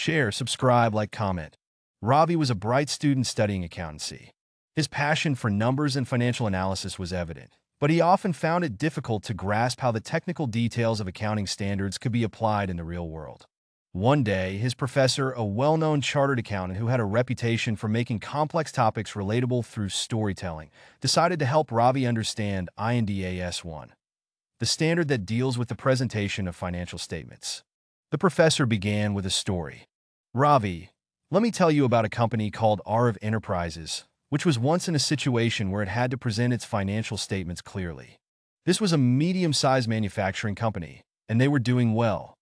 Share, subscribe, like, comment. Ravi was a bright student studying accountancy. His passion for numbers and financial analysis was evident, but he often found it difficult to grasp how the technical details of accounting standards could be applied in the real world. One day, his professor, a well-known chartered accountant who had a reputation for making complex topics relatable through storytelling, decided to help Ravi understand IND-AS 1, the standard that deals with the presentation of financial statements. The professor began with a story. Ravi, let me tell you about a company called Arav Enterprises, which was once in a situation where it had to present its financial statements clearly. This was a medium-sized manufacturing company, and they were doing well.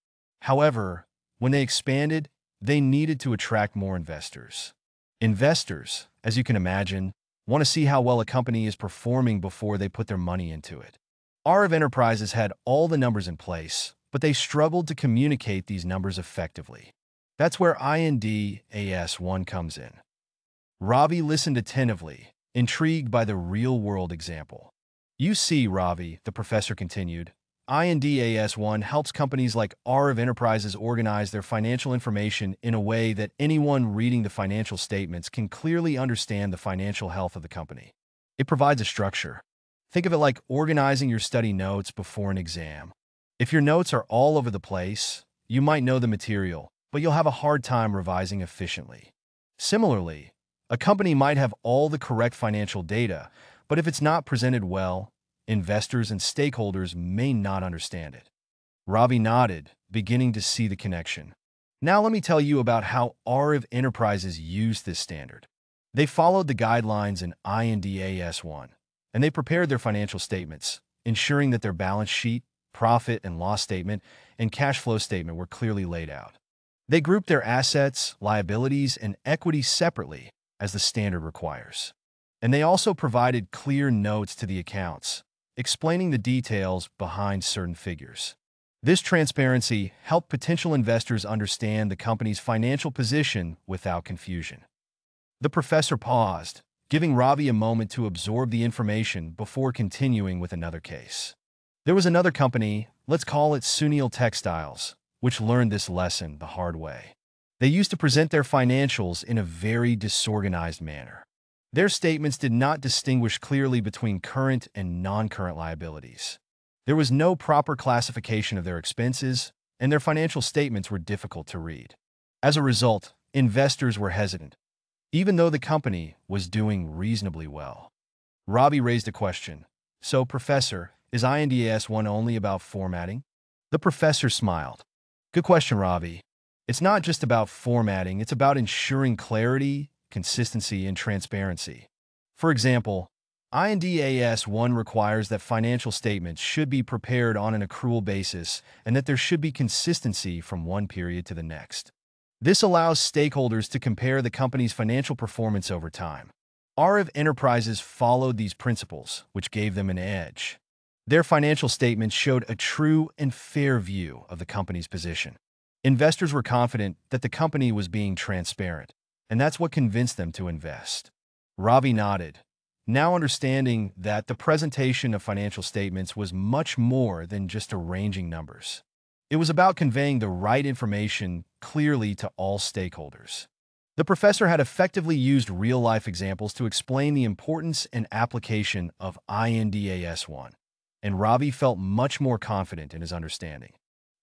However, when they expanded, they needed to attract more investors. Investors, as you can imagine, want to see how well a company is performing before they put their money into it. Arav Enterprises had all the numbers in place, but they struggled to communicate these numbers effectively. That's where INDAS1 comes in. Ravi listened attentively, intrigued by the real-world example. You see, Ravi, the professor continued, INDAS1 helps companies like Arav Enterprises organize their financial information in a way that anyone reading the financial statements can clearly understand the financial health of the company. It provides a structure. Think of it like organizing your study notes before an exam. If your notes are all over the place, you might know the material, but you'll have a hard time revising efficiently. Similarly, a company might have all the correct financial data, but if it's not presented well, investors and stakeholders may not understand it. Ravi nodded, beginning to see the connection. Now let me tell you about how Arav Enterprises used this standard. They followed the guidelines in INDAS 1, and they prepared their financial statements, ensuring that their balance sheet, profit and loss statement, and cash flow statement were clearly laid out. They grouped their assets, liabilities, and equity separately, as the standard requires. And they also provided clear notes to the accounts, explaining the details behind certain figures. This transparency helped potential investors understand the company's financial position without confusion. The professor paused, giving Ravi a moment to absorb the information before continuing with another case. There was another company, let's call it Sunil Textiles, which learned this lesson the hard way. They used to present their financials in a very disorganized manner. Their statements did not distinguish clearly between current and non-current liabilities. There was no proper classification of their expenses, and their financial statements were difficult to read. As a result, investors were hesitant, even though the company was doing reasonably well. Ravi raised a question. So, Professor, is INDAS 1 only about formatting? The professor smiled. Good question, Ravi. It's not just about formatting, it's about ensuring clarity consistency, and transparency. For example, INDAS 1 requires that financial statements should be prepared on an accrual basis and that there should be consistency from one period to the next. This allows stakeholders to compare the company's financial performance over time. Arav Enterprises followed these principles, which gave them an edge. Their financial statements showed a true and fair view of the company's position. Investors were confident that the company was being transparent and that's what convinced them to invest. Ravi nodded, now understanding that the presentation of financial statements was much more than just arranging numbers. It was about conveying the right information clearly to all stakeholders. The professor had effectively used real-life examples to explain the importance and application of INDAS 1, and Ravi felt much more confident in his understanding.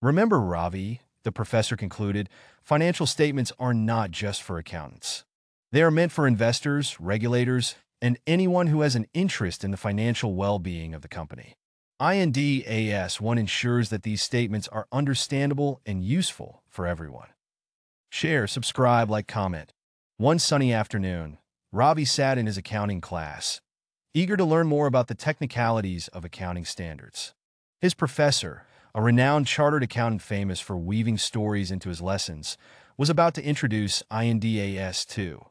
Remember, Ravi, the professor concluded, financial statements are not just for accountants. They are meant for investors, regulators, and anyone who has an interest in the financial well-being of the company. INDAS 1 ensures that these statements are understandable and useful for everyone. Share, subscribe, like, comment. One sunny afternoon, Ravi sat in his accounting class, eager to learn more about the technicalities of accounting standards. His professor, a renowned chartered accountant famous for weaving stories into his lessons, was about to introduce INDAS 2,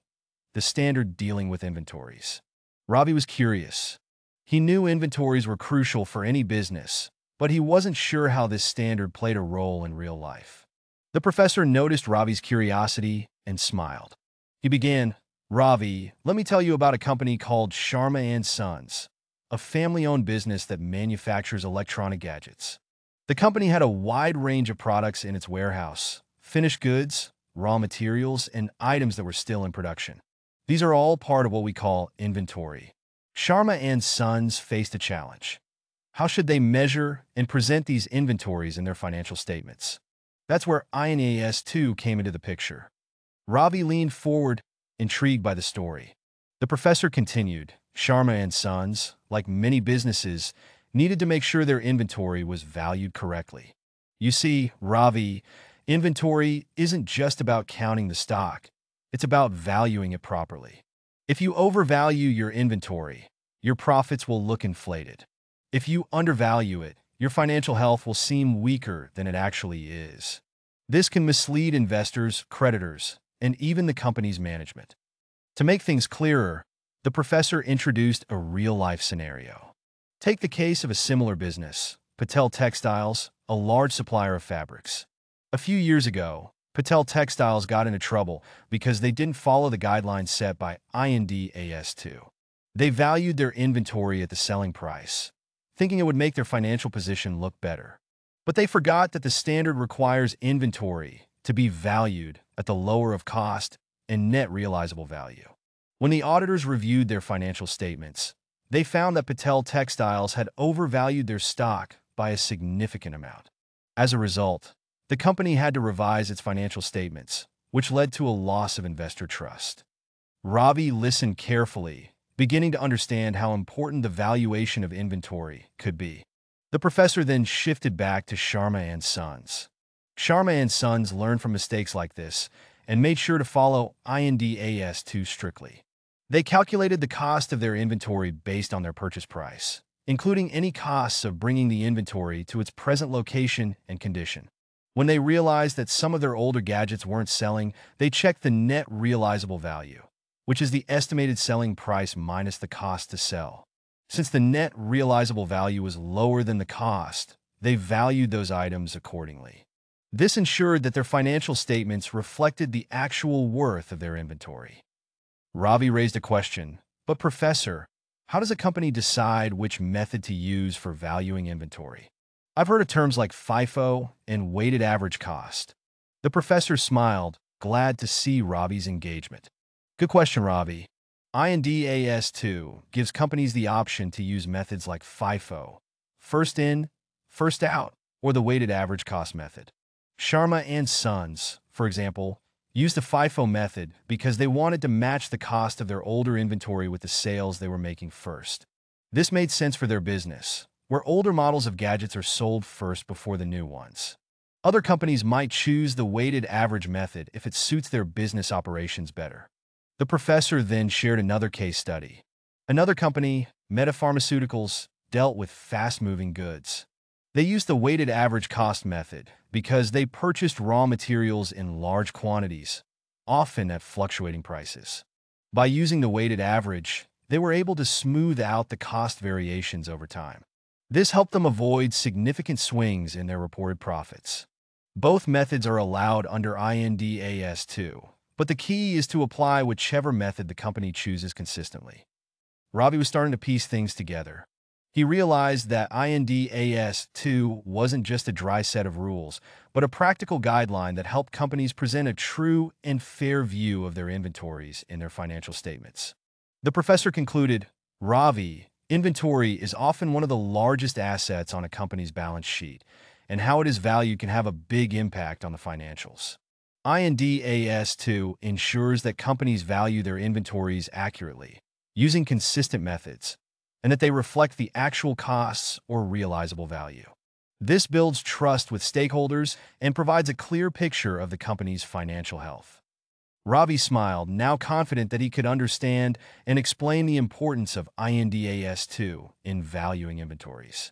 the standard dealing with inventories. Ravi was curious. He knew inventories were crucial for any business, but he wasn't sure how this standard played a role in real life. The professor noticed Ravi's curiosity and smiled. He began, Ravi, let me tell you about a company called Sharma & Sons, a family-owned business that manufactures electronic gadgets. The company had a wide range of products in its warehouse, finished goods, raw materials, and items that were still in production. These are all part of what we call inventory. Sharma and Sons faced a challenge. How should they measure and present these inventories in their financial statements? That's where INDAS 2 came into the picture. Ravi leaned forward, intrigued by the story. The professor continued, Sharma and Sons, like many businesses, needed to make sure their inventory was valued correctly. You see, Ravi, inventory isn't just about counting the stock. It's about valuing it properly. If you overvalue your inventory, your profits will look inflated. If you undervalue it, your financial health will seem weaker than it actually is. This can mislead investors, creditors, and even the company's management. To make things clearer, the professor introduced a real-life scenario. Take the case of a similar business, Patel Textiles, a large supplier of fabrics. A few years ago, Patel Textiles got into trouble because they didn't follow the guidelines set by IND AS2. They valued their inventory at the selling price, thinking it would make their financial position look better. But they forgot that the standard requires inventory to be valued at the lower of cost and net realizable value. When the auditors reviewed their financial statements, they found that Patel Textiles had overvalued their stock by a significant amount. As a result, the company had to revise its financial statements, which led to a loss of investor trust. Ravi listened carefully beginning to understand how important the valuation of inventory could be. The professor then shifted back to Sharma and Sons. Sharma and Sons learned from mistakes like this and made sure to follow IND AS2 strictly. They calculated the cost of their inventory based on their purchase price, including any costs of bringing the inventory to its present location and condition. When they realized that some of their older gadgets weren't selling, they checked the net realizable value which is the estimated selling price minus the cost to sell. Since the net realizable value was lower than the cost, they valued those items accordingly. This ensured that their financial statements reflected the actual worth of their inventory. Ravi raised a question, but Professor, how does a company decide which method to use for valuing inventory? I've heard of terms like FIFO and weighted average cost. The professor smiled, glad to see Ravi's engagement. Good question, Ravi. INDAS2 gives companies the option to use methods like FIFO, first in, first out, or the weighted average cost method. Sharma and Sons, for example, used the FIFO method because they wanted to match the cost of their older inventory with the sales they were making first. This made sense for their business, where older models of gadgets are sold first before the new ones. Other companies might choose the weighted average method if it suits their business operations better. The professor then shared another case study. Another company, Mehta Pharmaceuticals, dealt with fast-moving goods. They used the weighted average cost method because they purchased raw materials in large quantities, often at fluctuating prices. By using the weighted average, they were able to smooth out the cost variations over time. This helped them avoid significant swings in their reported profits. Both methods are allowed under IND AS2, but the key is to apply whichever method the company chooses consistently. Ravi was starting to piece things together. He realized that INDAS 2 wasn't just a dry set of rules, but a practical guideline that helped companies present a true and fair view of their inventories in their financial statements. The professor concluded, Ravi, inventory is often one of the largest assets on a company's balance sheet, and how it is valued can have a big impact on the financials. INDAS2 ensures that companies value their inventories accurately, using consistent methods, and that they reflect the actual costs or realizable value. This builds trust with stakeholders and provides a clear picture of the company's financial health. Ravi smiled, now confident that he could understand and explain the importance of INDAS2 in valuing inventories.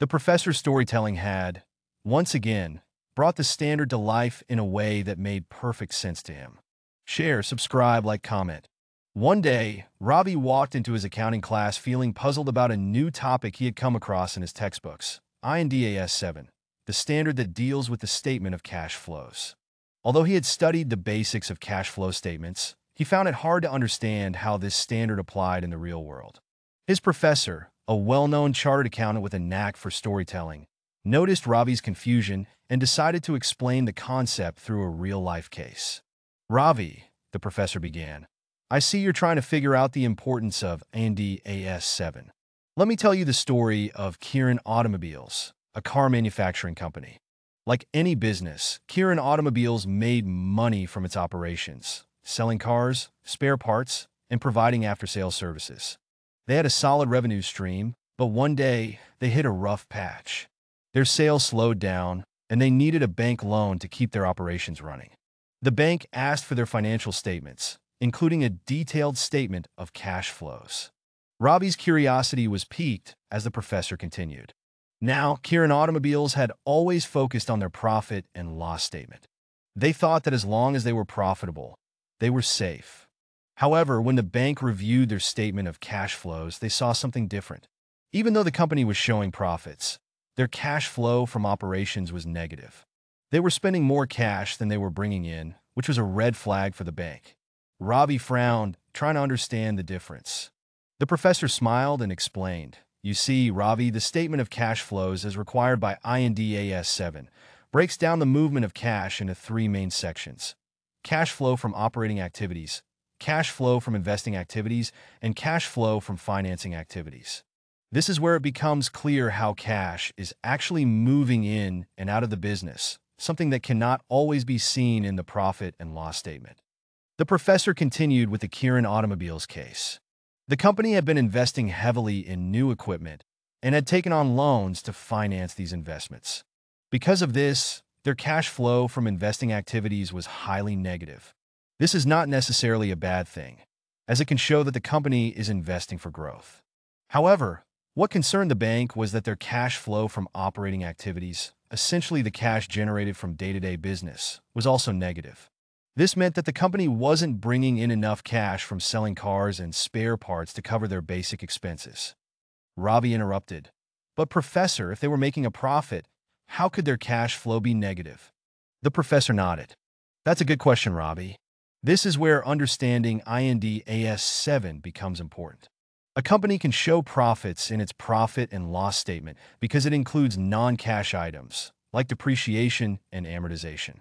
The professor's storytelling had, once again, brought the standard to life in a way that made perfect sense to him. Share, subscribe, like, comment. One day, Ravi walked into his accounting class feeling puzzled about a new topic he had come across in his textbooks, INDAS 7, the standard that deals with the statement of cash flows. Although he had studied the basics of cash flow statements, he found it hard to understand how this standard applied in the real world. His professor, a well-known chartered accountant with a knack for storytelling, noticed Ravi's confusion and decided to explain the concept through a real-life case. Ravi, the professor began, I see you're trying to figure out the importance of IND AS7. Let me tell you the story of Kieran Automobiles, a car manufacturing company. Like any business, Kieran Automobiles made money from its operations, selling cars, spare parts, and providing after-sales services. They had a solid revenue stream, but one day they hit a rough patch. Their sales slowed down, and they needed a bank loan to keep their operations running. The bank asked for their financial statements, including a detailed statement of cash flows. Ravi's curiosity was piqued as the professor continued. Now, Kieran Automobiles had always focused on their profit and loss statement. They thought that as long as they were profitable, they were safe. However, when the bank reviewed their statement of cash flows, they saw something different. Even though the company was showing profits, their cash flow from operations was negative. They were spending more cash than they were bringing in, which was a red flag for the bank. Ravi frowned, trying to understand the difference. The professor smiled and explained, You see, Ravi, the statement of cash flows as required by IND AS 7 breaks down the movement of cash into three main sections. Cash flow from operating activities, cash flow from investing activities, and cash flow from financing activities. This is where it becomes clear how cash is actually moving in and out of the business, something that cannot always be seen in the profit and loss statement. The professor continued with the Kieran Automobiles case. The company had been investing heavily in new equipment and had taken on loans to finance these investments. Because of this, their cash flow from investing activities was highly negative. This is not necessarily a bad thing, as it can show that the company is investing for growth. However, what concerned the bank was that their cash flow from operating activities, essentially the cash generated from day-to-day business, was also negative. This meant that the company wasn't bringing in enough cash from selling cars and spare parts to cover their basic expenses. Ravi interrupted. But professor, if they were making a profit, how could their cash flow be negative? The professor nodded. That's a good question, Ravi. This is where understanding IND AS7 becomes important. A company can show profits in its profit and loss statement because it includes non-cash items, like depreciation and amortization.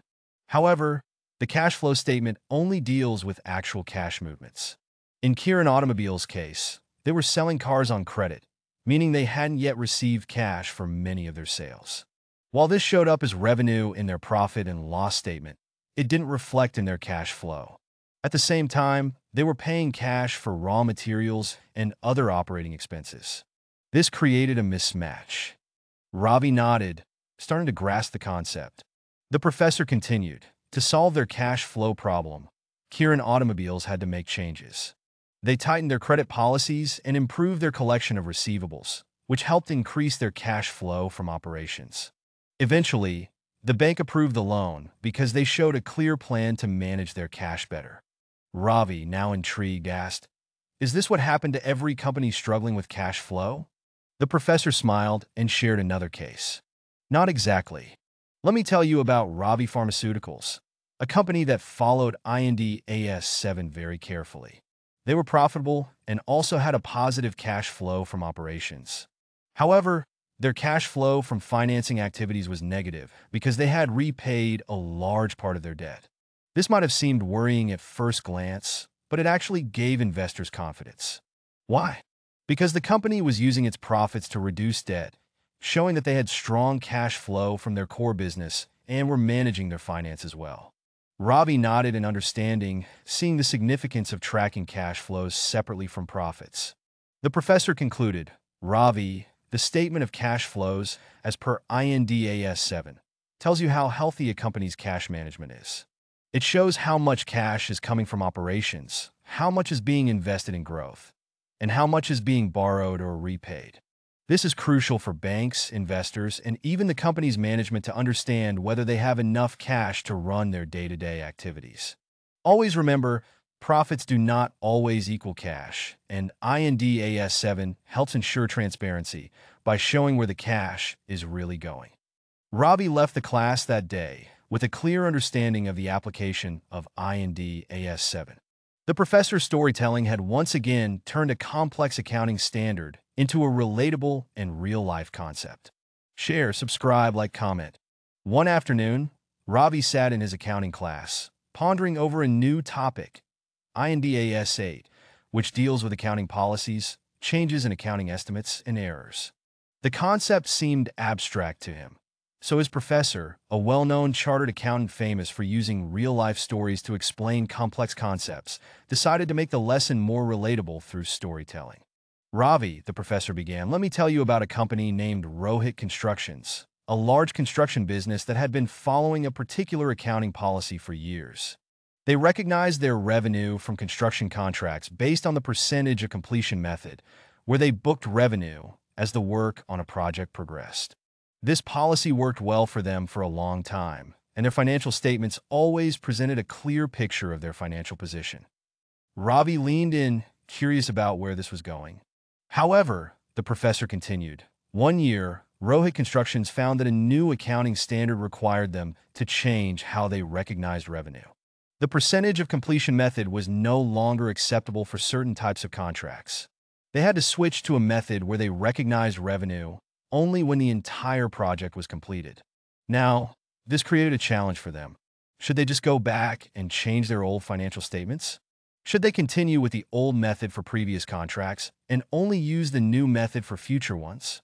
However, the cash flow statement only deals with actual cash movements. In Kieran Automobile's case, they were selling cars on credit, meaning they hadn't yet received cash for many of their sales. While this showed up as revenue in their profit and loss statement, it didn't reflect in their cash flow. At the same time, they were paying cash for raw materials and other operating expenses. This created a mismatch. Ravi nodded, starting to grasp the concept. The professor continued, to solve their cash flow problem, Kirin Automobiles had to make changes. They tightened their credit policies and improved their collection of receivables, which helped increase their cash flow from operations. Eventually, the bank approved the loan because they showed a clear plan to manage their cash better. Ravi, now intrigued, asked, Is this what happened to every company struggling with cash flow? The professor smiled and shared another case. Not exactly. Let me tell you about Ravi Pharmaceuticals, a company that followed IND AS7 very carefully. They were profitable and also had a positive cash flow from operations. However, their cash flow from financing activities was negative because they had repaid a large part of their debt. This might have seemed worrying at first glance, but it actually gave investors confidence. Why? Because the company was using its profits to reduce debt, showing that they had strong cash flow from their core business and were managing their finances well. Ravi nodded in understanding, seeing the significance of tracking cash flows separately from profits. The professor concluded, Ravi, the statement of cash flows, as per INDAS 7, tells you how healthy a company's cash management is. It shows how much cash is coming from operations, how much is being invested in growth, and how much is being borrowed or repaid. This is crucial for banks, investors, and even the company's management to understand whether they have enough cash to run their day-to-day -day activities. Always remember, profits do not always equal cash, and INDAS 7 helps ensure transparency by showing where the cash is really going. Ravi left the class that day with a clear understanding of the application of IND AS7. The professor's storytelling had once again turned a complex accounting standard into a relatable and real-life concept. Share, subscribe, like, comment. One afternoon, Ravi sat in his accounting class, pondering over a new topic, INDAS 8, which deals with accounting policies, changes in accounting estimates, and errors. The concept seemed abstract to him, so his professor, a well-known chartered accountant famous for using real-life stories to explain complex concepts, decided to make the lesson more relatable through storytelling. Ravi, the professor began, let me tell you about a company named Rohit Constructions, a large construction business that had been following a particular accounting policy for years. They recognized their revenue from construction contracts based on the percentage of completion method, where they booked revenue as the work on a project progressed. This policy worked well for them for a long time, and their financial statements always presented a clear picture of their financial position. Ravi leaned in, curious about where this was going. However, the professor continued, one year, Rohit Constructions found that a new accounting standard required them to change how they recognized revenue. The percentage of completion method was no longer acceptable for certain types of contracts. They had to switch to a method where they recognized revenue only when the entire project was completed. Now, this created a challenge for them. Should they just go back and change their old financial statements? Should they continue with the old method for previous contracts and only use the new method for future ones?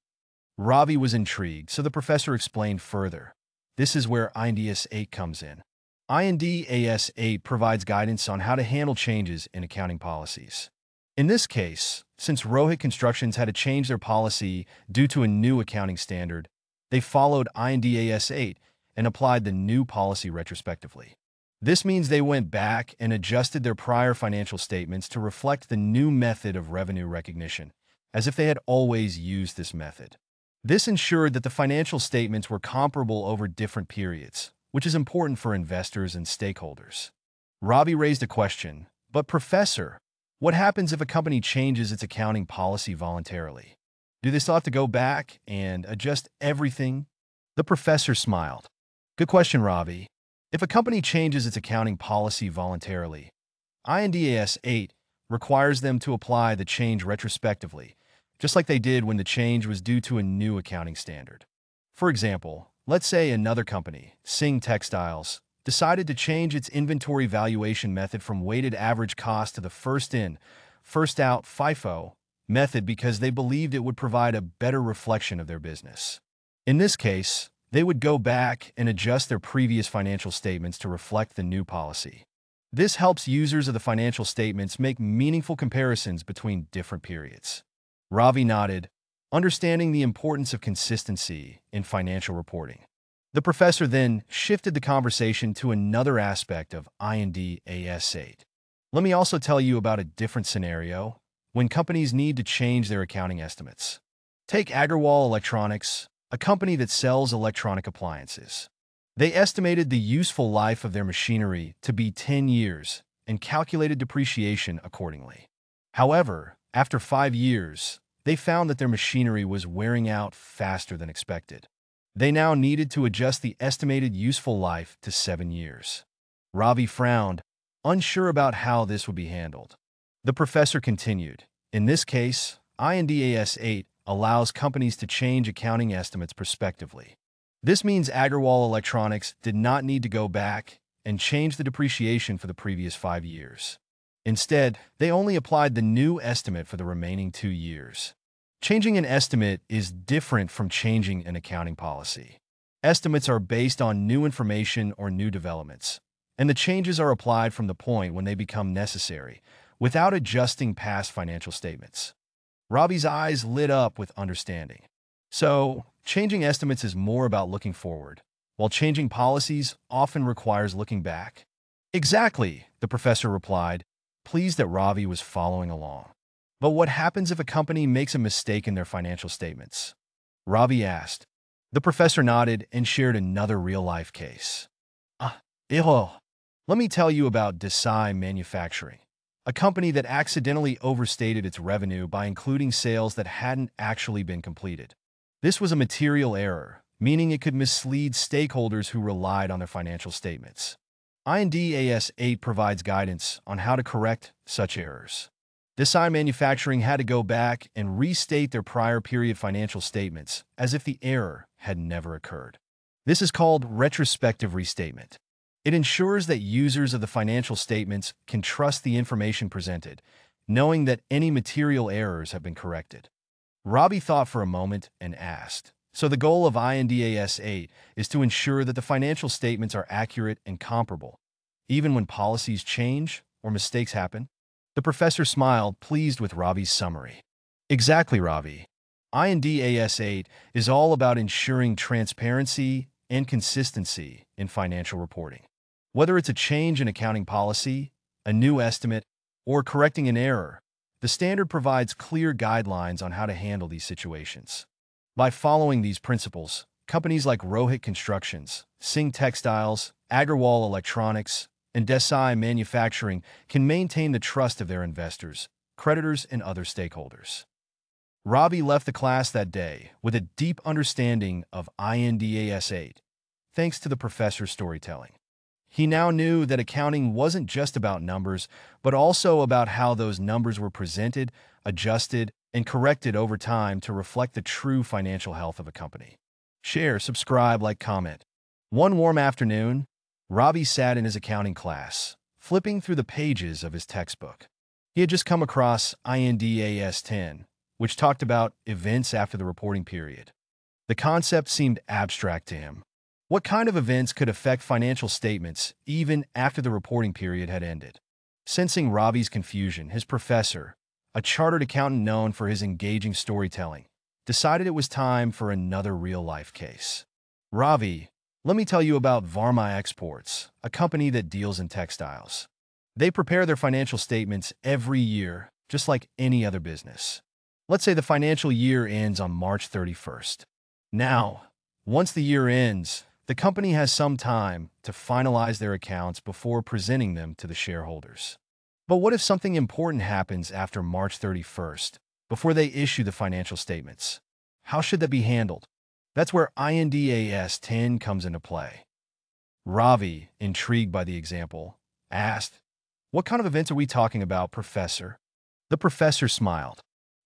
Ravi was intrigued, so the professor explained further. This is where IND AS 8 comes in. IND AS 8 provides guidance on how to handle changes in accounting policies. In this case, since Rohit Constructions had to change their policy due to a new accounting standard, they followed IND AS 8 and applied the new policy retrospectively. This means they went back and adjusted their prior financial statements to reflect the new method of revenue recognition, as if they had always used this method. This ensured that the financial statements were comparable over different periods, which is important for investors and stakeholders. Ravi raised a question, but Professor, what happens if a company changes its accounting policy voluntarily? Do they still have to go back and adjust everything? The professor smiled. Good question, Ravi. If a company changes its accounting policy voluntarily, IND AS 8 requires them to apply the change retrospectively, just like they did when the change was due to a new accounting standard. For example, Let's say another company, Singh Textiles, decided to change its inventory valuation method from weighted average cost to the first in, first out FIFO method because they believed it would provide a better reflection of their business. In this case, they would go back and adjust their previous financial statements to reflect the new policy. This helps users of the financial statements make meaningful comparisons between different periods. Ravi nodded, understanding the importance of consistency in financial reporting. The professor then shifted the conversation to another aspect of IND AS 8. Let me also tell you about a different scenario when companies need to change their accounting estimates. Take Agarwal Electronics, a company that sells electronic appliances. They estimated the useful life of their machinery to be 10 years and calculated depreciation accordingly. However, after five years, they found that their machinery was wearing out faster than expected. They now needed to adjust the estimated useful life to seven years. Ravi frowned, unsure about how this would be handled. The professor continued, In this case, IND AS 8 allows companies to change accounting estimates prospectively. This means Agarwal Electronics did not need to go back and change the depreciation for the previous five years. Instead, they only applied the new estimate for the remaining two years. Changing an estimate is different from changing an accounting policy. Estimates are based on new information or new developments, and the changes are applied from the point when they become necessary, without adjusting past financial statements. Ravi's eyes lit up with understanding. So, changing estimates is more about looking forward, while changing policies often requires looking back. Exactly, the professor replied, pleased that Ravi was following along. But what happens if a company makes a mistake in their financial statements? Ravi asked. The professor nodded and shared another real-life case. Ah. Let me tell you about Desai Manufacturing, a company that accidentally overstated its revenue by including sales that hadn't actually been completed. This was a material error, meaning it could mislead stakeholders who relied on their financial statements. IND AS 8 provides guidance on how to correct such errors. Desai Manufacturing had to go back and restate their prior period financial statements as if the error had never occurred. This is called retrospective restatement. It ensures that users of the financial statements can trust the information presented, knowing that any material errors have been corrected. Ravi thought for a moment and asked, So the goal of INDAS 8 is to ensure that the financial statements are accurate and comparable, even when policies change or mistakes happen? The professor smiled, pleased with Ravi's summary. Exactly, Ravi. INDAS 8 is all about ensuring transparency and consistency in financial reporting. Whether it's a change in accounting policy, a new estimate, or correcting an error, the standard provides clear guidelines on how to handle these situations. By following these principles, companies like Rohit Constructions, Singh Textiles, Agarwal Electronics, and Desai Manufacturing can maintain the trust of their investors, creditors, and other stakeholders. Ravi left the class that day with a deep understanding of INDAS 8, thanks to the professor's storytelling. He now knew that accounting wasn't just about numbers, but also about how those numbers were presented, adjusted, and corrected over time to reflect the true financial health of a company. Share, subscribe, like, comment. One warm afternoon, Ravi sat in his accounting class, flipping through the pages of his textbook. He had just come across INDAS 10, which talked about events after the reporting period. The concept seemed abstract to him, what kind of events could affect financial statements even after the reporting period had ended? Sensing Ravi's confusion, his professor, a chartered accountant known for his engaging storytelling, decided it was time for another real-life case. Ravi, let me tell you about Varma Exports, a company that deals in textiles. They prepare their financial statements every year, just like any other business. Let's say the financial year ends on March 31st. Now, once the year ends, the company has some time to finalize their accounts before presenting them to the shareholders. But what if something important happens after March 31st, before they issue the financial statements? How should that be handled? That's where INDAS 10 comes into play. Ravi, intrigued by the example, asked, What kind of events are we talking about, Professor? The professor smiled.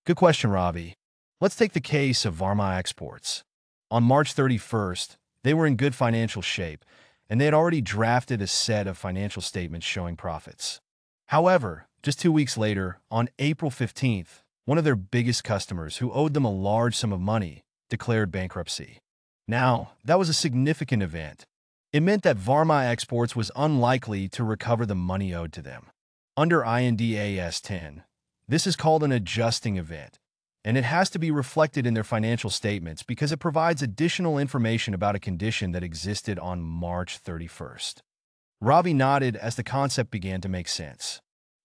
Good question, Ravi. Let's take the case of Varma Exports. On March 31st, they were in good financial shape, and they had already drafted a set of financial statements showing profits. However, just two weeks later, on April 15th, one of their biggest customers, who owed them a large sum of money, declared bankruptcy. Now, that was a significant event. It meant that Varma Exports was unlikely to recover the money owed to them. Under INDAS 10, this is called an adjusting event, and it has to be reflected in their financial statements because it provides additional information about a condition that existed on March 31st. Ravi nodded as the concept began to make sense.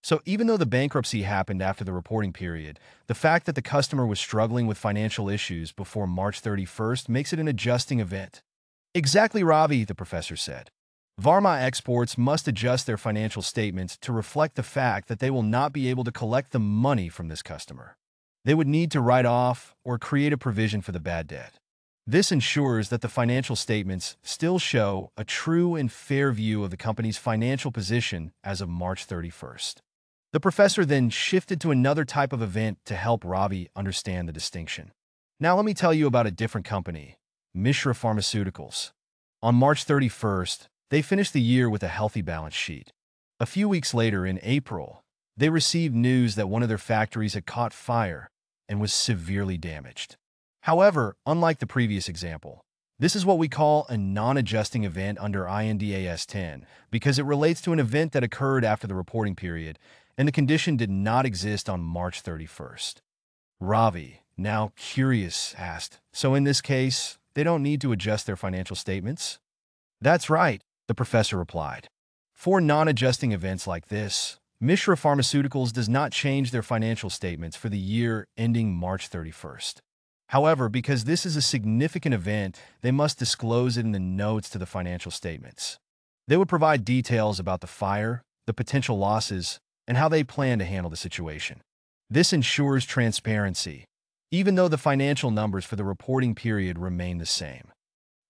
So even though the bankruptcy happened after the reporting period, the fact that the customer was struggling with financial issues before March 31st makes it an adjusting event. Exactly, Ravi, the professor said. Varma Exports must adjust their financial statements to reflect the fact that they will not be able to collect the money from this customer they would need to write off or create a provision for the bad debt. This ensures that the financial statements still show a true and fair view of the company's financial position as of March 31st. The professor then shifted to another type of event to help Ravi understand the distinction. Now let me tell you about a different company, Mishra Pharmaceuticals. On March 31st, they finished the year with a healthy balance sheet. A few weeks later, in April, they received news that one of their factories had caught fire and was severely damaged. However, unlike the previous example, this is what we call a non-adjusting event under INDAS 10 because it relates to an event that occurred after the reporting period and the condition did not exist on March 31st. Ravi, now curious, asked, So in this case, they don't need to adjust their financial statements? That's right, the professor replied. For non-adjusting events like this, Mishra Pharmaceuticals does not change their financial statements for the year ending March 31st. However, because this is a significant event, they must disclose it in the notes to the financial statements. They would provide details about the fire, the potential losses, and how they plan to handle the situation. This ensures transparency, even though the financial numbers for the reporting period remain the same.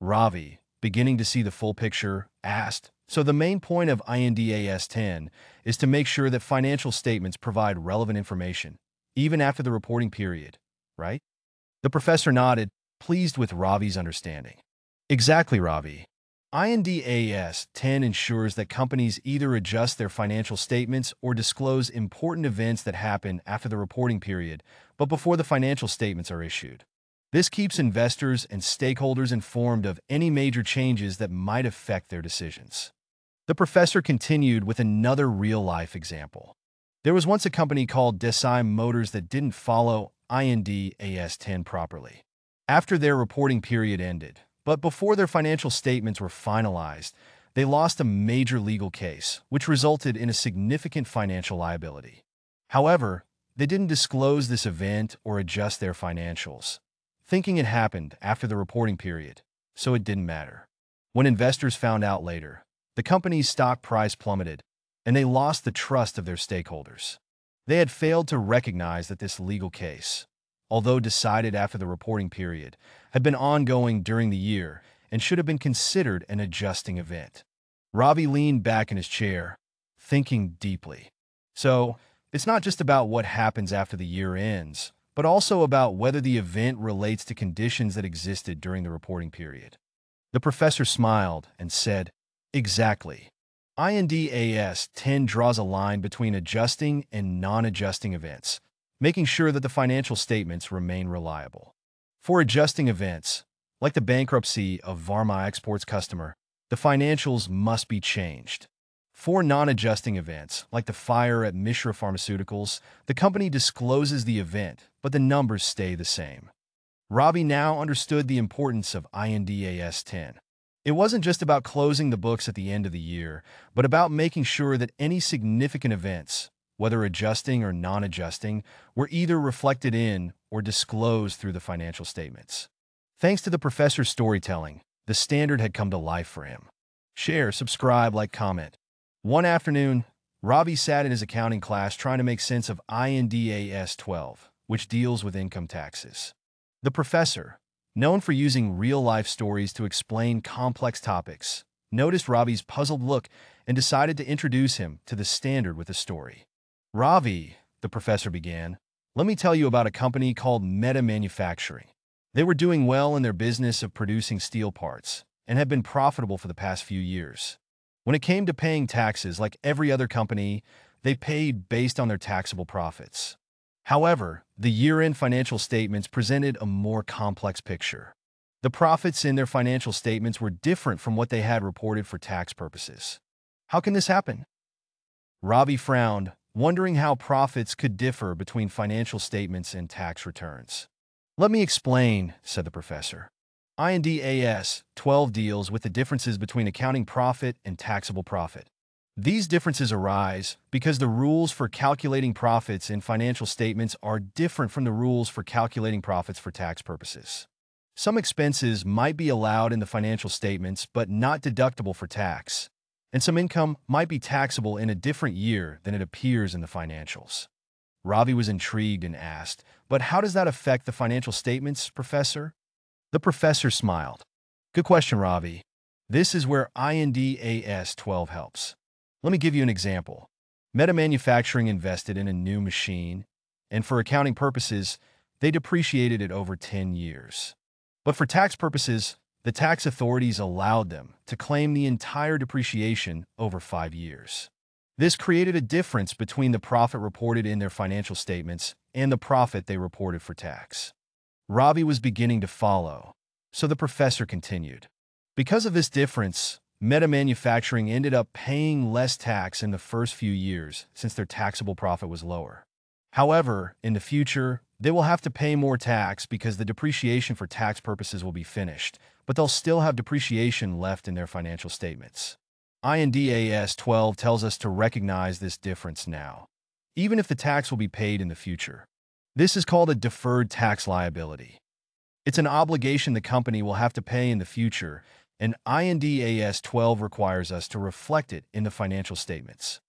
Ravi, beginning to see the full picture, asked, so the main point of INDAS 10 is to make sure that financial statements provide relevant information, even after the reporting period, right? The professor nodded, pleased with Ravi's understanding. Exactly, Ravi. IND-AS 10 ensures that companies either adjust their financial statements or disclose important events that happen after the reporting period, but before the financial statements are issued. This keeps investors and stakeholders informed of any major changes that might affect their decisions. The professor continued with another real-life example. There was once a company called Desai Motors that didn't follow IND-AS 10 properly. After their reporting period ended, but before their financial statements were finalized, they lost a major legal case, which resulted in a significant financial liability. However, they didn't disclose this event or adjust their financials, thinking it happened after the reporting period, so it didn't matter. When investors found out later, the company's stock price plummeted, and they lost the trust of their stakeholders. They had failed to recognize that this legal case, although decided after the reporting period, had been ongoing during the year and should have been considered an adjusting event. Ravi leaned back in his chair, thinking deeply. So, it's not just about what happens after the year ends, but also about whether the event relates to conditions that existed during the reporting period. The professor smiled and said, Exactly. IND-AS 10 draws a line between adjusting and non-adjusting events, making sure that the financial statements remain reliable. For adjusting events, like the bankruptcy of Varma Exports customer, the financials must be changed. For non-adjusting events, like the fire at Mishra Pharmaceuticals, the company discloses the event, but the numbers stay the same. Ravi now understood the importance of IND-AS 10. It wasn't just about closing the books at the end of the year, but about making sure that any significant events, whether adjusting or non-adjusting, were either reflected in or disclosed through the financial statements. Thanks to the professor's storytelling, the standard had come to life for him. Share, subscribe, like, comment. One afternoon, Ravi sat in his accounting class trying to make sense of IND-AS 12, which deals with income taxes. The professor, known for using real-life stories to explain complex topics, noticed Ravi's puzzled look and decided to introduce him to the standard with a story. Ravi, the professor began, let me tell you about a company called Mehta Manufacturing. They were doing well in their business of producing steel parts and have been profitable for the past few years. When it came to paying taxes like every other company, they paid based on their taxable profits. However, the year-end financial statements presented a more complex picture. The profits in their financial statements were different from what they had reported for tax purposes. How can this happen? Ravi frowned, wondering how profits could differ between financial statements and tax returns. Let me explain, said the professor. IND-AS 12 deals with the differences between accounting profit and taxable profit. These differences arise because the rules for calculating profits in financial statements are different from the rules for calculating profits for tax purposes. Some expenses might be allowed in the financial statements but not deductible for tax and some income might be taxable in a different year than it appears in the financials. Ravi was intrigued and asked, But how does that affect the financial statements, Professor? The professor smiled. Good question, Ravi. This is where IND-AS 12 helps. Let me give you an example. Mehta Manufacturing invested in a new machine, and for accounting purposes, they depreciated it over 10 years. But for tax purposes, the tax authorities allowed them to claim the entire depreciation over five years. This created a difference between the profit reported in their financial statements and the profit they reported for tax. Ravi was beginning to follow, so the professor continued. Because of this difference, Mehta Manufacturing ended up paying less tax in the first few years since their taxable profit was lower. However, in the future, they will have to pay more tax because the depreciation for tax purposes will be finished, but they'll still have depreciation left in their financial statements. IND-AS 12 tells us to recognize this difference now, even if the tax will be paid in the future. This is called a deferred tax liability. It's an obligation the company will have to pay in the future, and IND-AS 12 requires us to reflect it in the financial statements.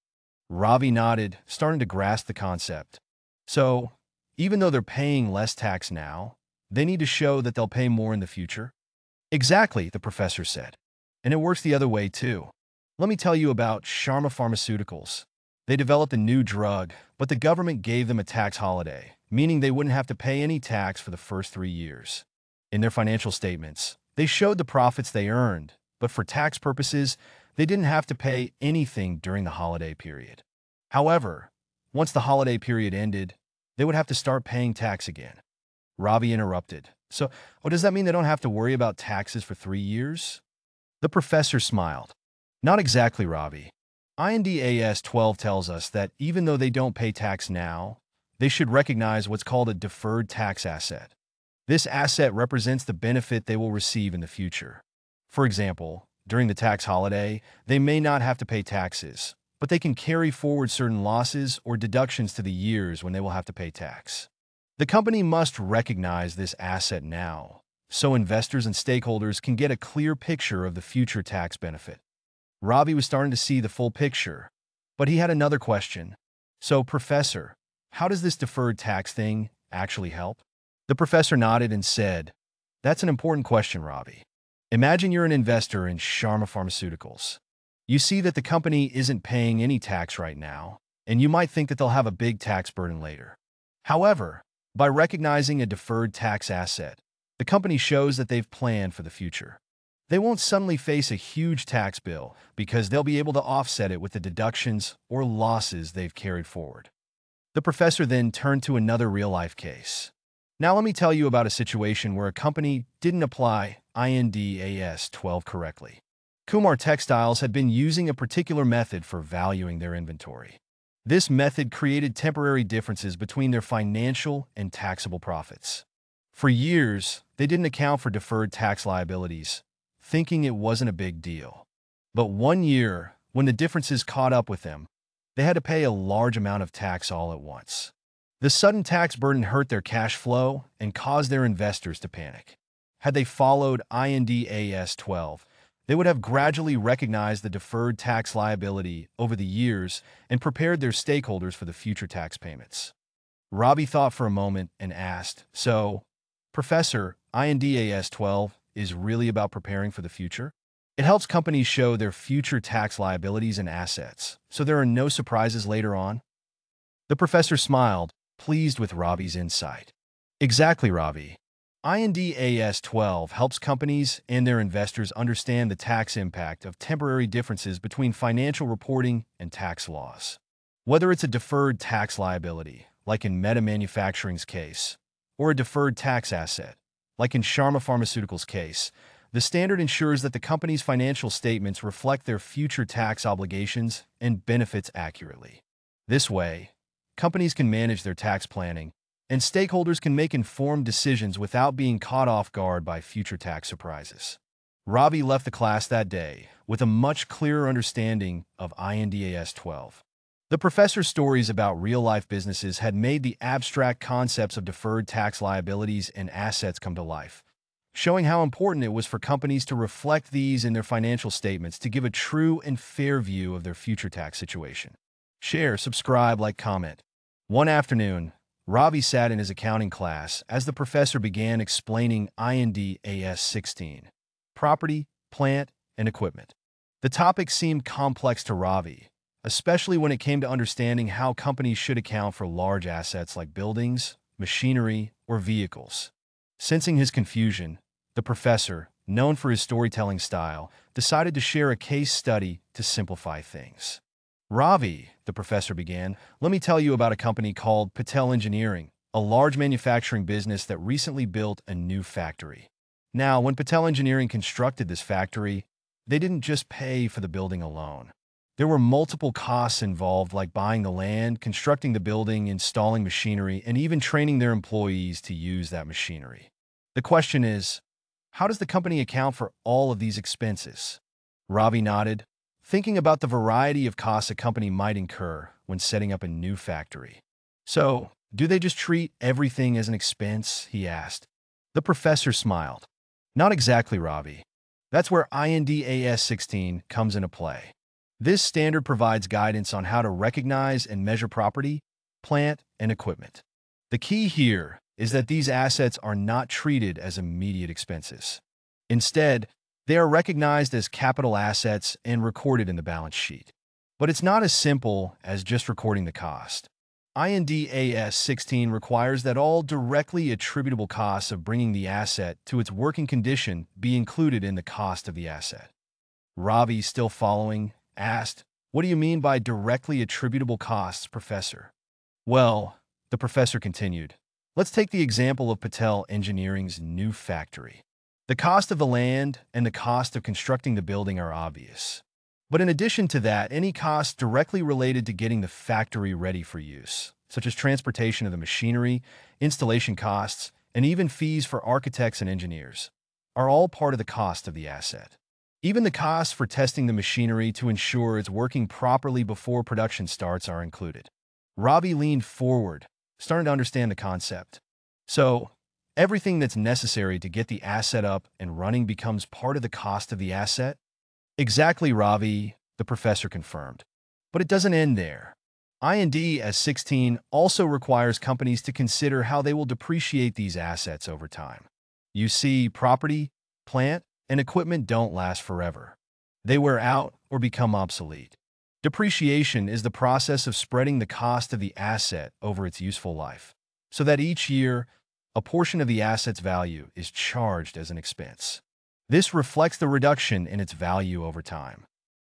Ravi nodded, starting to grasp the concept. So, even though they're paying less tax now, they need to show that they'll pay more in the future? Exactly, the professor said. And it works the other way, too. Let me tell you about Sharma Pharmaceuticals. They developed a new drug, but the government gave them a tax holiday, meaning they wouldn't have to pay any tax for the first three years. In their financial statements, they showed the profits they earned, but for tax purposes, they didn't have to pay anything during the holiday period. However, once the holiday period ended, they would have to start paying tax again. Ravi interrupted. So, oh, does that mean they don't have to worry about taxes for three years? The professor smiled. Not exactly, Ravi. IND AS 12 tells us that even though they don't pay tax now, they should recognize what's called a deferred tax asset. This asset represents the benefit they will receive in the future. For example, during the tax holiday, they may not have to pay taxes, but they can carry forward certain losses or deductions to the years when they will have to pay tax. The company must recognize this asset now, so investors and stakeholders can get a clear picture of the future tax benefit. Ravi was starting to see the full picture, but he had another question. So, Professor, how does this deferred tax thing actually help? The professor nodded and said, That's an important question, Ravi. Imagine you're an investor in Sharma Pharmaceuticals. You see that the company isn't paying any tax right now, and you might think that they'll have a big tax burden later. However, by recognizing a deferred tax asset, the company shows that they've planned for the future. They won't suddenly face a huge tax bill because they'll be able to offset it with the deductions or losses they've carried forward. The professor then turned to another real-life case. Now let me tell you about a situation where a company didn't apply INDAS 12 correctly. Kumar Textiles had been using a particular method for valuing their inventory. This method created temporary differences between their financial and taxable profits. For years, they didn't account for deferred tax liabilities, thinking it wasn't a big deal. But one year, when the differences caught up with them, they had to pay a large amount of tax all at once. The sudden tax burden hurt their cash flow and caused their investors to panic. Had they followed IND AS 12, they would have gradually recognized the deferred tax liability over the years and prepared their stakeholders for the future tax payments. Ravi thought for a moment and asked, So, Professor, INDAS 12 is really about preparing for the future? It helps companies show their future tax liabilities and assets, so there are no surprises later on? The professor smiled, pleased with Ravi's insight. Exactly, Ravi. INDAS 12 helps companies and their investors understand the tax impact of temporary differences between financial reporting and tax laws. Whether it's a deferred tax liability, like in Mehta Manufacturing's case, or a deferred tax asset, like in Sharma Pharmaceuticals' case, the standard ensures that the company's financial statements reflect their future tax obligations and benefits accurately. This way, companies can manage their tax planning and stakeholders can make informed decisions without being caught off guard by future tax surprises. Ravi left the class that day with a much clearer understanding of INDAS 12. The professor's stories about real-life businesses had made the abstract concepts of deferred tax liabilities and assets come to life, showing how important it was for companies to reflect these in their financial statements to give a true and fair view of their future tax situation. Share, subscribe, like, comment. One afternoon, Ravi sat in his accounting class as the professor began explaining IND AS 16, property, plant, and equipment. The topic seemed complex to Ravi, especially when it came to understanding how companies should account for large assets like buildings, machinery, or vehicles. Sensing his confusion, the professor, known for his storytelling style, decided to share a case study to simplify things. Ravi, the professor began, let me tell you about a company called Patel Engineering, a large manufacturing business that recently built a new factory. Now, when Patel Engineering constructed this factory, they didn't just pay for the building alone. There were multiple costs involved like buying the land, constructing the building, installing machinery, and even training their employees to use that machinery. The question is, how does the company account for all of these expenses? Ravi nodded, thinking about the variety of costs a company might incur when setting up a new factory. So, do they just treat everything as an expense? he asked. The professor smiled. Not exactly, Ravi. That's where INDAS 16 comes into play. This standard provides guidance on how to recognize and measure property, plant, and equipment. The key here is that these assets are not treated as immediate expenses. Instead, they are recognized as capital assets and recorded in the balance sheet. But it's not as simple as just recording the cost. INDAS 16 requires that all directly attributable costs of bringing the asset to its working condition be included in the cost of the asset. Ravi, still following, asked, What do you mean by directly attributable costs, Professor? Well, the professor continued, let's take the example of Patel Engineering's new factory. The cost of the land and the cost of constructing the building are obvious. But in addition to that, any costs directly related to getting the factory ready for use, such as transportation of the machinery, installation costs, and even fees for architects and engineers, are all part of the cost of the asset. Even the costs for testing the machinery to ensure it's working properly before production starts are included. Ravi leaned forward, starting to understand the concept. So, everything that's necessary to get the asset up and running becomes part of the cost of the asset? Exactly, Ravi, the professor confirmed. But it doesn't end there. IND AS 16 also requires companies to consider how they will depreciate these assets over time. You see, property, plant, and equipment don't last forever. They wear out or become obsolete. Depreciation is the process of spreading the cost of the asset over its useful life, so that each year, a portion of the asset's value is charged as an expense. This reflects the reduction in its value over time.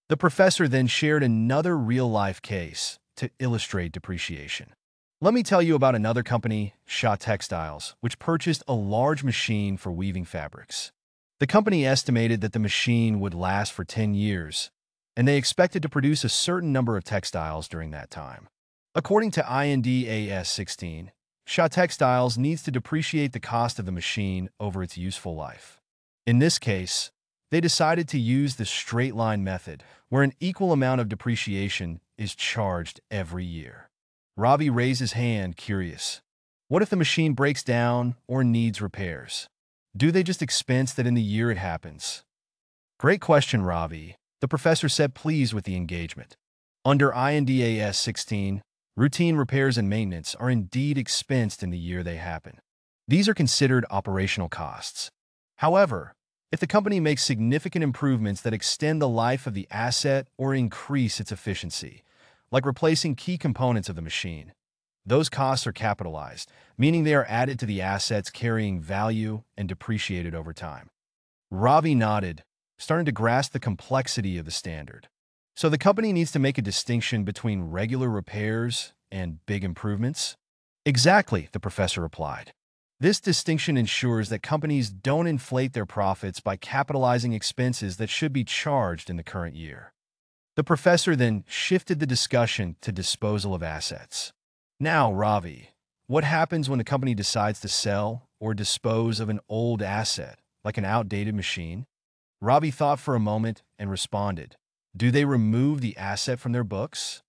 The professor then shared another real-life case to illustrate depreciation. Let me tell you about another company, Shah Textiles, which purchased a large machine for weaving fabrics. The company estimated that the machine would last for 10 years, and they expected to produce a certain number of textiles during that time. According to IND AS 16, Shah Textiles needs to depreciate the cost of the machine over its useful life. In this case, they decided to use the straight-line method, where an equal amount of depreciation is charged every year. Ravi raised his hand, curious. What if the machine breaks down or needs repairs? Do they just expense that in the year it happens? Great question, Ravi. The professor said pleased with the engagement. Under INDAS 16, routine repairs and maintenance are indeed expensed in the year they happen. These are considered operational costs. However, if the company makes significant improvements that extend the life of the asset or increase its efficiency, like replacing key components of the machine, those costs are capitalized, meaning they are added to the assets carrying value and depreciated over time. Ravi nodded, starting to grasp the complexity of the standard. So the company needs to make a distinction between regular repairs and big improvements? Exactly, the professor replied. This distinction ensures that companies don't inflate their profits by capitalizing expenses that should be charged in the current year. The professor then shifted the discussion to disposal of assets. Now, Ravi, what happens when a company decides to sell or dispose of an old asset, like an outdated machine? Ravi thought for a moment and responded, Do they remove the asset from their books?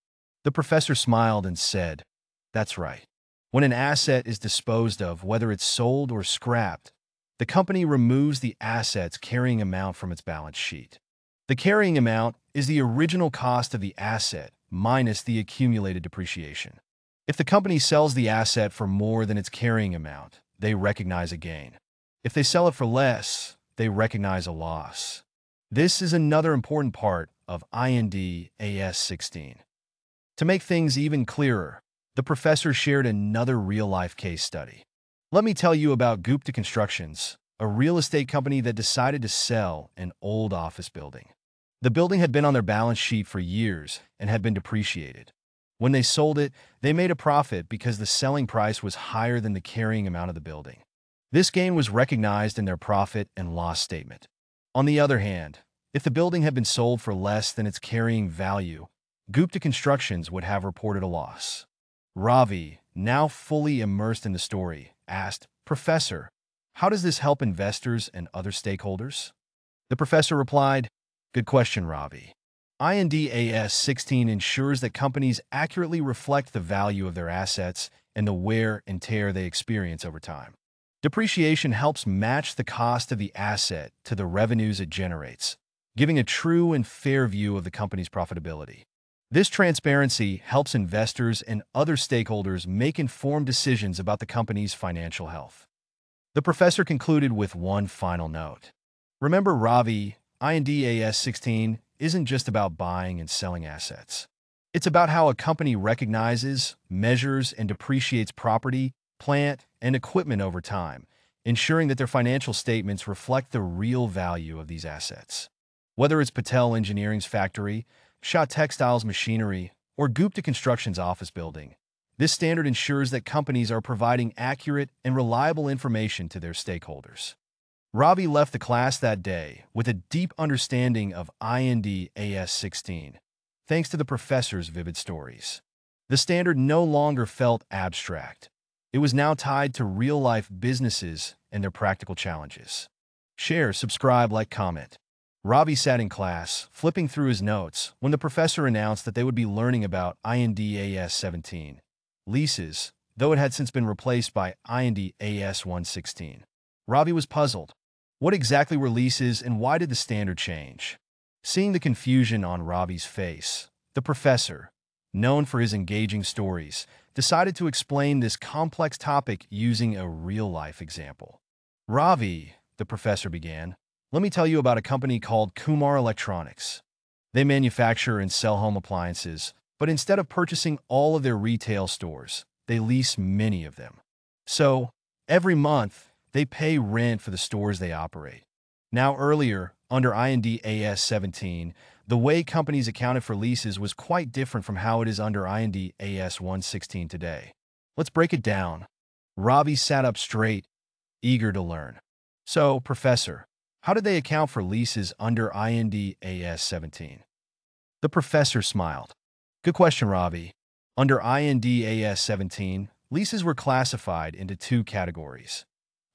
The professor smiled and said, That's right. When an asset is disposed of, whether it's sold or scrapped, the company removes the asset's carrying amount from its balance sheet. The carrying amount is the original cost of the asset minus the accumulated depreciation. If the company sells the asset for more than its carrying amount, they recognize a gain. If they sell it for less, they recognize a loss. This is another important part of IND AS 16. To make things even clearer, the professor shared another real-life case study. Let me tell you about Gupta Constructions, a real estate company that decided to sell an old office building. The building had been on their balance sheet for years and had been depreciated. When they sold it, they made a profit because the selling price was higher than the carrying amount of the building. This gain was recognized in their profit and loss statement. On the other hand, if the building had been sold for less than its carrying value, Gupta Constructions would have reported a loss. Ravi, now fully immersed in the story, asked, Professor, how does this help investors and other stakeholders? The professor replied, Good question, Ravi. IND AS 16 ensures that companies accurately reflect the value of their assets and the wear and tear they experience over time. Depreciation helps match the cost of the asset to the revenues it generates, giving a true and fair view of the company's profitability. This transparency helps investors and other stakeholders make informed decisions about the company's financial health. The professor concluded with one final note. Remember Ravi, IND AS 16 isn't just about buying and selling assets. It's about how a company recognizes, measures, and depreciates property, plant, and equipment over time, ensuring that their financial statements reflect the real value of these assets. Whether it's Patel Engineering's factory, Shah Textiles machinery, or Gupta Construction's office building, this standard ensures that companies are providing accurate and reliable information to their stakeholders. Ravi left the class that day with a deep understanding of IND AS 16, thanks to the professor's vivid stories. The standard no longer felt abstract. It was now tied to real-life businesses and their practical challenges. Share, subscribe, like, comment. Ravi sat in class, flipping through his notes, when the professor announced that they would be learning about INDAS 17, leases, though it had since been replaced by INDAS 116. Ravi was puzzled. What exactly were leases and why did the standard change? Seeing the confusion on Ravi's face, the professor, known for his engaging stories, decided to explain this complex topic using a real-life example. Ravi, the professor began, let me tell you about a company called Kumar Electronics. They manufacture and sell home appliances, but instead of purchasing all of their retail stores, they lease many of them. So, every month, they pay rent for the stores they operate. Now earlier, under IND AS 17, the way companies accounted for leases was quite different from how it is under IND AS 116 today. Let's break it down. Ravi sat up straight, eager to learn. So, Professor, how did they account for leases under IND AS 17? The professor smiled. Good question, Ravi. Under IND AS 17, leases were classified into two categories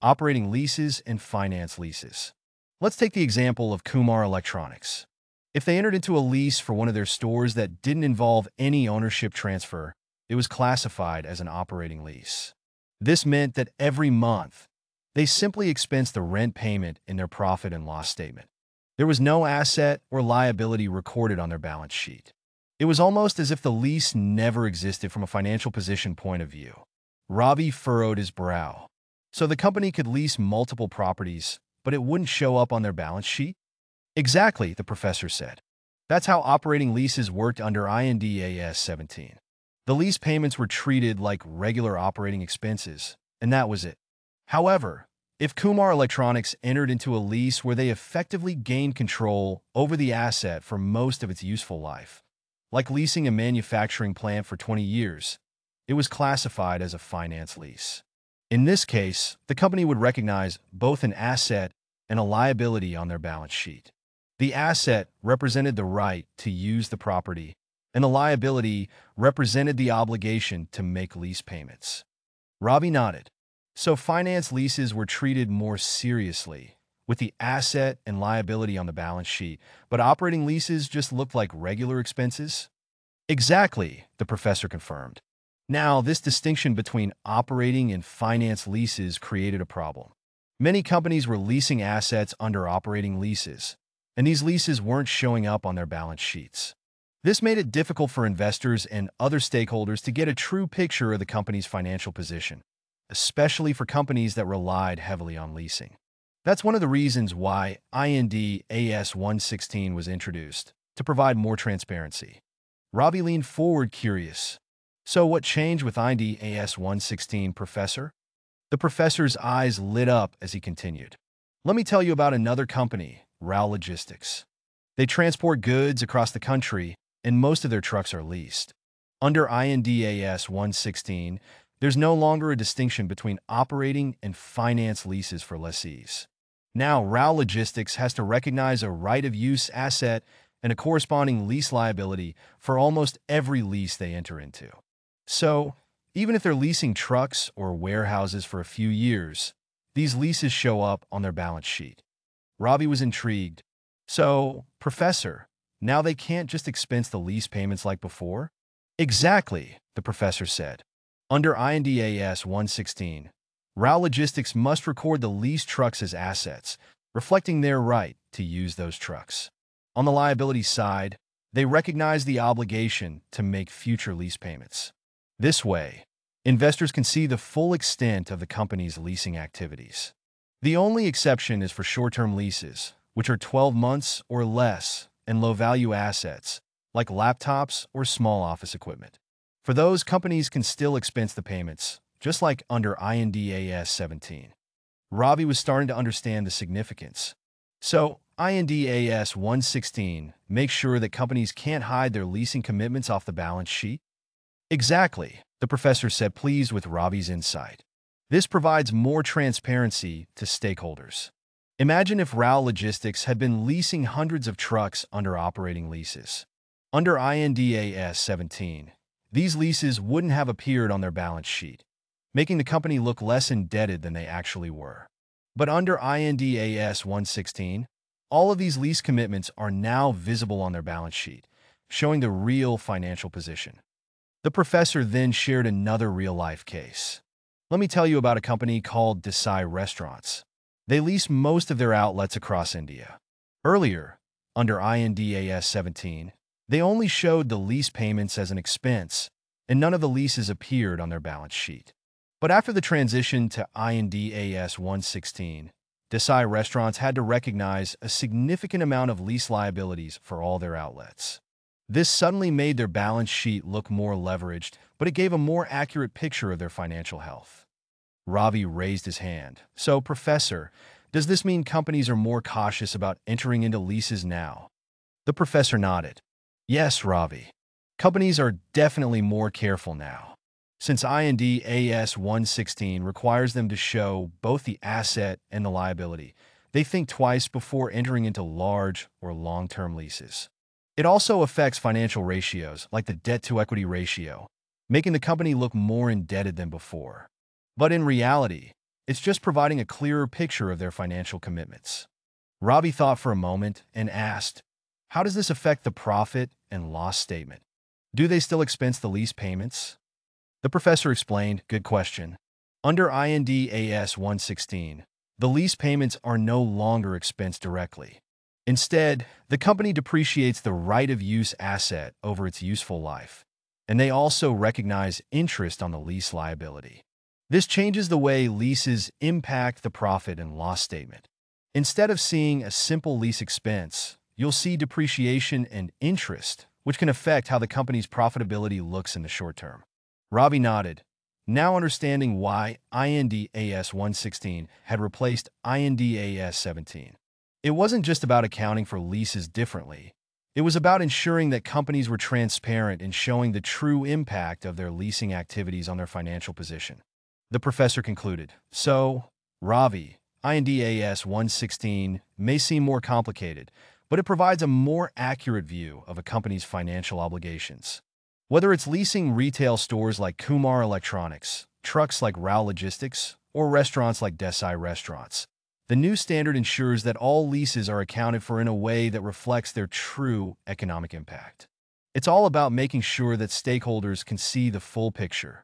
operating leases and finance leases. Let's take the example of Kumar Electronics. If they entered into a lease for one of their stores that didn't involve any ownership transfer, it was classified as an operating lease. This meant that every month, they simply expensed the rent payment in their profit and loss statement. There was no asset or liability recorded on their balance sheet. It was almost as if the lease never existed from a financial position point of view. Ravi furrowed his brow. So the company could lease multiple properties, but it wouldn't show up on their balance sheet? Exactly, the professor said. That's how operating leases worked under INDAS 17. The lease payments were treated like regular operating expenses, and that was it. However, if Kumar Electronics entered into a lease where they effectively gained control over the asset for most of its useful life, like leasing a manufacturing plant for 20 years, it was classified as a finance lease. In this case, the company would recognize both an asset and a liability on their balance sheet. The asset represented the right to use the property, and the liability represented the obligation to make lease payments. Ravi nodded. So finance leases were treated more seriously, with the asset and liability on the balance sheet, but operating leases just looked like regular expenses? Exactly, the professor confirmed. Now, this distinction between operating and finance leases created a problem. Many companies were leasing assets under operating leases, and these leases weren't showing up on their balance sheets. This made it difficult for investors and other stakeholders to get a true picture of the company's financial position, especially for companies that relied heavily on leasing. That's one of the reasons why IND AS 116 was introduced, to provide more transparency. Ravi leaned forward curious, so what changed with IND AS 116, Professor? The professor's eyes lit up as he continued. Let me tell you about another company, RAL Logistics. They transport goods across the country, and most of their trucks are leased. Under INDAS 116, there's no longer a distinction between operating and finance leases for lessees. Now, RAL Logistics has to recognize a right-of-use asset and a corresponding lease liability for almost every lease they enter into. So, even if they're leasing trucks or warehouses for a few years, these leases show up on their balance sheet. Ravi was intrigued. So, Professor, now they can't just expense the lease payments like before? Exactly, the professor said. Under INDAS 116, RAL Logistics must record the leased trucks as assets, reflecting their right to use those trucks. On the liability side, they recognize the obligation to make future lease payments. This way, investors can see the full extent of the company's leasing activities. The only exception is for short-term leases, which are 12 months or less, and low-value assets, like laptops or small office equipment. For those, companies can still expense the payments, just like under INDAS 17. Ravi was starting to understand the significance. So, INDAS 116 makes sure that companies can't hide their leasing commitments off the balance sheet? Exactly, the professor said, pleased with Ravi's insight. This provides more transparency to stakeholders. Imagine if RAL Logistics had been leasing hundreds of trucks under operating leases. Under INDAS 17, these leases wouldn't have appeared on their balance sheet, making the company look less indebted than they actually were. But under INDAS 116, all of these lease commitments are now visible on their balance sheet, showing the real financial position. The professor then shared another real-life case. Let me tell you about a company called Desai Restaurants. They lease most of their outlets across India. Earlier, under INDAS 17, they only showed the lease payments as an expense, and none of the leases appeared on their balance sheet. But after the transition to IND AS 116, Desai restaurants had to recognize a significant amount of lease liabilities for all their outlets. This suddenly made their balance sheet look more leveraged, but it gave a more accurate picture of their financial health. Ravi raised his hand. So, Professor, does this mean companies are more cautious about entering into leases now? The professor nodded. Yes, Ravi. Companies are definitely more careful now since IND AS 116 requires them to show both the asset and the liability. They think twice before entering into large or long-term leases. It also affects financial ratios, like the debt-to-equity ratio, making the company look more indebted than before. But in reality, it's just providing a clearer picture of their financial commitments. Ravi thought for a moment and asked, how does this affect the profit and loss statement? Do they still expense the lease payments? The professor explained, good question. Under IND AS 116, the lease payments are no longer expensed directly. Instead, the company depreciates the right-of-use asset over its useful life, and they also recognize interest on the lease liability. This changes the way leases impact the profit and loss statement. Instead of seeing a simple lease expense, you'll see depreciation and interest, which can affect how the company's profitability looks in the short term. Ravi nodded, now understanding why INDAS 116 had replaced INDAS 17. It wasn't just about accounting for leases differently. It was about ensuring that companies were transparent in showing the true impact of their leasing activities on their financial position. The professor concluded, So, Ravi, INDAS 116 may seem more complicated, but it provides a more accurate view of a company's financial obligations. Whether it's leasing retail stores like Kumar Electronics, trucks like RAL Logistics, or restaurants like Desai Restaurants, the new standard ensures that all leases are accounted for in a way that reflects their true economic impact. It's all about making sure that stakeholders can see the full picture.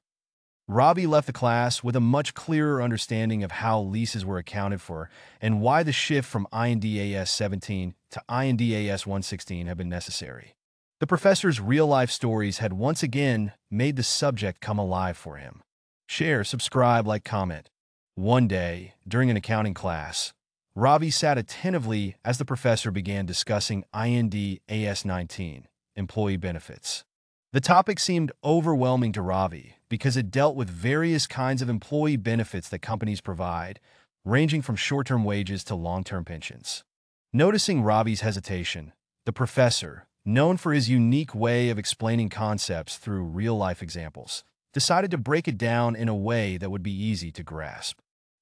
Ravi left the class with a much clearer understanding of how leases were accounted for and why the shift from INDAS 17 to INDAS 116 had been necessary. The professor's real-life stories had once again made the subject come alive for him. Share, subscribe, like, comment. One day, during an accounting class, Ravi sat attentively as the professor began discussing IND AS-19, employee benefits. The topic seemed overwhelming to Ravi because it dealt with various kinds of employee benefits that companies provide, ranging from short-term wages to long-term pensions. Noticing Ravi's hesitation, the professor, known for his unique way of explaining concepts through real-life examples, decided to break it down in a way that would be easy to grasp.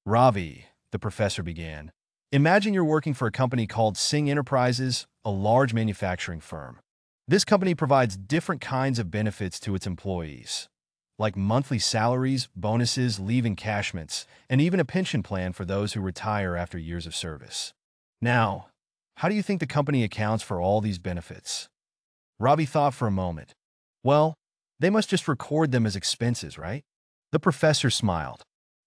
Ravi, the professor began, imagine you're working for a company called Singh Enterprises, a large manufacturing firm. This company provides different kinds of benefits to its employees, like monthly salaries, bonuses, leave encashments, and even a pension plan for those who retire after years of service. Now, how do you think the company accounts for all these benefits? Ravi thought for a moment. Well, they must just record them as expenses, right? The professor smiled.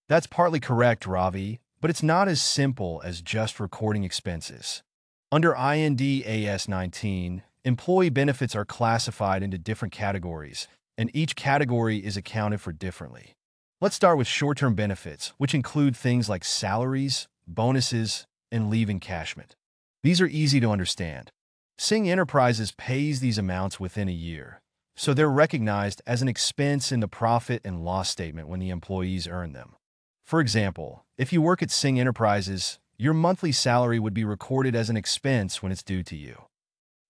That's partly correct, Ravi, but it's not as simple as just recording expenses. Under IND AS 19, employee benefits are classified into different categories, and each category is accounted for differently. Let's start with short-term benefits, which include things like salaries, bonuses, and leave encashment. These are easy to understand. Singh Enterprises pays these amounts within a year, so they're recognized as an expense in the profit and loss statement when the employees earn them. For example, if you work at Singh Enterprises, your monthly salary would be recorded as an expense when it's due to you.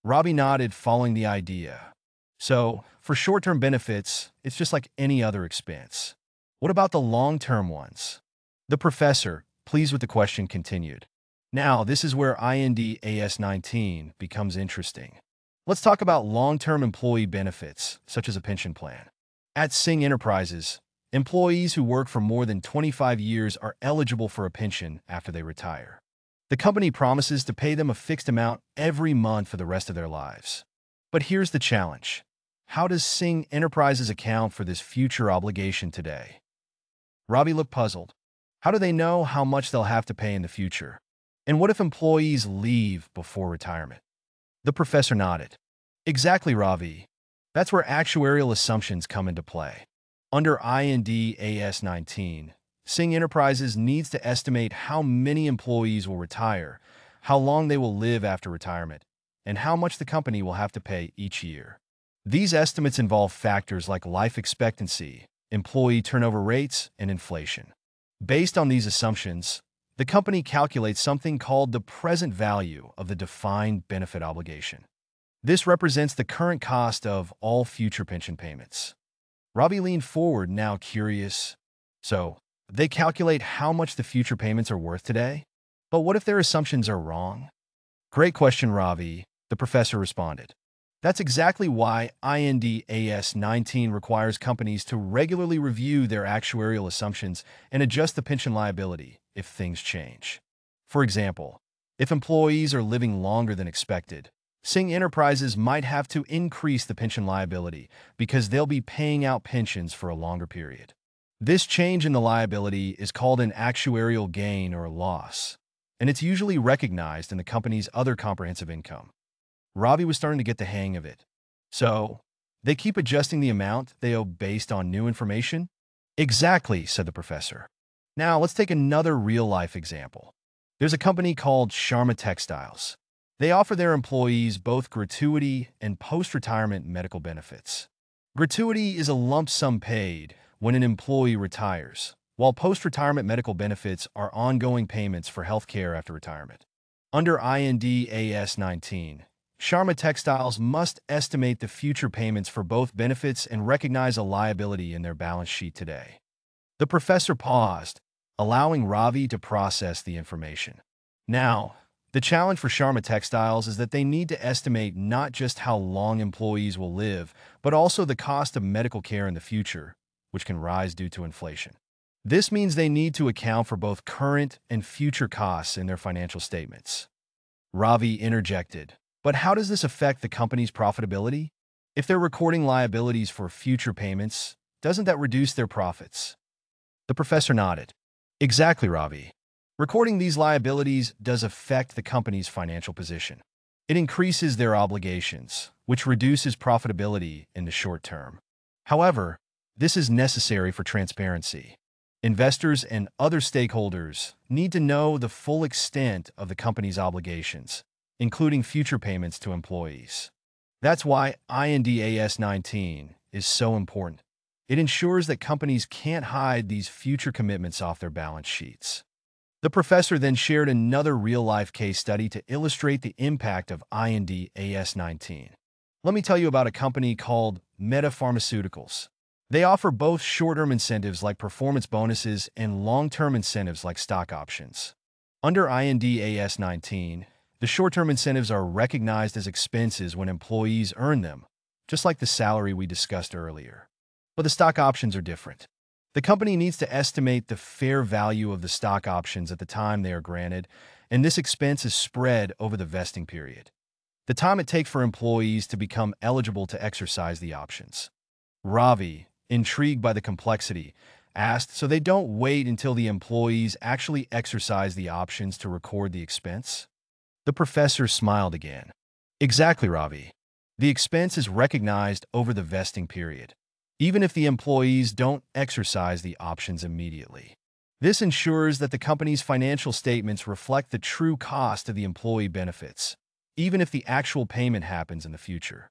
Ravi nodded, following the idea. So, for short-term benefits, it's just like any other expense. What about the long-term ones? The professor, pleased with the question, continued. Now, this is where IND AS 19 becomes interesting. Let's talk about long-term employee benefits, such as a pension plan. At Singh Enterprises, employees who work for more than 25 years are eligible for a pension after they retire. The company promises to pay them a fixed amount every month for the rest of their lives. But here's the challenge. How does Singh Enterprises account for this future obligation today? Ravi looked puzzled. How do they know how much they'll have to pay in the future? And what if employees leave before retirement? The professor nodded. Exactly, Ravi. That's where actuarial assumptions come into play. Under IND AS 19, Singh Enterprises needs to estimate how many employees will retire, how long they will live after retirement, and how much the company will have to pay each year. These estimates involve factors like life expectancy, employee turnover rates, and inflation. Based on these assumptions, the company calculates something called the present value of the defined benefit obligation. This represents the current cost of all future pension payments. Ravi leaned forward, now curious. So, they calculate how much the future payments are worth today? But what if their assumptions are wrong? Great question, Ravi, the professor responded. That's exactly why INDAS 19 requires companies to regularly review their actuarial assumptions and adjust the pension liability if things change. For example, if employees are living longer than expected, Singh Enterprises might have to increase the pension liability because they'll be paying out pensions for a longer period. This change in the liability is called an actuarial gain or loss, and it's usually recognized in the company's other comprehensive income. Ravi was starting to get the hang of it. So, they keep adjusting the amount they owe based on new information? Exactly, said the professor. Now, let's take another real-life example. There's a company called Sharma Textiles. They offer their employees both gratuity and post-retirement medical benefits. Gratuity is a lump sum paid when an employee retires, while post-retirement medical benefits are ongoing payments for health care after retirement. Under IND AS 19, Sharma Textiles must estimate the future payments for both benefits and recognize a liability in their balance sheet today. The professor paused, allowing Ravi to process the information. Now, the challenge for Sharma Textiles is that they need to estimate not just how long employees will live, but also the cost of medical care in the future, which can rise due to inflation. This means they need to account for both current and future costs in their financial statements. Ravi interjected, but how does this affect the company's profitability? If they're recording liabilities for future payments, doesn't that reduce their profits? The professor nodded. Exactly, Ravi. Recording these liabilities does affect the company's financial position. It increases their obligations, which reduces profitability in the short term. However, this is necessary for transparency. Investors and other stakeholders need to know the full extent of the company's obligations, including future payments to employees. That's why INDAS 19 is so important. It ensures that companies can't hide these future commitments off their balance sheets. The professor then shared another real-life case study to illustrate the impact of IND AS19. Let me tell you about a company called Mehta Pharmaceuticals. They offer both short-term incentives like performance bonuses and long-term incentives like stock options. Under IND AS19, the short-term incentives are recognized as expenses when employees earn them, just like the salary we discussed earlier. But the stock options are different. The company needs to estimate the fair value of the stock options at the time they are granted, and this expense is spread over the vesting period. The time it takes for employees to become eligible to exercise the options. Ravi, intrigued by the complexity, asked so they don't wait until the employees actually exercise the options to record the expense? The professor smiled again. Exactly, Ravi. The expense is recognized over the vesting period even if the employees don't exercise the options immediately. This ensures that the company's financial statements reflect the true cost of the employee benefits, even if the actual payment happens in the future.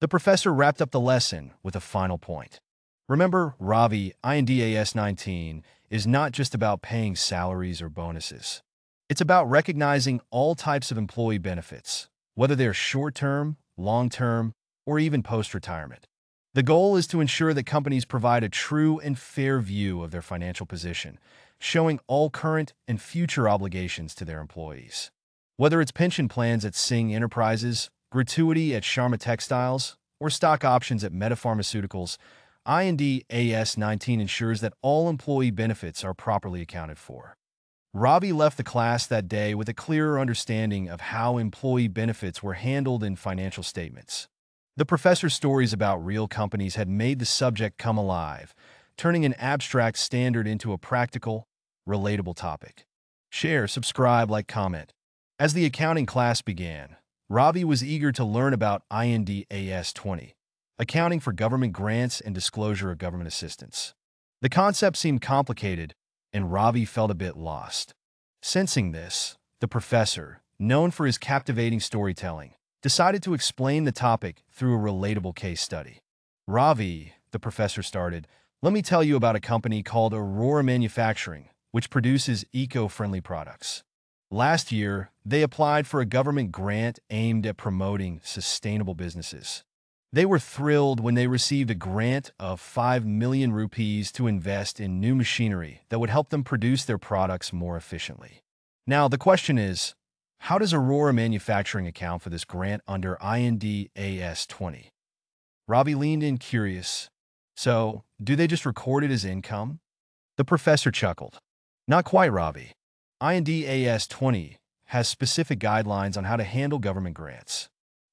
The professor wrapped up the lesson with a final point. Remember, Ravi, INDAS 19 is not just about paying salaries or bonuses. It's about recognizing all types of employee benefits, whether they're short-term, long-term, or even post-retirement. The goal is to ensure that companies provide a true and fair view of their financial position, showing all current and future obligations to their employees. Whether it's pension plans at Singh Enterprises, gratuity at Sharma Textiles, or stock options at Mehta Pharmaceuticals, IND AS 19 ensures that all employee benefits are properly accounted for. Ravi left the class that day with a clearer understanding of how employee benefits were handled in financial statements. The professor's stories about real companies had made the subject come alive, turning an abstract standard into a practical, relatable topic. Share, subscribe, like, comment. As the accounting class began, Ravi was eager to learn about INDAS 20, accounting for government grants and disclosure of government assistance. The concept seemed complicated, and Ravi felt a bit lost. Sensing this, the professor, known for his captivating storytelling, decided to explain the topic through a relatable case study. Ravi, the professor started, let me tell you about a company called Aurora Manufacturing, which produces eco-friendly products. Last year, they applied for a government grant aimed at promoting sustainable businesses. They were thrilled when they received a grant of 5 million rupees to invest in new machinery that would help them produce their products more efficiently. Now, the question is, how does Aurora Manufacturing account for this grant under IND AS 20? Ravi leaned in curious. So, do they just record it as income? The professor chuckled. Not quite, Ravi. IND AS 20 has specific guidelines on how to handle government grants.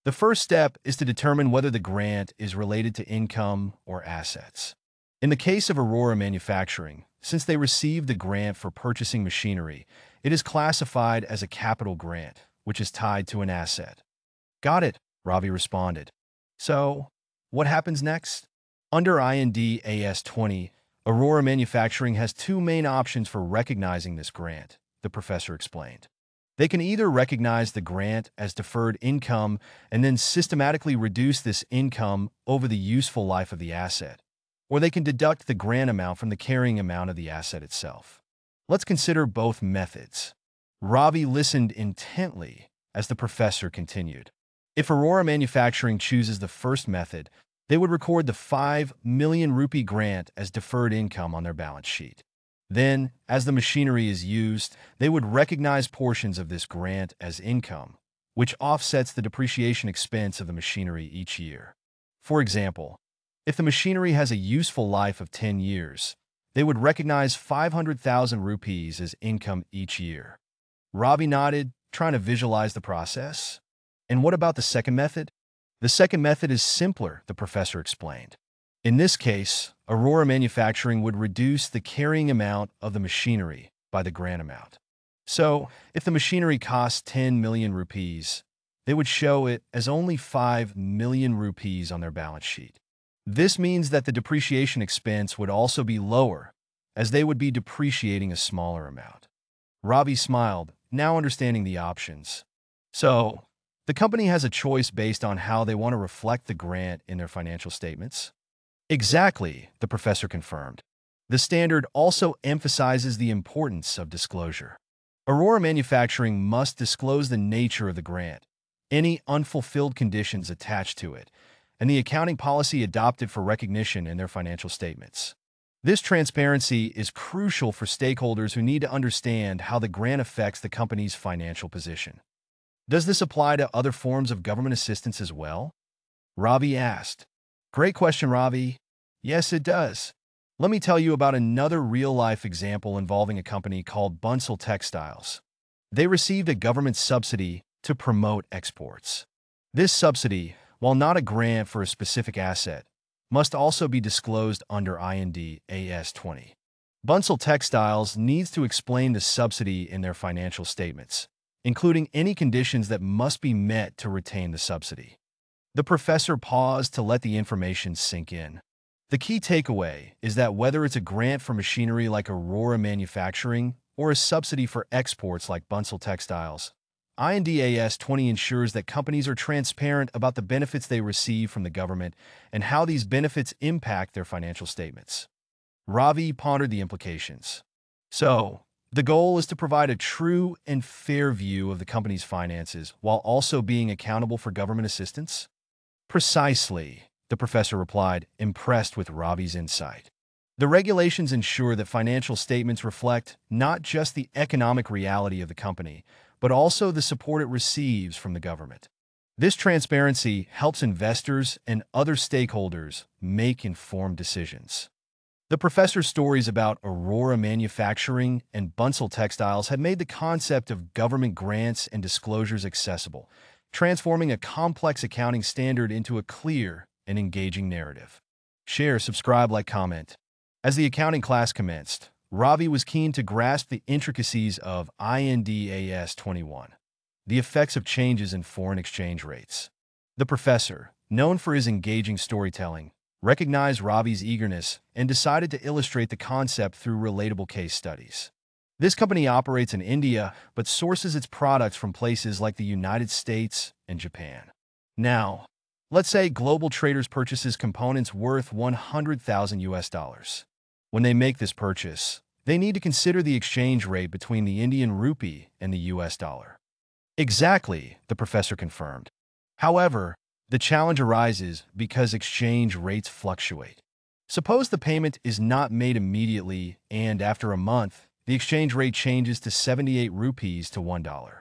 The first step is to determine whether the grant is related to income or assets. In the case of Aurora Manufacturing, since they received the grant for purchasing machinery, it is classified as a capital grant, which is tied to an asset. Got it, Ravi responded. So, what happens next? Under IND AS 20, Aurora Manufacturing has two main options for recognizing this grant, the professor explained. They can either recognize the grant as deferred income and then systematically reduce this income over the useful life of the asset, or they can deduct the grant amount from the carrying amount of the asset itself. Let's consider both methods. Ravi listened intently as the professor continued. If Aurora Manufacturing chooses the first method, they would record the 5 million rupee grant as deferred income on their balance sheet. Then, as the machinery is used, they would recognize portions of this grant as income, which offsets the depreciation expense of the machinery each year. For example, if the machinery has a useful life of 10 years, they would recognize 500,000 rupees as income each year. Ravi nodded, trying to visualize the process. And what about the second method? The second method is simpler, the professor explained. In this case, Aurora Manufacturing would reduce the carrying amount of the machinery by the grant amount. So, if the machinery costs 10 million rupees, they would show it as only 5 million rupees on their balance sheet. This means that the depreciation expense would also be lower, as they would be depreciating a smaller amount. Ravi smiled, now understanding the options. So, the company has a choice based on how they want to reflect the grant in their financial statements. Exactly, the professor confirmed. The standard also emphasizes the importance of disclosure. Aurora Manufacturing must disclose the nature of the grant, any unfulfilled conditions attached to it, and the accounting policy adopted for recognition in their financial statements. This transparency is crucial for stakeholders who need to understand how the grant affects the company's financial position. Does this apply to other forms of government assistance as well? Ravi asked. Great question, Ravi. Yes, it does. Let me tell you about another real-life example involving a company called Bansal Textiles. They received a government subsidy to promote exports. This subsidy, while not a grant for a specific asset, must also be disclosed under IND AS 20. Bansal Textiles needs to explain the subsidy in their financial statements, including any conditions that must be met to retain the subsidy. The professor paused to let the information sink in. The key takeaway is that whether it's a grant for machinery like Aurora Manufacturing or a subsidy for exports like Bansal Textiles, IND AS 20 ensures that companies are transparent about the benefits they receive from the government and how these benefits impact their financial statements. Ravi pondered the implications. So, The goal is to provide a true and fair view of the company's finances while also being accountable for government assistance? Precisely, the professor replied, impressed with Ravi's insight. The regulations ensure that financial statements reflect not just the economic reality of the company, but also the support it receives from the government. This transparency helps investors and other stakeholders make informed decisions. The professor's stories about Aurora Manufacturing and Bansal Textiles had made the concept of government grants and disclosures accessible, transforming a complex accounting standard into a clear and engaging narrative. Share, subscribe, like, comment. As the accounting class commenced, Ravi was keen to grasp the intricacies of INDAS 21, the effects of changes in foreign exchange rates. The professor, known for his engaging storytelling, recognized Ravi's eagerness and decided to illustrate the concept through relatable case studies. This company operates in India but sources its products from places like the United States and Japan. Now, let's say Global Traders purchases components worth 100,000 US dollars. When they make this purchase, they need to consider the exchange rate between the Indian rupee and the US dollar. Exactly, the professor confirmed. However, the challenge arises because exchange rates fluctuate. Suppose the payment is not made immediately and after a month, the exchange rate changes to 78 rupees to $1.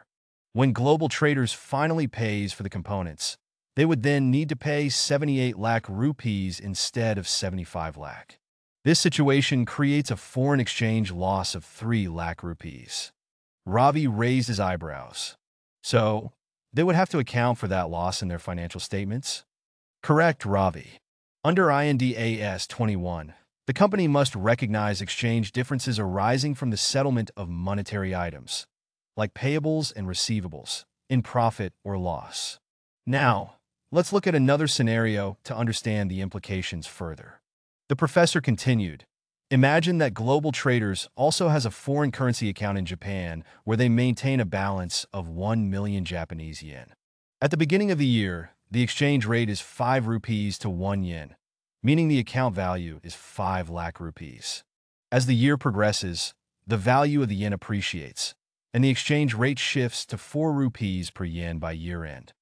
When global traders finally pays for the components, they would then need to pay 78 lakh rupees instead of 75 lakh. This situation creates a foreign exchange loss of 3 lakh rupees. Ravi raised his eyebrows. So, they would have to account for that loss in their financial statements? Correct, Ravi. Under INDAS 21, the company must recognize exchange differences arising from the settlement of monetary items, like payables and receivables, in profit or loss. Now, let's look at another scenario to understand the implications further. The professor continued, Imagine that Global Traders also has a foreign currency account in Japan where they maintain a balance of 1 million Japanese yen. At the beginning of the year, the exchange rate is 5 rupees to 1 yen, meaning the account value is 5 lakh rupees. As the year progresses, the value of the yen appreciates, and the exchange rate shifts to 4 rupees per yen by year end.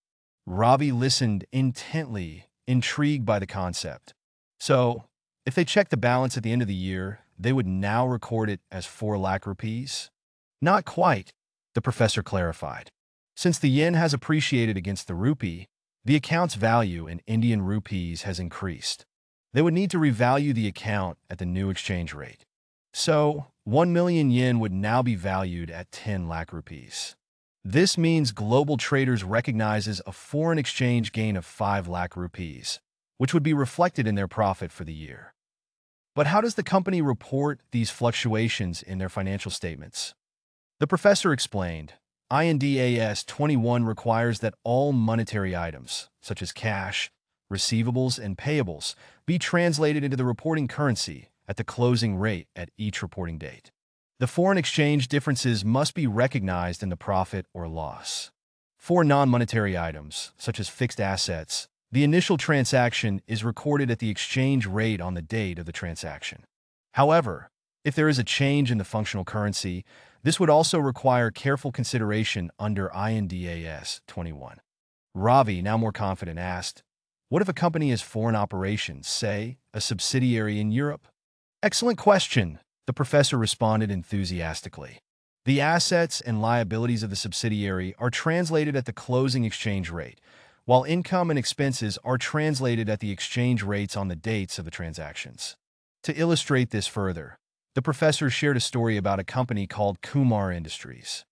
Ravi listened intently, intrigued by the concept. So, if they checked the balance at the end of the year, they would now record it as 4 lakh rupees? Not quite, the professor clarified. Since the yen has appreciated against the rupee, the account's value in Indian rupees has increased. They would need to revalue the account at the new exchange rate. So, 1 million yen would now be valued at 10 lakh rupees. This means Global Traders recognizes a foreign exchange gain of 5 lakh rupees, which would be reflected in their profit for the year. But how does the company report these fluctuations in their financial statements? The professor explained, INDAS 21 requires that all monetary items, such as cash, receivables, and payables, be translated into the reporting currency at the closing rate at each reporting date. The foreign exchange differences must be recognized in the profit or loss. For non-monetary items, such as fixed assets, the initial transaction is recorded at the exchange rate on the date of the transaction. However, if there is a change in the functional currency, this would also require careful consideration under INDAS 21. Ravi, now more confident, asked, What if a company has foreign operations, say, a subsidiary in Europe? Excellent question, the professor responded enthusiastically. The assets and liabilities of the subsidiary are translated at the closing exchange rate, while income and expenses are translated at the exchange rates on the dates of the transactions. To illustrate this further, the professor shared a story about a company called Kumar Industries.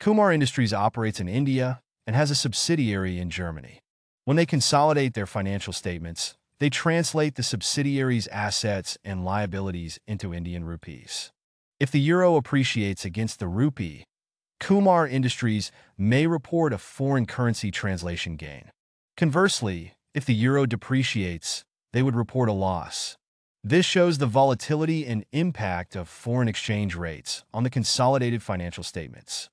Kumar Industries operates in India and has a subsidiary in Germany. When they consolidate their financial statements, they translate the subsidiary's assets and liabilities into Indian rupees. If the euro appreciates against the rupee, Kumar Industries may report a foreign currency translation gain. Conversely, if the euro depreciates, they would report a loss. This shows the volatility and impact of foreign exchange rates on the consolidated financial statements.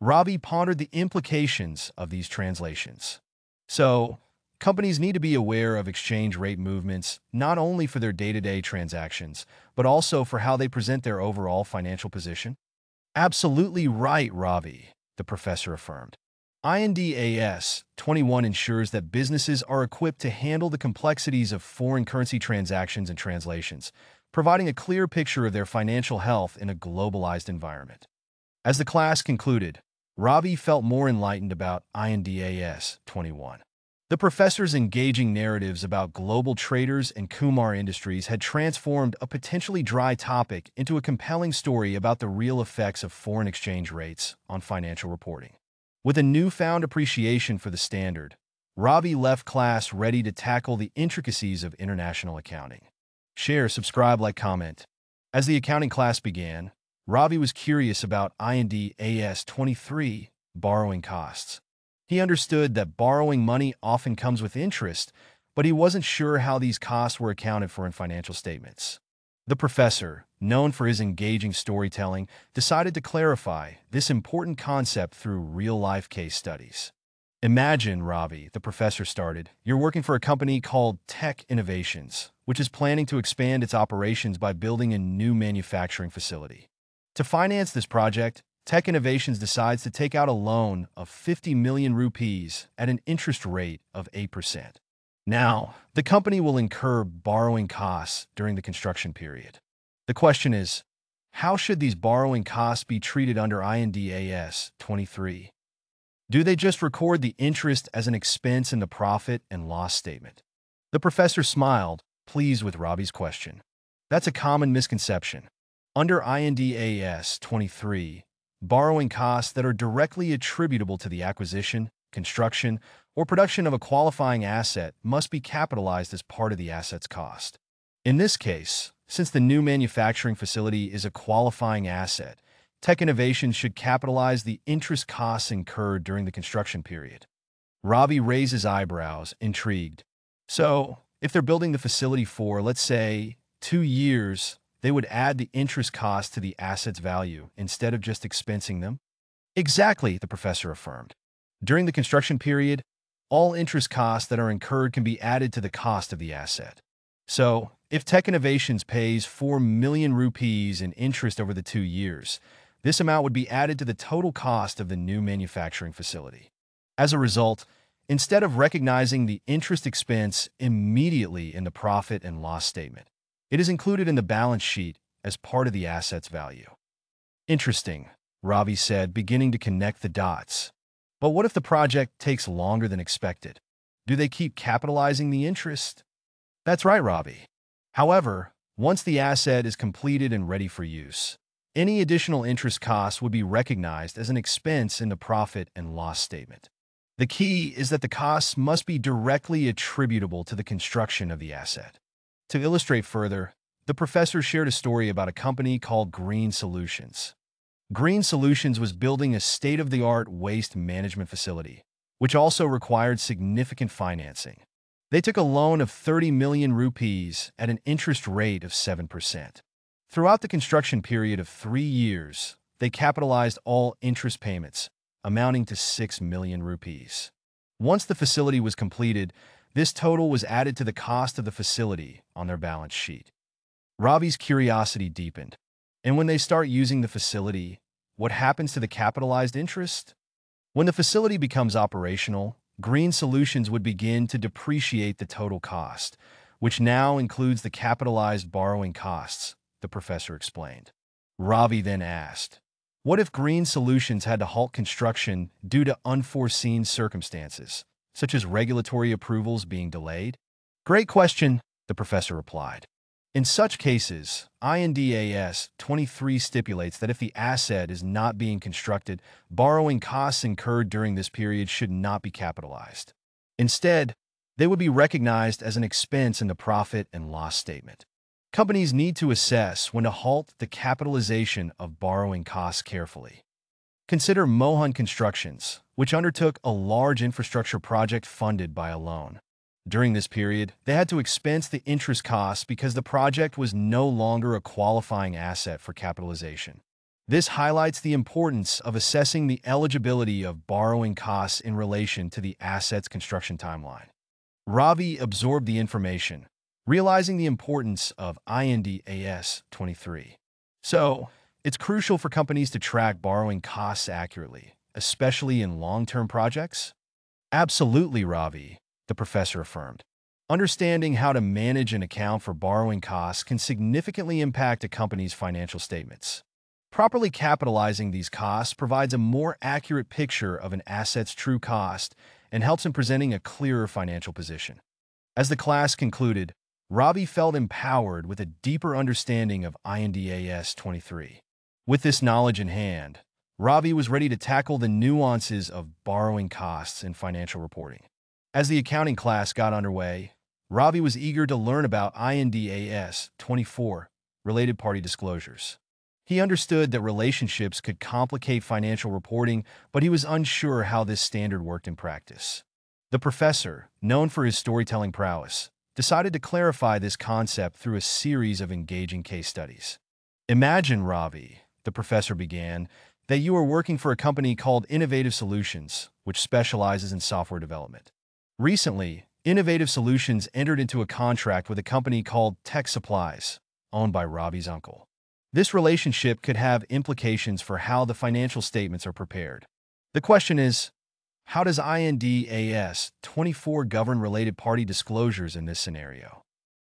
Ravi pondered the implications of these translations. So, companies need to be aware of exchange rate movements not only for their day-to-day -day transactions, but also for how they present their overall financial position. Absolutely right, Ravi, the professor affirmed. INDAS 21 ensures that businesses are equipped to handle the complexities of foreign currency transactions and translations, providing a clear picture of their financial health in a globalized environment. As the class concluded, Ravi felt more enlightened about INDAS 21. The professor's engaging narratives about global traders and Kumar Industries had transformed a potentially dry topic into a compelling story about the real effects of foreign exchange rates on financial reporting. With a newfound appreciation for the standard, Ravi left class ready to tackle the intricacies of international accounting. Share, subscribe, like, comment. As the accounting class began, Ravi was curious about IND AS 23 borrowing costs. He understood that borrowing money often comes with interest, but he wasn't sure how these costs were accounted for in financial statements. The professor, known for his engaging storytelling, decided to clarify this important concept through real-life case studies. Imagine, Ravi, the professor started, you're working for a company called Tech Innovations, which is planning to expand its operations by building a new manufacturing facility. To finance this project, Tech Innovations decides to take out a loan of 50 million rupees at an interest rate of 8%. Now, the company will incur borrowing costs during the construction period. The question is, how should these borrowing costs be treated under INDAS 23? Do they just record the interest as an expense in the profit and loss statement? The professor smiled, pleased with Ravi's question. That's a common misconception. Under INDAS 23, borrowing costs that are directly attributable to the acquisition, construction, or production of a qualifying asset must be capitalized as part of the asset's cost. In this case, since the new manufacturing facility is a qualifying asset, Tech Innovations should capitalize the interest costs incurred during the construction period. Ravi raises eyebrows, intrigued. So, if they're building the facility for, let's say, two years, they would add the interest cost to the asset's value instead of just expensing them? Exactly, the professor affirmed. During the construction period, all interest costs that are incurred can be added to the cost of the asset. So, if Tech Innovations pays 4 million rupees in interest over the two years, this amount would be added to the total cost of the new manufacturing facility. As a result, instead of recognizing the interest expense immediately in the profit and loss statement, it is included in the balance sheet as part of the asset's value. Interesting, Ravi said, beginning to connect the dots. But what if the project takes longer than expected? Do they keep capitalizing the interest? That's right, Ravi. However, once the asset is completed and ready for use, any additional interest costs would be recognized as an expense in the profit and loss statement. The key is that the costs must be directly attributable to the construction of the asset. To illustrate further, the professor shared a story about a company called Green Solutions. Green Solutions was building a state-of-the-art waste management facility, which also required significant financing. They took a loan of 30 million rupees at an interest rate of 7%. Throughout the construction period of three years, they capitalized all interest payments, amounting to 6 million rupees. Once the facility was completed, this total was added to the cost of the facility on their balance sheet. Ravi's curiosity deepened. And when they start using the facility, what happens to the capitalized interest? When the facility becomes operational, Green Solutions would begin to depreciate the total cost, which now includes the capitalized borrowing costs, the professor explained. Ravi then asked, what if Green Solutions had to halt construction due to unforeseen circumstances, such as regulatory approvals being delayed? Great question, the professor replied. In such cases, INDAS 23 stipulates that if the asset is not being constructed, borrowing costs incurred during this period should not be capitalized. Instead, they would be recognized as an expense in the profit and loss statement. Companies need to assess when to halt the capitalization of borrowing costs carefully. Consider Mohan Constructions, which undertook a large infrastructure project funded by a loan. During this period, they had to expense the interest costs because the project was no longer a qualifying asset for capitalization. This highlights the importance of assessing the eligibility of borrowing costs in relation to the asset's construction timeline. Ravi absorbed the information, realizing the importance of INDAS 23. So, It's crucial for companies to track borrowing costs accurately, especially in long-term projects. Absolutely, Ravi, the professor affirmed. Understanding how to manage and account for borrowing costs can significantly impact a company's financial statements. Properly capitalizing these costs provides a more accurate picture of an asset's true cost and helps in presenting a clearer financial position. As the class concluded, Ravi felt empowered with a deeper understanding of INDAS 23. With this knowledge in hand, Ravi was ready to tackle the nuances of borrowing costs in financial reporting. As the accounting class got underway, Ravi was eager to learn about IND AS 24 related party disclosures. He understood that relationships could complicate financial reporting, but he was unsure how this standard worked in practice. The professor, known for his storytelling prowess, decided to clarify this concept through a series of engaging case studies. Imagine, Ravi, the professor began, that you are working for a company called Innovative Solutions, which specializes in software development. Recently, Innovative Solutions entered into a contract with a company called Tech Supplies, owned by Ravi's uncle. This relationship could have implications for how the financial statements are prepared. The question is, how does INDAS 24 govern related party disclosures in this scenario?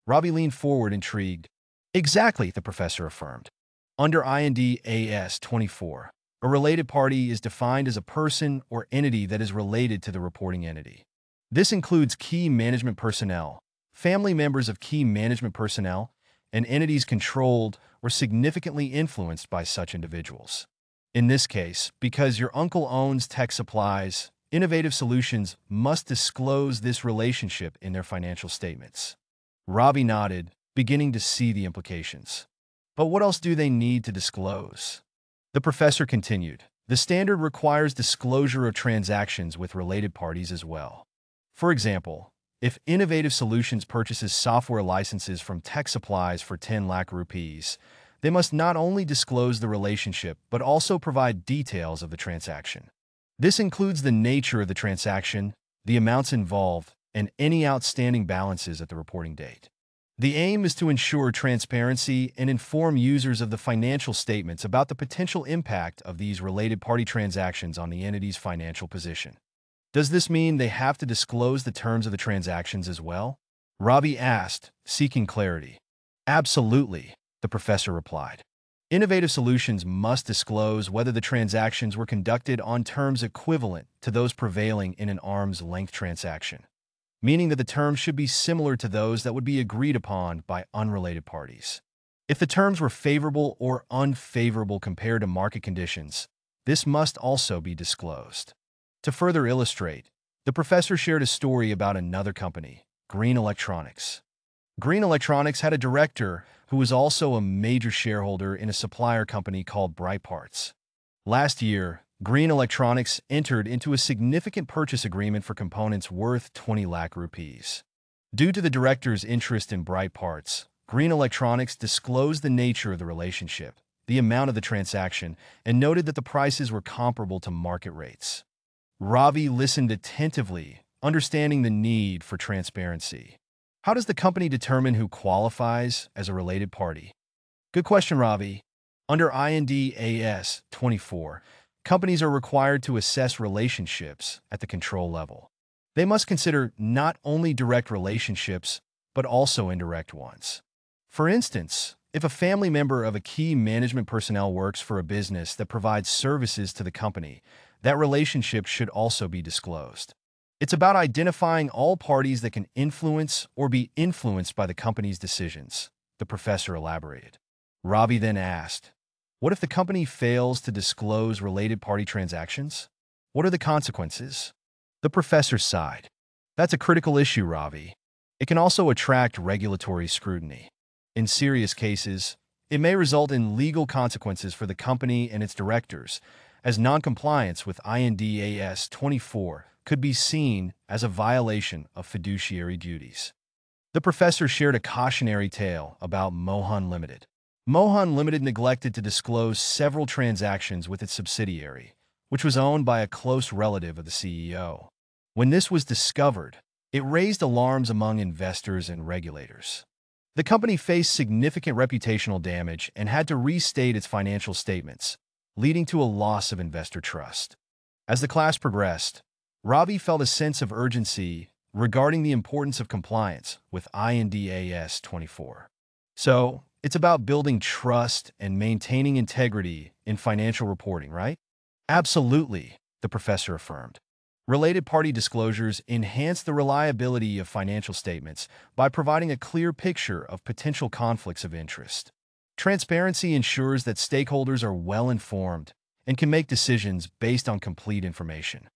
Ravi leaned forward, intrigued. Exactly, the professor affirmed. Under IND AS 24, a related party is defined as a person or entity that is related to the reporting entity. This includes key management personnel, family members of key management personnel, and entities controlled or significantly influenced by such individuals. In this case, because your uncle owns tech supplies, Innovative Solutions must disclose this relationship in their financial statements. Ravi nodded, beginning to see the implications. But what else do they need to disclose? The professor continued, the standard requires disclosure of transactions with related parties as well. For example, if Innovative Solutions purchases software licenses from Tech Supplies for 10 lakh rupees, they must not only disclose the relationship but also provide details of the transaction. This includes the nature of the transaction, the amounts involved, and any outstanding balances at the reporting date. The aim is to ensure transparency and inform users of the financial statements about the potential impact of these related party transactions on the entity's financial position. Does this mean they have to disclose the terms of the transactions as well? Ravi asked, seeking clarity. Absolutely, the professor replied. Innovative Solutions must disclose whether the transactions were conducted on terms equivalent to those prevailing in an arm's length transaction, meaning that the terms should be similar to those that would be agreed upon by unrelated parties. If the terms were favorable or unfavorable compared to market conditions, this must also be disclosed. To further illustrate, the professor shared a story about another company, Green Electronics. Green Electronics had a director who was also a major shareholder in a supplier company called Bright Parts. Last year, Green Electronics entered into a significant purchase agreement for components worth 20 lakh rupees. Due to the director's interest in Bright Parts, Green Electronics disclosed the nature of the relationship, the amount of the transaction, and noted that the prices were comparable to market rates. Ravi listened attentively, understanding the need for transparency. How does the company determine who qualifies as a related party? Good question, Ravi. Under IND AS 24, companies are required to assess relationships at the control level. They must consider not only direct relationships, but also indirect ones. For instance, if a family member of a key management personnel works for a business that provides services to the company, that relationship should also be disclosed. It's about identifying all parties that can influence or be influenced by the company's decisions, the professor elaborated. Ravi then asked, What if the company fails to disclose related party transactions? What are the consequences? The professor sighed. That's a critical issue, Ravi. It can also attract regulatory scrutiny. In serious cases, it may result in legal consequences for the company and its directors, as noncompliance with INDAS 24 could be seen as a violation of fiduciary duties. The professor shared a cautionary tale about Mohan Limited. Mohan Limited neglected to disclose several transactions with its subsidiary, which was owned by a close relative of the CEO. When this was discovered, it raised alarms among investors and regulators. The company faced significant reputational damage and had to restate its financial statements, leading to a loss of investor trust. As the class progressed, Ravi felt a sense of urgency regarding the importance of compliance with INDAS 24. So, it's about building trust and maintaining integrity in financial reporting, right? Absolutely, the professor affirmed. Related party disclosures enhance the reliability of financial statements by providing a clear picture of potential conflicts of interest. Transparency ensures that stakeholders are well informed and can make decisions based on complete information.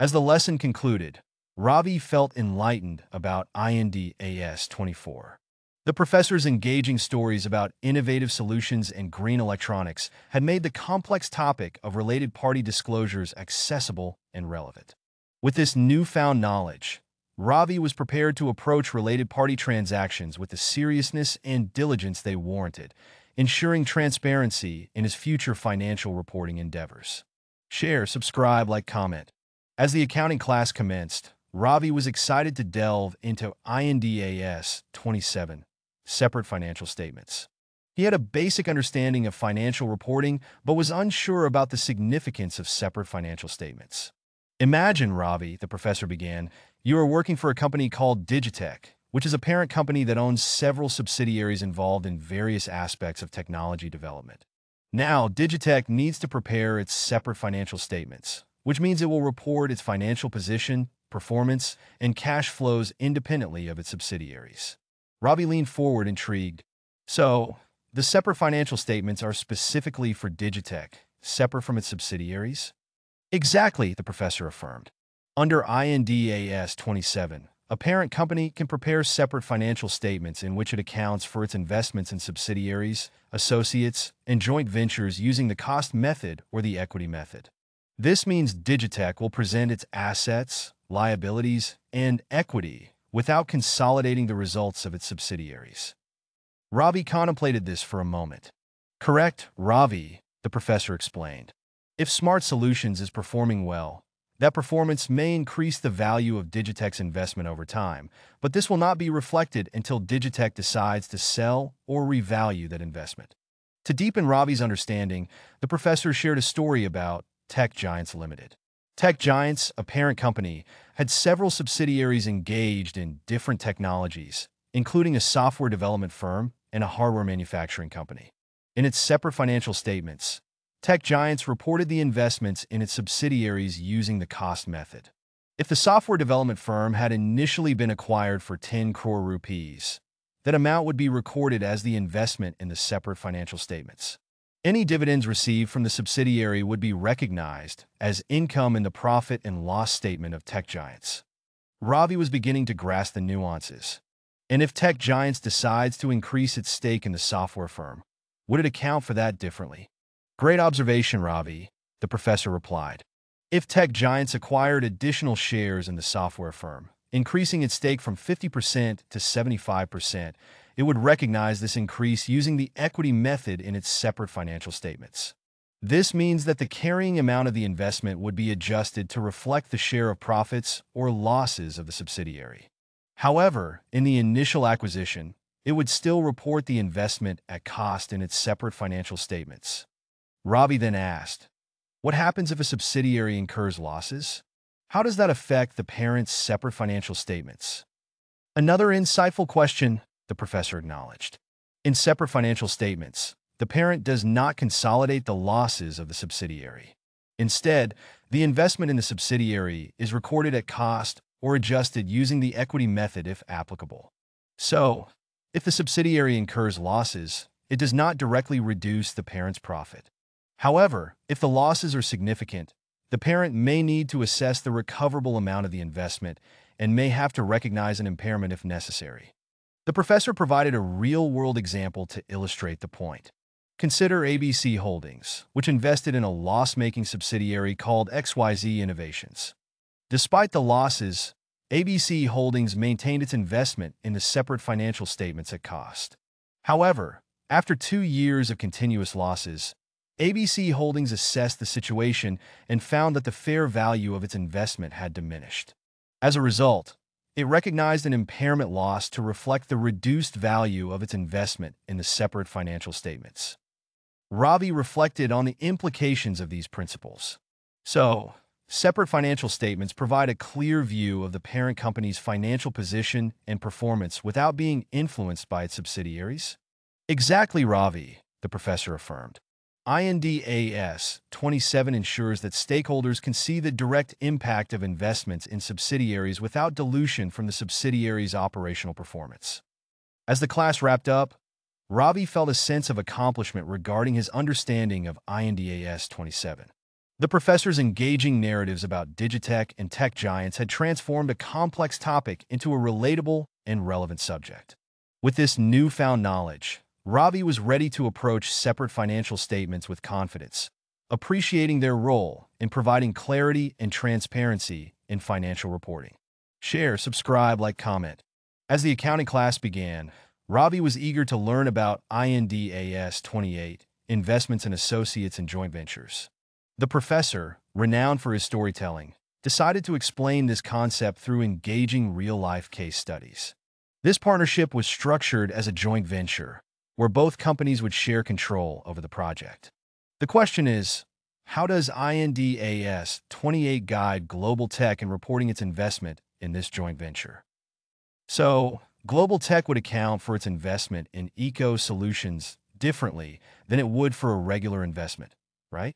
As the lesson concluded, Ravi felt enlightened about INDAS 24. The professor's engaging stories about innovative solutions and green electronics had made the complex topic of related party disclosures accessible and relevant. With this newfound knowledge, Ravi was prepared to approach related party transactions with the seriousness and diligence they warranted, ensuring transparency in his future financial reporting endeavors. Share, subscribe, like, comment. As the accounting class commenced, Ravi was excited to delve into IND AS 27 separate financial statements. He had a basic understanding of financial reporting, but was unsure about the significance of separate financial statements. Imagine, Ravi, the professor began, you are working for a company called Digitech, which is a parent company that owns several subsidiaries involved in various aspects of technology development. Now, Digitech needs to prepare its separate financial statements, which means it will report its financial position, performance, and cash flows independently of its subsidiaries. Ravi leaned forward, intrigued. So, the separate financial statements are specifically for Digitech, separate from its subsidiaries? Exactly, the professor affirmed. Under IND AS 27, a parent company can prepare separate financial statements in which it accounts for its investments in subsidiaries, associates, and joint ventures using the cost method or the equity method. This means Digitech will present its assets, liabilities, and equity without consolidating the results of its subsidiaries. Ravi contemplated this for a moment. Correct, Ravi, the professor explained. If Smart Solutions is performing well, that performance may increase the value of Digitech's investment over time, but this will not be reflected until Digitech decides to sell or revalue that investment. To deepen Ravi's understanding, the professor shared a story about Tech Giants Limited. Tech Giants, a parent company, had several subsidiaries engaged in different technologies, including a software development firm and a hardware manufacturing company. In its separate financial statements, Tech Giants reported the investments in its subsidiaries using the cost method. If the software development firm had initially been acquired for 10 crore rupees, that amount would be recorded as the investment in the separate financial statements. Any dividends received from the subsidiary would be recognized as income in the profit and loss statement of tech giants. Ravi was beginning to grasp the nuances. And if Tech Giants decides to increase its stake in the software firm, would it account for that differently? Great observation, Ravi, the professor replied. If Tech Giants acquired additional shares in the software firm, increasing its stake from 50% to 75%, it would recognize this increase using the equity method in its separate financial statements. This means that the carrying amount of the investment would be adjusted to reflect the share of profits or losses of the subsidiary. However, in the initial acquisition, it would still report the investment at cost in its separate financial statements. Ravi then asked, What happens if a subsidiary incurs losses? How does that affect the parent's separate financial statements? Another insightful question the professor acknowledged. In separate financial statements, the parent does not consolidate the losses of the subsidiary. Instead, the investment in the subsidiary is recorded at cost or adjusted using the equity method if applicable. So, if the subsidiary incurs losses, it does not directly reduce the parent's profit. However, if the losses are significant, the parent may need to assess the recoverable amount of the investment and may have to recognize an impairment if necessary. The professor provided a real-world example to illustrate the point. Consider ABC Holdings, which invested in a loss-making subsidiary called XYZ Innovations. Despite the losses, ABC Holdings maintained its investment in the separate financial statements at cost. However, after two years of continuous losses, ABC Holdings assessed the situation and found that the fair value of its investment had diminished. As a result, it recognized an impairment loss to reflect the reduced value of its investment in the separate financial statements. Ravi reflected on the implications of these principles. So, separate financial statements provide a clear view of the parent company's financial position and performance without being influenced by its subsidiaries? Exactly, Ravi, the professor affirmed. INDAS 27 ensures that stakeholders can see the direct impact of investments in subsidiaries without dilution from the subsidiary's operational performance. As the class wrapped up, Ravi felt a sense of accomplishment regarding his understanding of INDAS 27. The professor's engaging narratives about Digitech and tech giants had transformed a complex topic into a relatable and relevant subject. With this newfound knowledge, Ravi was ready to approach separate financial statements with confidence, appreciating their role in providing clarity and transparency in financial reporting. Share, subscribe, like, comment. As the accounting class began, Ravi was eager to learn about INDAS 28, investments in associates and joint ventures. The professor, renowned for his storytelling, decided to explain this concept through engaging real-life case studies. This partnership was structured as a joint venture, where both companies would share control over the project. The question is, how does INDAS 28 guide Global Tech in reporting its investment in this joint venture? So, Global Tech would account for its investment in Eco Solutions differently than it would for a regular investment, right?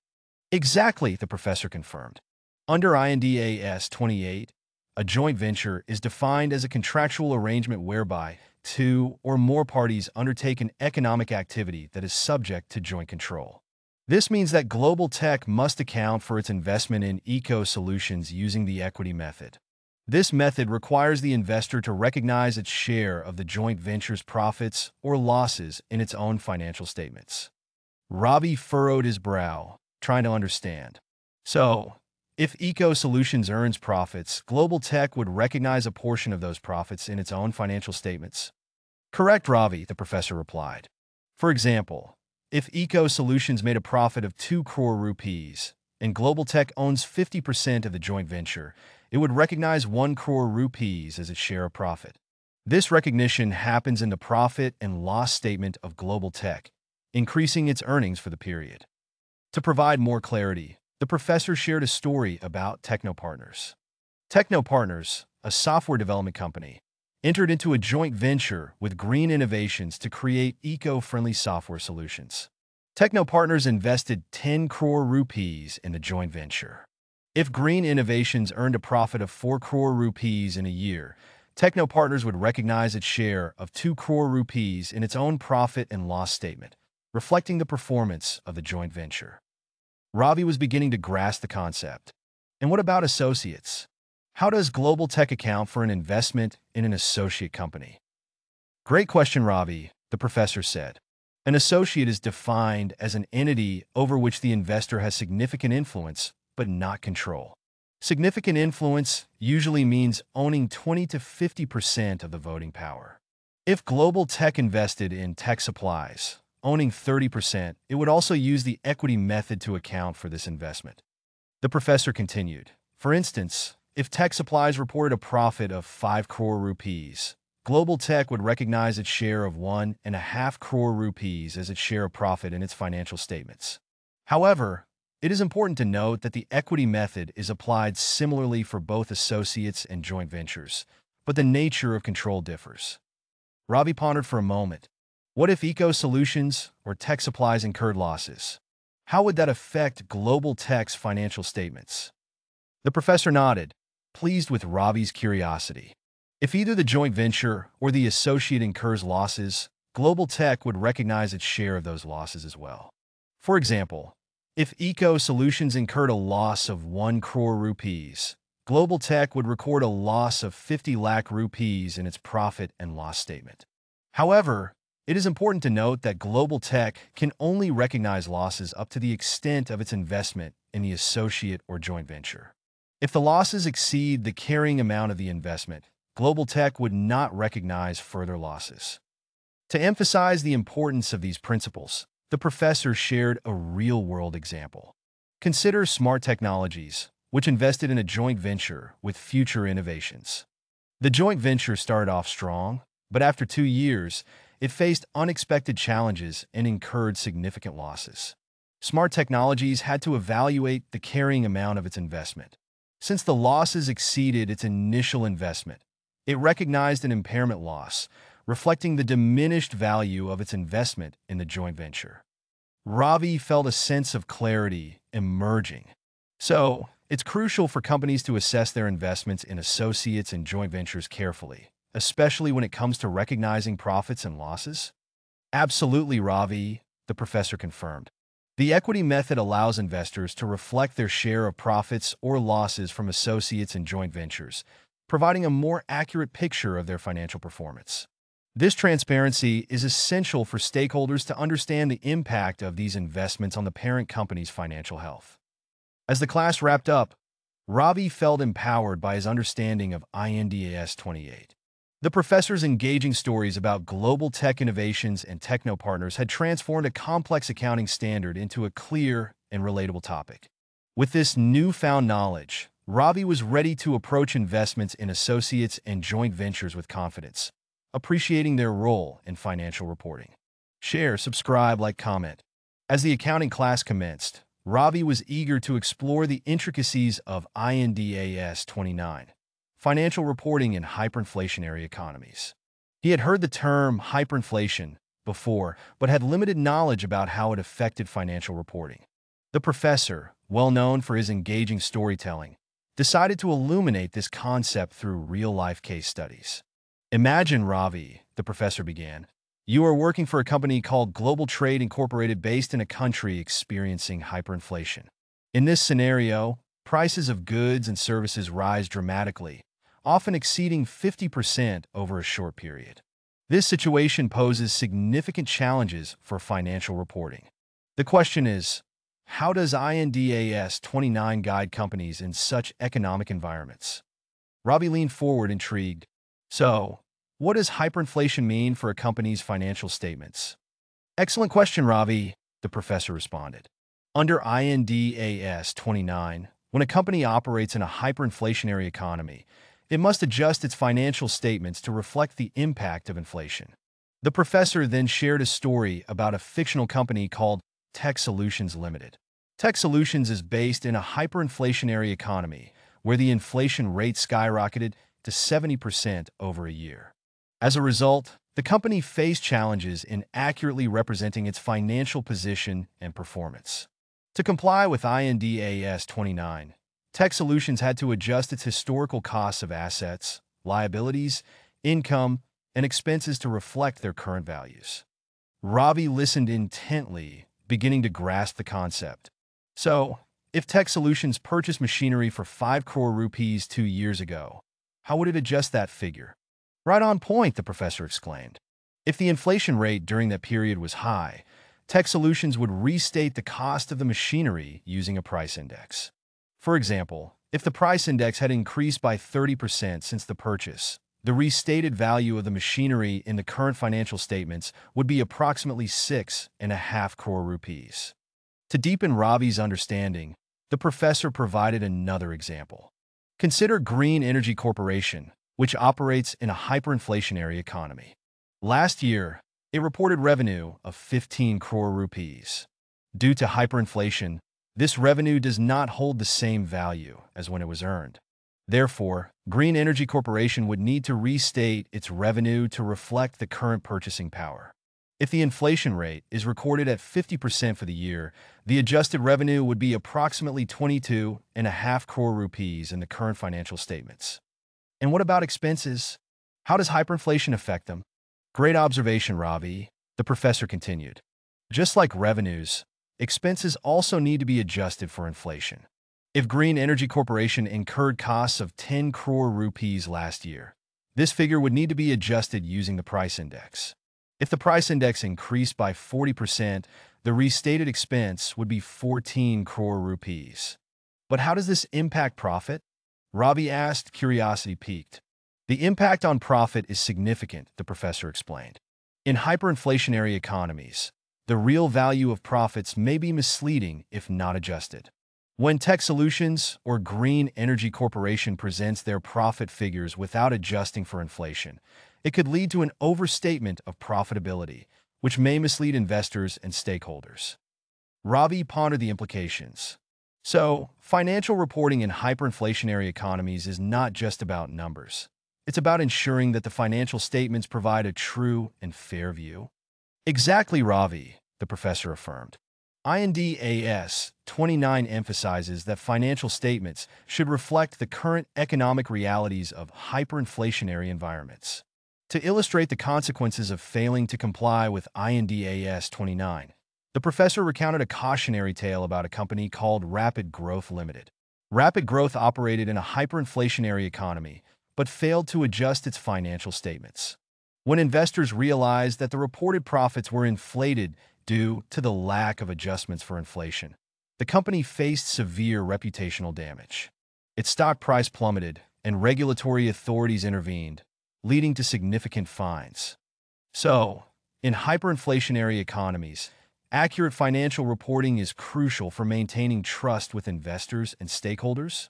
Exactly, the professor confirmed. Under INDAS 28, a joint venture is defined as a contractual arrangement whereby two or more parties undertake an economic activity that is subject to joint control. This means that global tech must account for its investment in eco solutions using the equity method. This method requires the investor to recognize its share of the joint venture's profits or losses in its own financial statements. Ravi furrowed his brow, trying to understand. So, if Eco Solutions earns profits, Global Tech would recognize a portion of those profits in its own financial statements. Correct, Ravi, the professor replied. For example, if Eco Solutions made a profit of 2 crore rupees and Global Tech owns 50% of the joint venture, it would recognize 1 crore rupees as its share of profit. This recognition happens in the profit and loss statement of Global Tech, increasing its earnings for the period. To provide more clarity, the professor shared a story about Technopartners. Technopartners, a software development company, entered into a joint venture with Green Innovations to create eco-friendly software solutions. Techno Partners invested 10 crore rupees in the joint venture. If Green Innovations earned a profit of 4 crore rupees in a year, Techno Partners would recognize its share of 2 crore rupees in its own profit and loss statement, reflecting the performance of the joint venture. Ravi was beginning to grasp the concept. And what about associates? How does Global Tech account for an investment in an associate company? Great question, Ravi, the professor said. An associate is defined as an entity over which the investor has significant influence, but not control. Significant influence usually means owning 20 to 50% of the voting power. If Global Tech invested in tech supplies, owning 30%, it would also use the equity method to account for this investment. The professor continued, for instance, if Tech Supplies reported a profit of 5 crore rupees, Global Tech would recognize its share of 1.5 crore rupees as its share of profit in its financial statements. However, it is important to note that the equity method is applied similarly for both associates and joint ventures, but the nature of control differs. Ravi pondered for a moment, what if Eco Solutions or Tech Supplies incurred losses? How would that affect Global Tech's financial statements? The professor nodded, pleased with Ravi's curiosity. If either the joint venture or the associate incurs losses, Global Tech would recognize its share of those losses as well. For example, if Eco Solutions incurred a loss of 1 crore rupees, Global Tech would record a loss of 50 lakh rupees in its profit and loss statement. However, it is important to note that global tech can only recognize losses up to the extent of its investment in the associate or joint venture. If the losses exceed the carrying amount of the investment, global tech would not recognize further losses. To emphasize the importance of these principles, the professor shared a real-world example. Consider Smart Technologies, which invested in a joint venture with Future Innovations. The joint venture started off strong, but after two years, it faced unexpected challenges and incurred significant losses. Smart Technologies had to evaluate the carrying amount of its investment. Since the losses exceeded its initial investment, it recognized an impairment loss, reflecting the diminished value of its investment in the joint venture. Ravi felt a sense of clarity emerging. So, it's crucial for companies to assess their investments in associates and joint ventures carefully, especially when it comes to recognizing profits and losses? Absolutely, Ravi, the professor confirmed. The equity method allows investors to reflect their share of profits or losses from associates and joint ventures, providing a more accurate picture of their financial performance. This transparency is essential for stakeholders to understand the impact of these investments on the parent company's financial health. As the class wrapped up, Ravi felt empowered by his understanding of INDAS 28. The professor's engaging stories about global tech innovations and techno partners had transformed a complex accounting standard into a clear and relatable topic. With this newfound knowledge, Ravi was ready to approach investments in associates and joint ventures with confidence, appreciating their role in financial reporting. Share, subscribe, like, comment. As the accounting class commenced, Ravi was eager to explore the intricacies of INDAS 29, financial reporting in hyperinflationary economies. He had heard the term hyperinflation before, but had limited knowledge about how it affected financial reporting. The professor, well known for his engaging storytelling, decided to illuminate this concept through real-life case studies. Imagine, Ravi, the professor began, you are working for a company called Global Trade Incorporated based in a country experiencing hyperinflation. In this scenario, prices of goods and services rise dramatically, often exceeding 50% over a short period. This situation poses significant challenges for financial reporting. The question is, how does INDAS 29 guide companies in such economic environments? Ravi leaned forward, intrigued. So, what does hyperinflation mean for a company's financial statements? Excellent question, Ravi, the professor responded. Under INDAS 29, when a company operates in a hyperinflationary economy, it must adjust its financial statements to reflect the impact of inflation. The professor then shared a story about a fictional company called Tech Solutions Limited. Tech Solutions is based in a hyperinflationary economy where the inflation rate skyrocketed to 70% over a year. As a result, the company faced challenges in accurately representing its financial position and performance. To comply with INDAS 29, Tech Solutions had to adjust its historical costs of assets, liabilities, income, and expenses to reflect their current values. Ravi listened intently, beginning to grasp the concept. So, if Tech Solutions purchased machinery for 5 crore rupees two years ago, how would it adjust that figure? Right on point, the professor exclaimed. If the inflation rate during that period was high, Tech Solutions would restate the cost of the machinery using a price index. For example, if the price index had increased by 30% since the purchase, the restated value of the machinery in the current financial statements would be approximately six and a half crore rupees. To deepen Ravi's understanding, the professor provided another example. Consider Green Energy Corporation, which operates in a hyperinflationary economy. Last year, it reported revenue of 15 crore rupees. Due to hyperinflation, this revenue does not hold the same value as when it was earned. Therefore, Green Energy Corporation would need to restate its revenue to reflect the current purchasing power. If the inflation rate is recorded at 50% for the year, the adjusted revenue would be approximately 22.5 crore rupees in the current financial statements. And what about expenses? How does hyperinflation affect them? Great observation, Ravi, the professor continued. Just like revenues, expenses also need to be adjusted for inflation. If Green Energy Corporation incurred costs of 10 crore rupees last year, this figure would need to be adjusted using the price index. If the price index increased by 40%, the restated expense would be 14 crore rupees. But how does this impact profit? Ravi asked, curiosity piqued. The impact on profit is significant, the professor explained. In hyperinflationary economies, the real value of profits may be misleading if not adjusted. When Tech Solutions or Green Energy Corporation presents their profit figures without adjusting for inflation, it could lead to an overstatement of profitability, which may mislead investors and stakeholders. Ravi pondered the implications. So, financial reporting in hyperinflationary economies is not just about numbers. It's about ensuring that the financial statements provide a true and fair view. Exactly, Ravi, the professor affirmed. IND AS 29 emphasizes that financial statements should reflect the current economic realities of hyperinflationary environments. To illustrate the consequences of failing to comply with IND AS 29, the professor recounted a cautionary tale about a company called Rapid Growth Limited. Rapid Growth operated in a hyperinflationary economy, but failed to adjust its financial statements. When investors realized that the reported profits were inflated due to the lack of adjustments for inflation. The company faced severe reputational damage. Its stock price plummeted, and regulatory authorities intervened, leading to significant fines. So, in hyperinflationary economies, accurate financial reporting is crucial for maintaining trust with investors and stakeholders?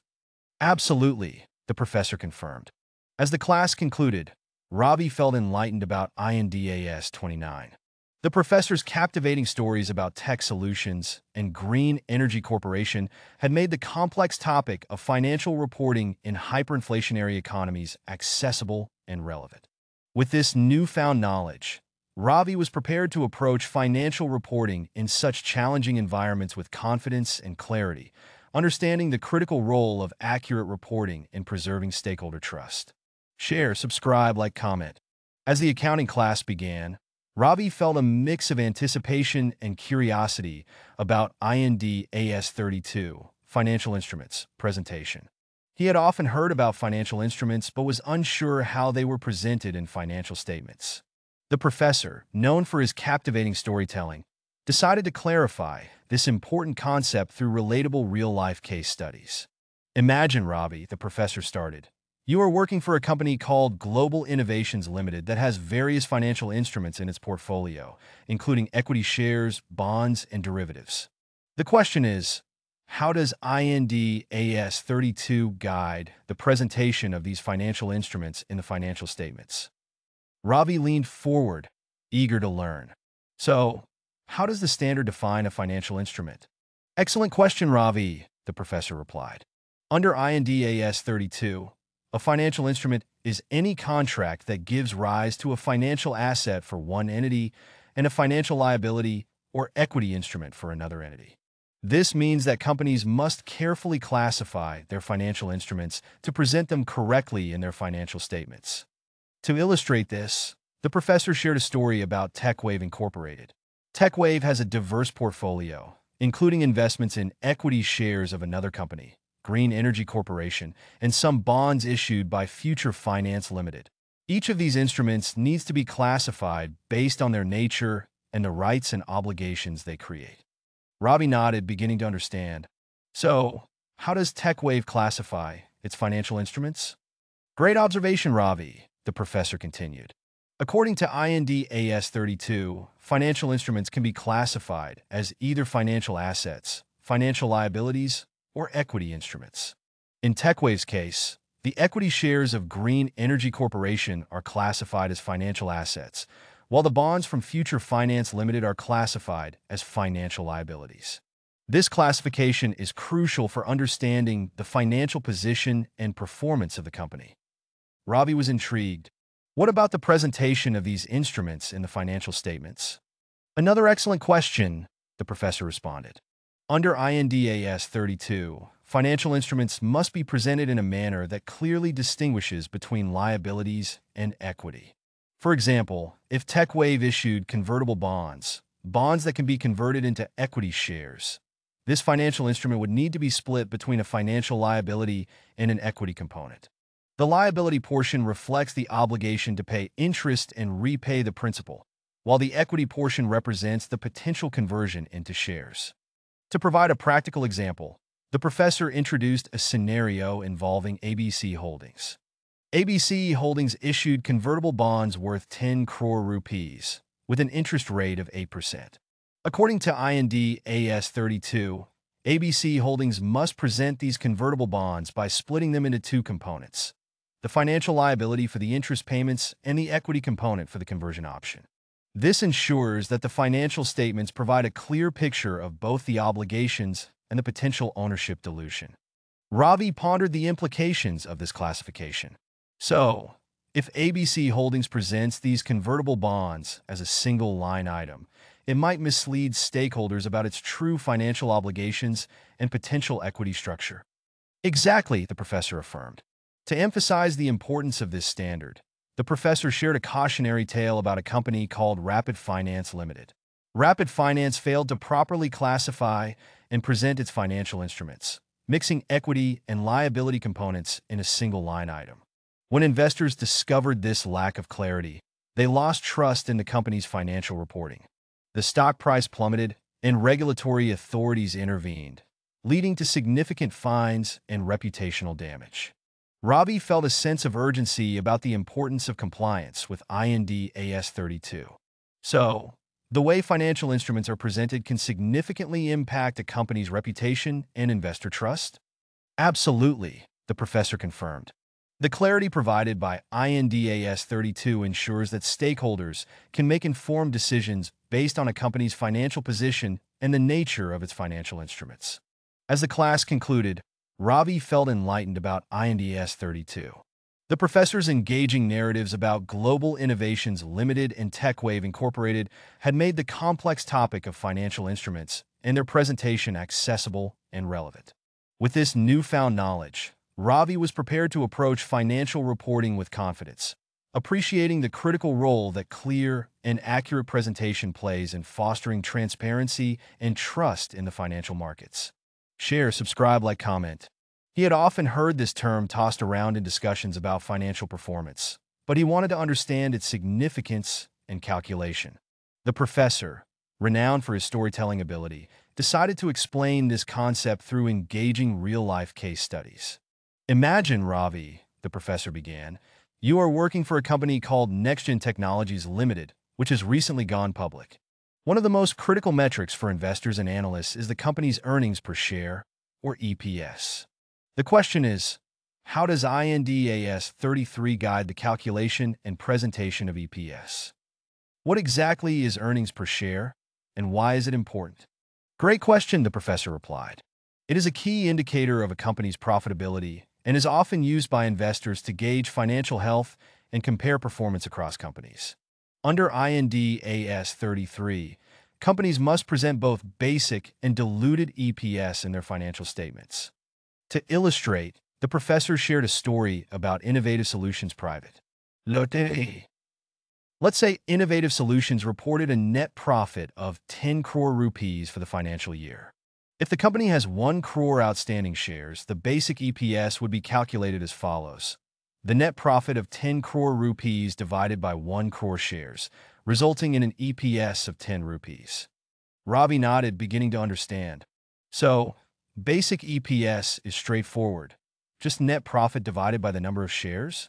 Absolutely, the professor confirmed. As the class concluded, Ravi felt enlightened about INDAS 29. The professor's captivating stories about tech solutions and Green Energy Corporation had made the complex topic of financial reporting in hyperinflationary economies accessible and relevant. With this newfound knowledge, Ravi was prepared to approach financial reporting in such challenging environments with confidence and clarity, understanding the critical role of accurate reporting in preserving stakeholder trust. Share, subscribe, like, comment. As the accounting class began, Ravi felt a mix of anticipation and curiosity about IND AS32, Financial Instruments, presentation. He had often heard about financial instruments but was unsure how they were presented in financial statements. The professor, known for his captivating storytelling, decided to clarify this important concept through relatable real-life case studies. Imagine, Ravi, the professor started, you are working for a company called Global Innovations Limited that has various financial instruments in its portfolio, including equity shares, bonds, and derivatives. The question is, how does IND AS 32 guide the presentation of these financial instruments in the financial statements? Ravi leaned forward, eager to learn. So, how does the standard define a financial instrument? Excellent question, Ravi, the professor replied. Under IND AS 32, a financial instrument is any contract that gives rise to a financial asset for one entity and a financial liability or equity instrument for another entity. This means that companies must carefully classify their financial instruments to present them correctly in their financial statements. To illustrate this, the professor shared a story about TechWave Incorporated. TechWave has a diverse portfolio, including investments in equity shares of another company, Green Energy Corporation, and some bonds issued by Future Finance Limited. Each of these instruments needs to be classified based on their nature and the rights and obligations they create. Ravi nodded, beginning to understand. So, how does TechWave classify its financial instruments? Great observation, Ravi, the professor continued. According to IND AS 32, financial instruments can be classified as either financial assets, financial liabilities, or equity instruments. In TechWave's case, the equity shares of Green Energy Corporation are classified as financial assets, while the bonds from Future Finance Limited are classified as financial liabilities. This classification is crucial for understanding the financial position and performance of the company. Ravi was intrigued. What about the presentation of these instruments in the financial statements? Another excellent question, the professor responded. Under IND AS 32, financial instruments must be presented in a manner that clearly distinguishes between liabilities and equity. For example, if TechWave issued convertible bonds, bonds that can be converted into equity shares, this financial instrument would need to be split between a financial liability and an equity component. The liability portion reflects the obligation to pay interest and repay the principal, while the equity portion represents the potential conversion into shares. To provide a practical example, the professor introduced a scenario involving ABC Holdings. ABC Holdings issued convertible bonds worth 10 crore rupees with an interest rate of 8%. According to IND AS 32, ABC Holdings must present these convertible bonds by splitting them into two components the financial liability for the interest payments and the equity component for the conversion option. This ensures that the financial statements provide a clear picture of both the obligations and the potential ownership dilution. Ravi pondered the implications of this classification. So, if ABC Holdings presents these convertible bonds as a single line item, it might mislead stakeholders about its true financial obligations and potential equity structure. Exactly, the professor affirmed. To emphasize the importance of this standard, the professor shared a cautionary tale about a company called Rapid Finance Limited. Rapid Finance failed to properly classify and present its financial instruments, mixing equity and liability components in a single line item. When investors discovered this lack of clarity, they lost trust in the company's financial reporting. The stock price plummeted, and regulatory authorities intervened, leading to significant fines and reputational damage. Ravi felt a sense of urgency about the importance of compliance with IND AS 32. So, the way financial instruments are presented can significantly impact a company's reputation and investor trust? Absolutely, the professor confirmed. The clarity provided by INDAS 32 ensures that stakeholders can make informed decisions based on a company's financial position and the nature of its financial instruments. As the class concluded, Ravi felt enlightened about INDAS 32. The professor's engaging narratives about Global Innovations Limited and TechWave Incorporated had made the complex topic of financial instruments and their presentation accessible and relevant. With this newfound knowledge, Ravi was prepared to approach financial reporting with confidence, appreciating the critical role that clear and accurate presentation plays in fostering transparency and trust in the financial markets. Share, subscribe, like, comment. He had often heard this term tossed around in discussions about financial performance, but he wanted to understand its significance and calculation. The professor, renowned for his storytelling ability, decided to explain this concept through engaging real-life case studies. Imagine, Ravi, the professor began, you are working for a company called NextGen Technologies Limited, which has recently gone public. One of the most critical metrics for investors and analysts is the company's earnings per share, or EPS. The question is, how does INDAS 33 guide the calculation and presentation of EPS? What exactly is earnings per share, and why is it important? Great question, the professor replied. It is a key indicator of a company's profitability and is often used by investors to gauge financial health and compare performance across companies. Under IND AS 33, companies must present both basic and diluted EPS in their financial statements. To illustrate, the professor shared a story about Innovative Solutions Private. Lotte. Let's say Innovative Solutions reported a net profit of 10 crore rupees for the financial year. If the company has 1 crore outstanding shares, the basic EPS would be calculated as follows. The net profit of 10 crore rupees divided by 1 crore shares, resulting in an EPS of 10 rupees. Ravi nodded, beginning to understand. So, basic EPS is straightforward. Just net profit divided by the number of shares?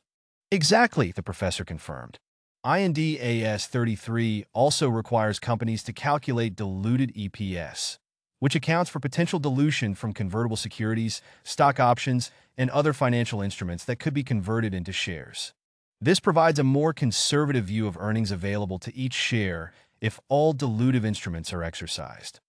Exactly, the professor confirmed. IND AS 33 also requires companies to calculate diluted EPS, which accounts for potential dilution from convertible securities, stock options, and other financial instruments that could be converted into shares. This provides a more conservative view of earnings available to each share if all dilutive instruments are exercised.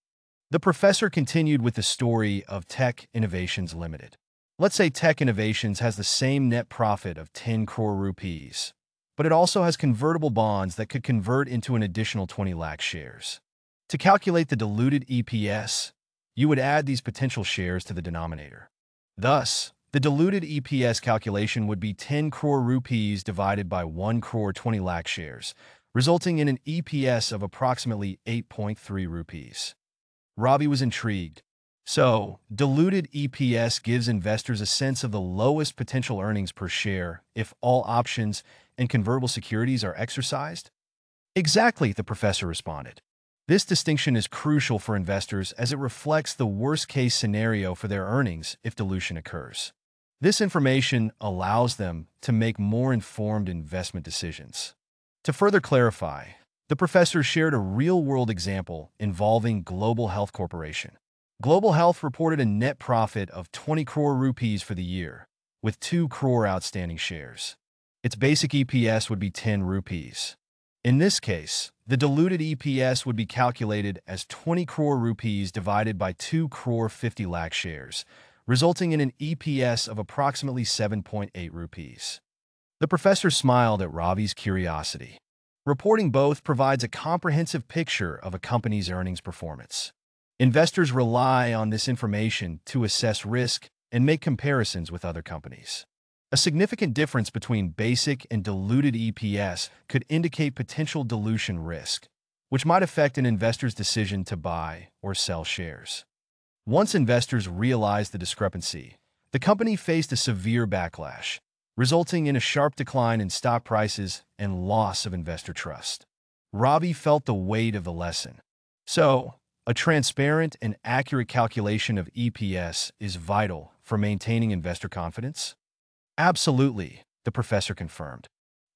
The professor continued with the story of Tech Innovations Limited. Let's say Tech Innovations has the same net profit of 10 crore rupees, but it also has convertible bonds that could convert into an additional 20 lakh shares. To calculate the diluted EPS, you would add these potential shares to the denominator. Thus, the diluted EPS calculation would be 10 crore rupees divided by 1 crore 20 lakh shares, resulting in an EPS of approximately 8.3 rupees. Ravi was intrigued. So, diluted EPS gives investors a sense of the lowest potential earnings per share if all options and convertible securities are exercised? Exactly, the professor responded. This distinction is crucial for investors as it reflects the worst-case scenario for their earnings if dilution occurs. This information allows them to make more informed investment decisions. To further clarify, the professor shared a real-world example involving Global Health Corporation. Global Health reported a net profit of 20 crore rupees for the year, with 2 crore outstanding shares. Its basic EPS would be 10 rupees. In this case, the diluted EPS would be calculated as 20 crore rupees divided by 2 crore 50 lakh shares, resulting in an EPS of approximately 7.8 rupees. The professor smiled at Ravi's curiosity. Reporting both provides a comprehensive picture of a company's earnings performance. Investors rely on this information to assess risk and make comparisons with other companies. A significant difference between basic and diluted EPS could indicate potential dilution risk, which might affect an investor's decision to buy or sell shares. Once investors realized the discrepancy, the company faced a severe backlash, resulting in a sharp decline in stock prices and loss of investor trust. Ravi felt the weight of the lesson. So, a transparent and accurate calculation of EPS is vital for maintaining investor confidence? Absolutely, the professor confirmed.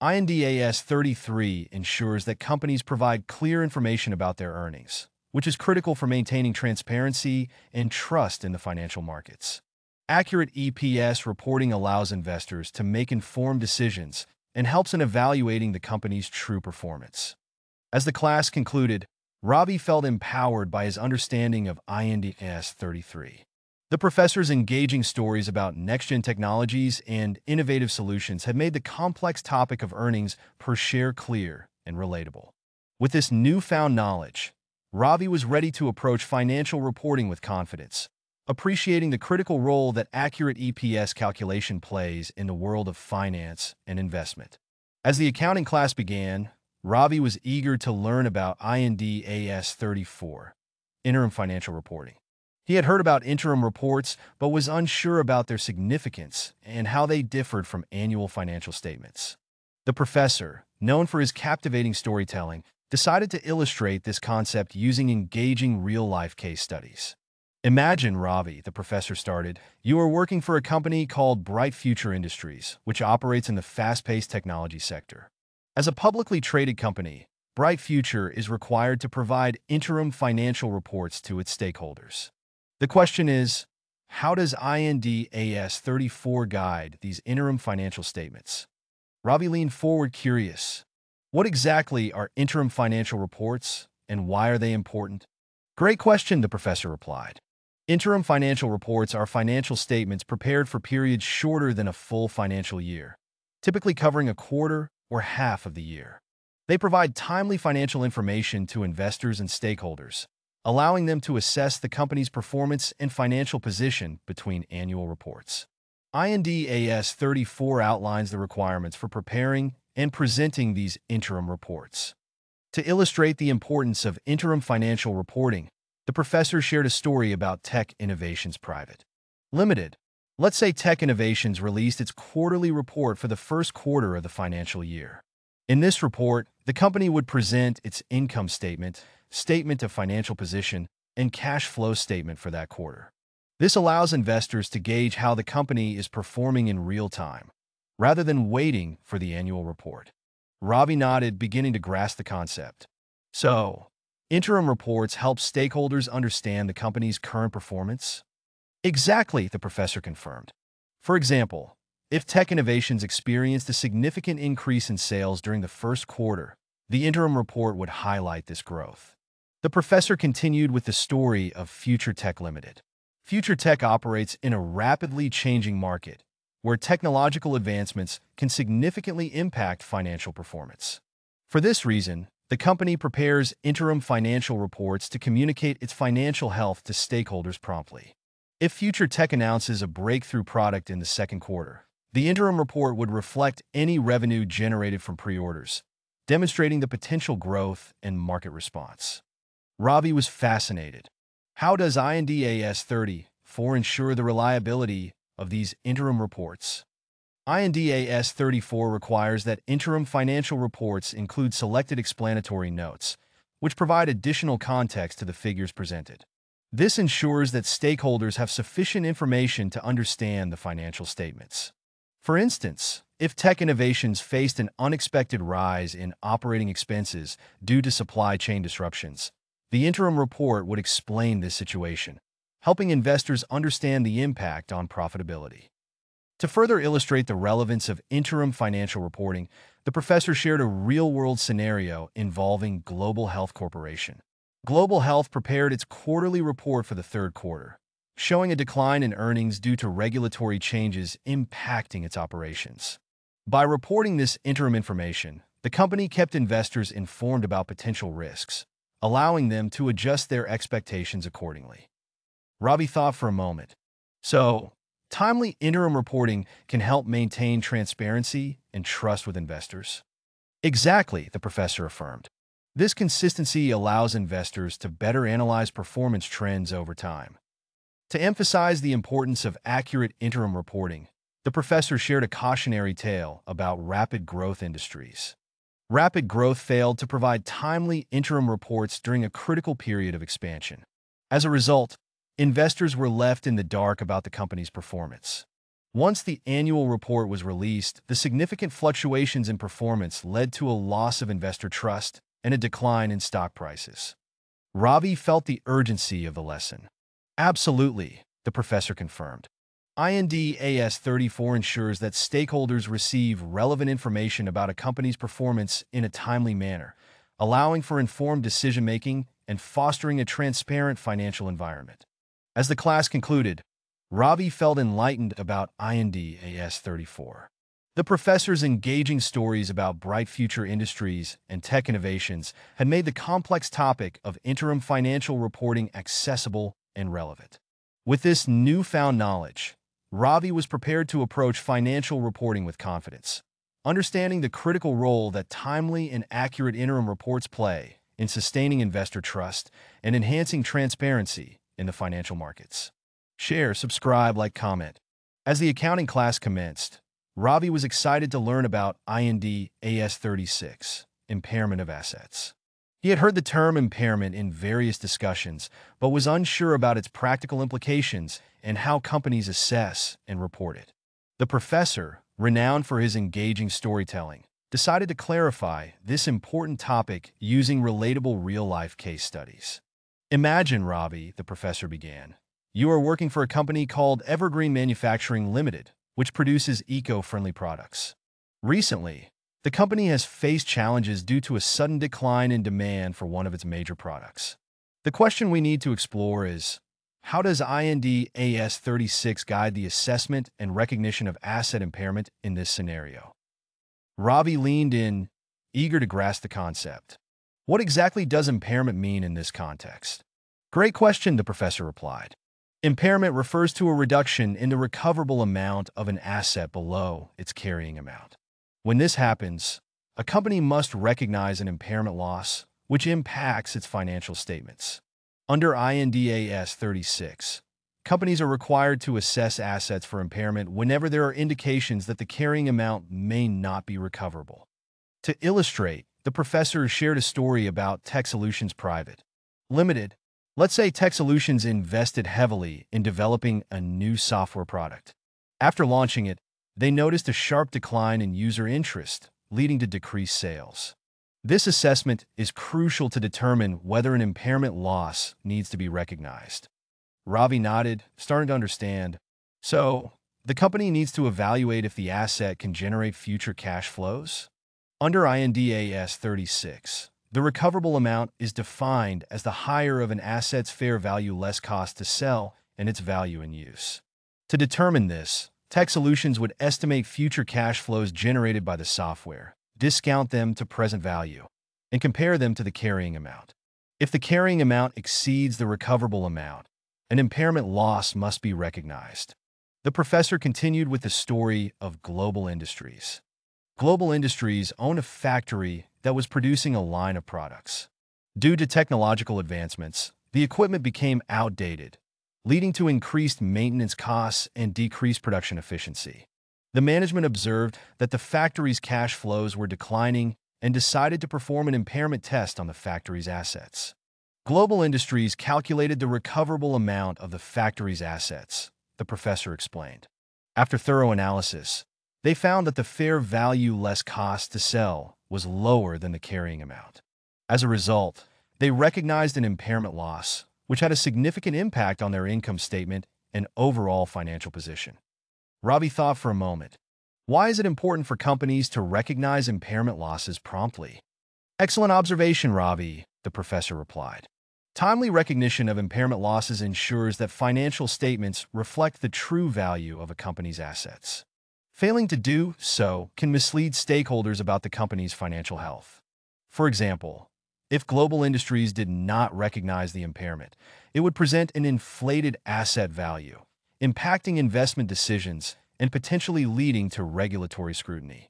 INDAS 33 ensures that companies provide clear information about their earnings, which is critical for maintaining transparency and trust in the financial markets. Accurate EPS reporting allows investors to make informed decisions and helps in evaluating the company's true performance. As the class concluded, Ravi felt empowered by his understanding of INDAS 33. The professor's engaging stories about next-gen technologies and innovative solutions have made the complex topic of earnings per share clear and relatable. With this newfound knowledge, Ravi was ready to approach financial reporting with confidence, appreciating the critical role that accurate EPS calculation plays in the world of finance and investment. As the accounting class began, Ravi was eager to learn about IND AS 34, Interim Financial Reporting. He had heard about interim reports, but was unsure about their significance and how they differed from annual financial statements. The professor, known for his captivating storytelling, decided to illustrate this concept using engaging real-life case studies. Imagine, Ravi, the professor started, you are working for a company called Bright Future Industries, which operates in the fast-paced technology sector. As a publicly traded company, Bright Future is required to provide interim financial reports to its stakeholders. The question is, how does INDAS 34 guide these interim financial statements? Ravi leaned forward curious. What exactly are interim financial reports, and why are they important? Great question, the professor replied. Interim financial reports are financial statements prepared for periods shorter than a full financial year, typically covering a quarter or half of the year. They provide timely financial information to investors and stakeholders, allowing them to assess the company's performance and financial position between annual reports. IND AS 34 outlines the requirements for preparing and presenting these interim reports. To illustrate the importance of interim financial reporting, the professor shared a story about Tech Innovations Private. Limited. Let's say Tech Innovations released its quarterly report for the first quarter of the financial year. In this report, the company would present its income statement, statement of financial position, and cash flow statement for that quarter. This allows investors to gauge how the company is performing in real time, rather than waiting for the annual report. Ravi nodded, beginning to grasp the concept. So, interim reports help stakeholders understand the company's current performance? Exactly, the professor confirmed. For example, if Tech Innovations experienced a significant increase in sales during the first quarter, the interim report would highlight this growth. The professor continued with the story of Future Tech Limited. Future Tech operates in a rapidly changing market where technological advancements can significantly impact financial performance. For this reason, the company prepares interim financial reports to communicate its financial health to stakeholders promptly. If Future Tech announces a breakthrough product in the second quarter, the interim report would reflect any revenue generated from pre-orders, demonstrating the potential growth and market response. Ravi was fascinated. How does INDAS 34 ensure the reliability of these interim reports? INDAS 34 requires that interim financial reports include selected explanatory notes, which provide additional context to the figures presented. This ensures that stakeholders have sufficient information to understand the financial statements. For instance, if tech innovations faced an unexpected rise in operating expenses due to supply chain disruptions, the interim report would explain this situation, helping investors understand the impact on profitability. To further illustrate the relevance of interim financial reporting, the professor shared a real-world scenario involving Global Health Corporation. Global Health prepared its quarterly report for the third quarter, showing a decline in earnings due to regulatory changes impacting its operations. By reporting this interim information, the company kept investors informed about potential risks, allowing them to adjust their expectations accordingly. Ravi thought for a moment. So, Timely interim reporting can help maintain transparency and trust with investors. Exactly, the professor affirmed. This consistency allows investors to better analyze performance trends over time. To emphasize the importance of accurate interim reporting, the professor shared a cautionary tale about rapid growth industries. Rapid growth failed to provide timely interim reports during a critical period of expansion. As a result, investors were left in the dark about the company's performance. Once the annual report was released, the significant fluctuations in performance led to a loss of investor trust and a decline in stock prices. Ravi felt the urgency of the lesson. Absolutely, the professor confirmed. IND AS 34 ensures that stakeholders receive relevant information about a company's performance in a timely manner, allowing for informed decision-making and fostering a transparent financial environment. As the class concluded, Ravi felt enlightened about IND AS 34. The professor's engaging stories about bright future industries and tech innovations had made the complex topic of interim financial reporting accessible and relevant. With this newfound knowledge, Ravi was prepared to approach financial reporting with confidence, understanding the critical role that timely and accurate interim reports play in sustaining investor trust and enhancing transparency in the financial markets. Share, subscribe, like, comment. As the accounting class commenced, Ravi was excited to learn about IND AS 36, impairment of assets. He had heard the term impairment in various discussions, but was unsure about its practical implications and how companies assess and report it. The professor, renowned for his engaging storytelling, decided to clarify this important topic using relatable real-life case studies. Imagine, Ravi, the professor began. You are working for a company called Evergreen Manufacturing Limited, which produces eco-friendly products. Recently, the company has faced challenges due to a sudden decline in demand for one of its major products. The question we need to explore is, how does IND AS 36 guide the assessment and recognition of asset impairment in this scenario? Ravi leaned in, eager to grasp the concept. What exactly does impairment mean in this context? Great question, the professor replied. Impairment refers to a reduction in the recoverable amount of an asset below its carrying amount. When this happens, a company must recognize an impairment loss, which impacts its financial statements. Under IND AS 36, companies are required to assess assets for impairment whenever there are indications that the carrying amount may not be recoverable. To illustrate, the professor shared a story about Tech Solutions Private Limited. Let's say Tech Solutions invested heavily in developing a new software product. After launching it, they noticed a sharp decline in user interest, leading to decreased sales. This assessment is crucial to determine whether an impairment loss needs to be recognized. Ravi nodded, starting to understand. So, the company needs to evaluate if the asset can generate future cash flows? Under IND AS 36, the recoverable amount is defined as the higher of an asset's fair value less cost to sell and its value in use. To determine this, Tech Solutions would estimate future cash flows generated by the software, discount them to present value, and compare them to the carrying amount. If the carrying amount exceeds the recoverable amount, an impairment loss must be recognized. The professor continued with the story of global industries. Global Industries owned a factory that was producing a line of products. Due to technological advancements, the equipment became outdated, leading to increased maintenance costs and decreased production efficiency. The management observed that the factory's cash flows were declining and decided to perform an impairment test on the factory's assets. Global Industries calculated the recoverable amount of the factory's assets, the professor explained. After thorough analysis, they found that the fair value less cost to sell was lower than the carrying amount. As a result, they recognized an impairment loss, which had a significant impact on their income statement and overall financial position. Ravi thought for a moment. Why is it important for companies to recognize impairment losses promptly? Excellent observation, Ravi, the professor replied. Timely recognition of impairment losses ensures that financial statements reflect the true value of a company's assets. Failing to do so can mislead stakeholders about the company's financial health. For example, if global industries did not recognize the impairment, it would present an inflated asset value, impacting investment decisions and potentially leading to regulatory scrutiny.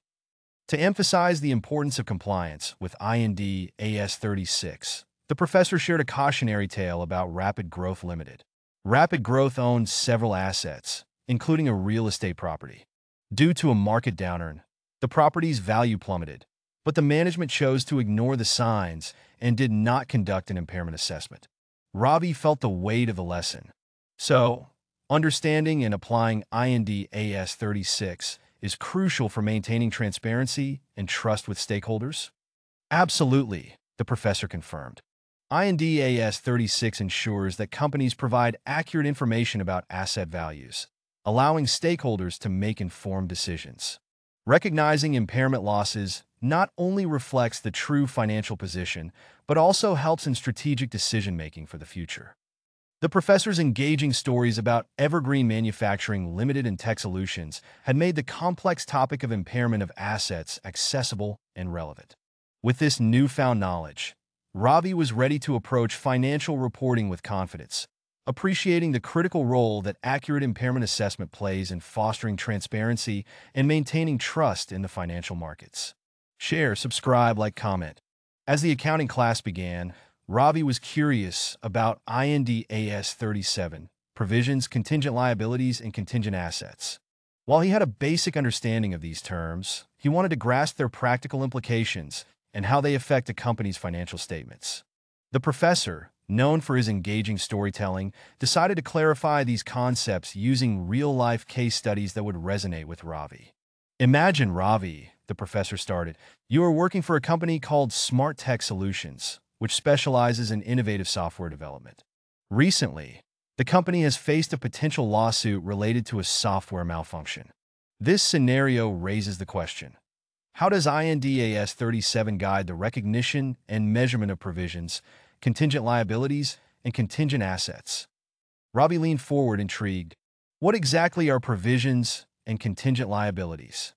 To emphasize the importance of compliance with IND AS 36, the professor shared a cautionary tale about Rapid Growth Limited. Rapid Growth owns several assets, including a real estate property. Due to a market downturn, the property's value plummeted, but the management chose to ignore the signs and did not conduct an impairment assessment. Ravi felt the weight of the lesson. So, understanding and applying IND AS 36 is crucial for maintaining transparency and trust with stakeholders? Absolutely, the professor confirmed. IND AS 36 ensures that companies provide accurate information about asset values, allowing stakeholders to make informed decisions. Recognizing impairment losses not only reflects the true financial position, but also helps in strategic decision-making for the future. The professor's engaging stories about Evergreen Manufacturing Limited and Tech Solutions had made the complex topic of impairment of assets accessible and relevant. With this newfound knowledge, Ravi was ready to approach financial reporting with confidence, appreciating the critical role that accurate impairment assessment plays in fostering transparency and maintaining trust in the financial markets. Share, subscribe, like, comment. As the accounting class began, Ravi was curious about IND AS 37, provisions, contingent liabilities, and contingent assets. While he had a basic understanding of these terms, he wanted to grasp their practical implications and how they affect a company's financial statements. The professor, known for his engaging storytelling, decided to clarify these concepts using real-life case studies that would resonate with Ravi. Imagine Ravi, the professor started, you are working for a company called Smart Tech Solutions, which specializes in innovative software development. Recently, the company has faced a potential lawsuit related to a software malfunction. This scenario raises the question, how does INDAS 37 guide the recognition and measurement of provisions, contingent liabilities, and contingent assets? Ravi leaned forward, intrigued. What exactly are provisions and contingent liabilities?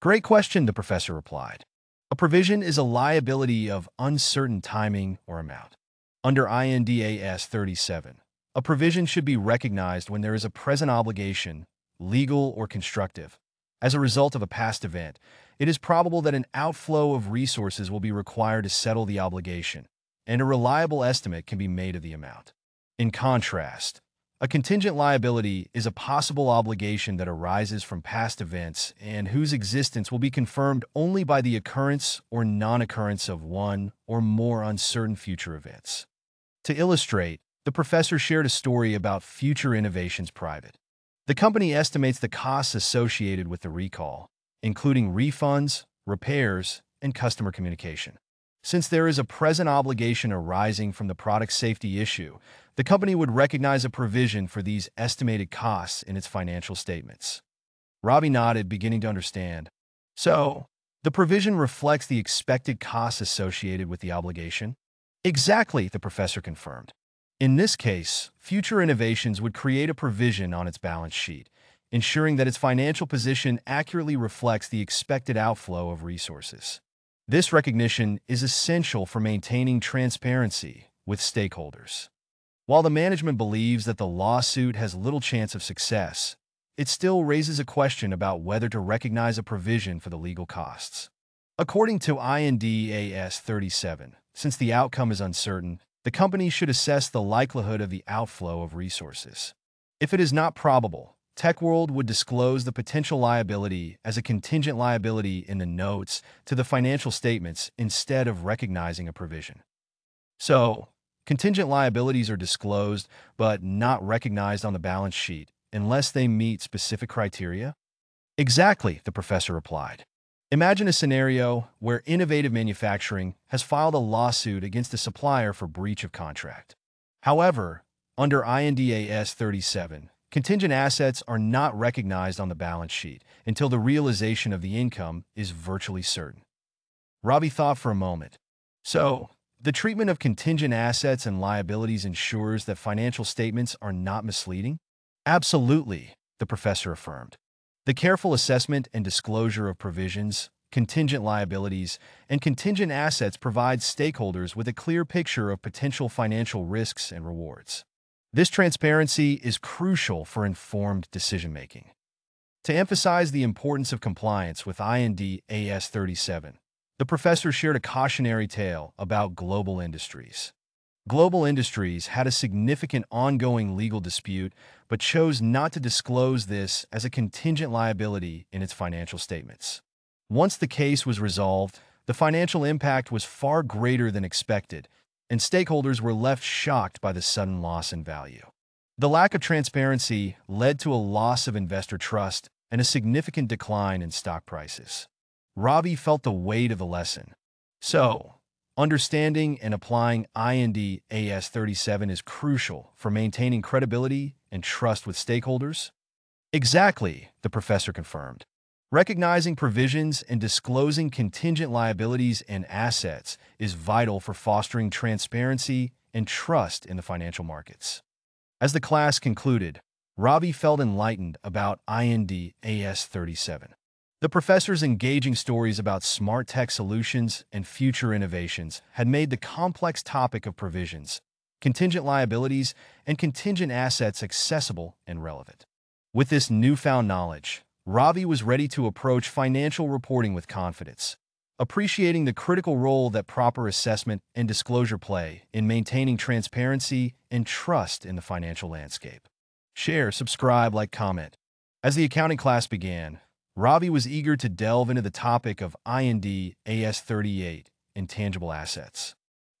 Great question, the professor replied. A provision is a liability of uncertain timing or amount. Under IND AS 37, a provision should be recognized when there is a present obligation, legal or constructive. As a result of a past event, it is probable that an outflow of resources will be required to settle the obligation, and a reliable estimate can be made of the amount. In contrast, a contingent liability is a possible obligation that arises from past events and whose existence will be confirmed only by the occurrence or non-occurrence of one or more uncertain future events. To illustrate, the professor shared a story about Future Innovations Private. The company estimates the costs associated with the recall, including refunds, repairs, and customer communication. Since there is a present obligation arising from the product safety issue, the company would recognize a provision for these estimated costs in its financial statements. Ravi nodded, beginning to understand. So, the provision reflects the expected costs associated with the obligation? Exactly, the professor confirmed. In this case, future innovations would create a provision on its balance sheet, ensuring that its financial position accurately reflects the expected outflow of resources. This recognition is essential for maintaining transparency with stakeholders. While the management believes that the lawsuit has little chance of success, it still raises a question about whether to recognize a provision for the legal costs. According to IND AS 37, since the outcome is uncertain, the company should assess the likelihood of the outflow of resources. If it is not probable, TechWorld would disclose the potential liability as a contingent liability in the notes to the financial statements instead of recognizing a provision. So, Contingent liabilities are disclosed but not recognized on the balance sheet unless they meet specific criteria? Exactly, the professor replied. Imagine a scenario where Innovative Manufacturing has filed a lawsuit against a supplier for breach of contract. However, Under INDAS 37, contingent assets are not recognized on the balance sheet until the realization of the income is virtually certain. Ravi thought for a moment. So, the treatment of contingent assets and liabilities ensures that financial statements are not misleading? Absolutely, the professor affirmed. The careful assessment and disclosure of provisions, contingent liabilities, and contingent assets provides stakeholders with a clear picture of potential financial risks and rewards. This transparency is crucial for informed decision-making. To emphasize the importance of compliance with IND AS 37, the professor shared a cautionary tale about global industries. Global Industries had a significant ongoing legal dispute but chose not to disclose this as a contingent liability in its financial statements. Once the case was resolved, the financial impact was far greater than expected, and stakeholders were left shocked by the sudden loss in value. The lack of transparency led to a loss of investor trust and a significant decline in stock prices. Ravi felt the weight of the lesson. So, understanding and applying IND AS 37 is crucial for maintaining credibility and trust with stakeholders? Exactly, the professor confirmed. Recognizing provisions and disclosing contingent liabilities and assets is vital for fostering transparency and trust in the financial markets. As the class concluded, Ravi felt enlightened about IND AS 37. The professor's engaging stories about smart tech solutions and future innovations had made the complex topic of provisions, contingent liabilities, and contingent assets accessible and relevant. With this newfound knowledge, Ravi was ready to approach financial reporting with confidence, appreciating the critical role that proper assessment and disclosure play in maintaining transparency and trust in the financial landscape. Share, subscribe, like, comment. As the accounting class began, Ravi was eager to delve into the topic of IND AS 38, intangible assets.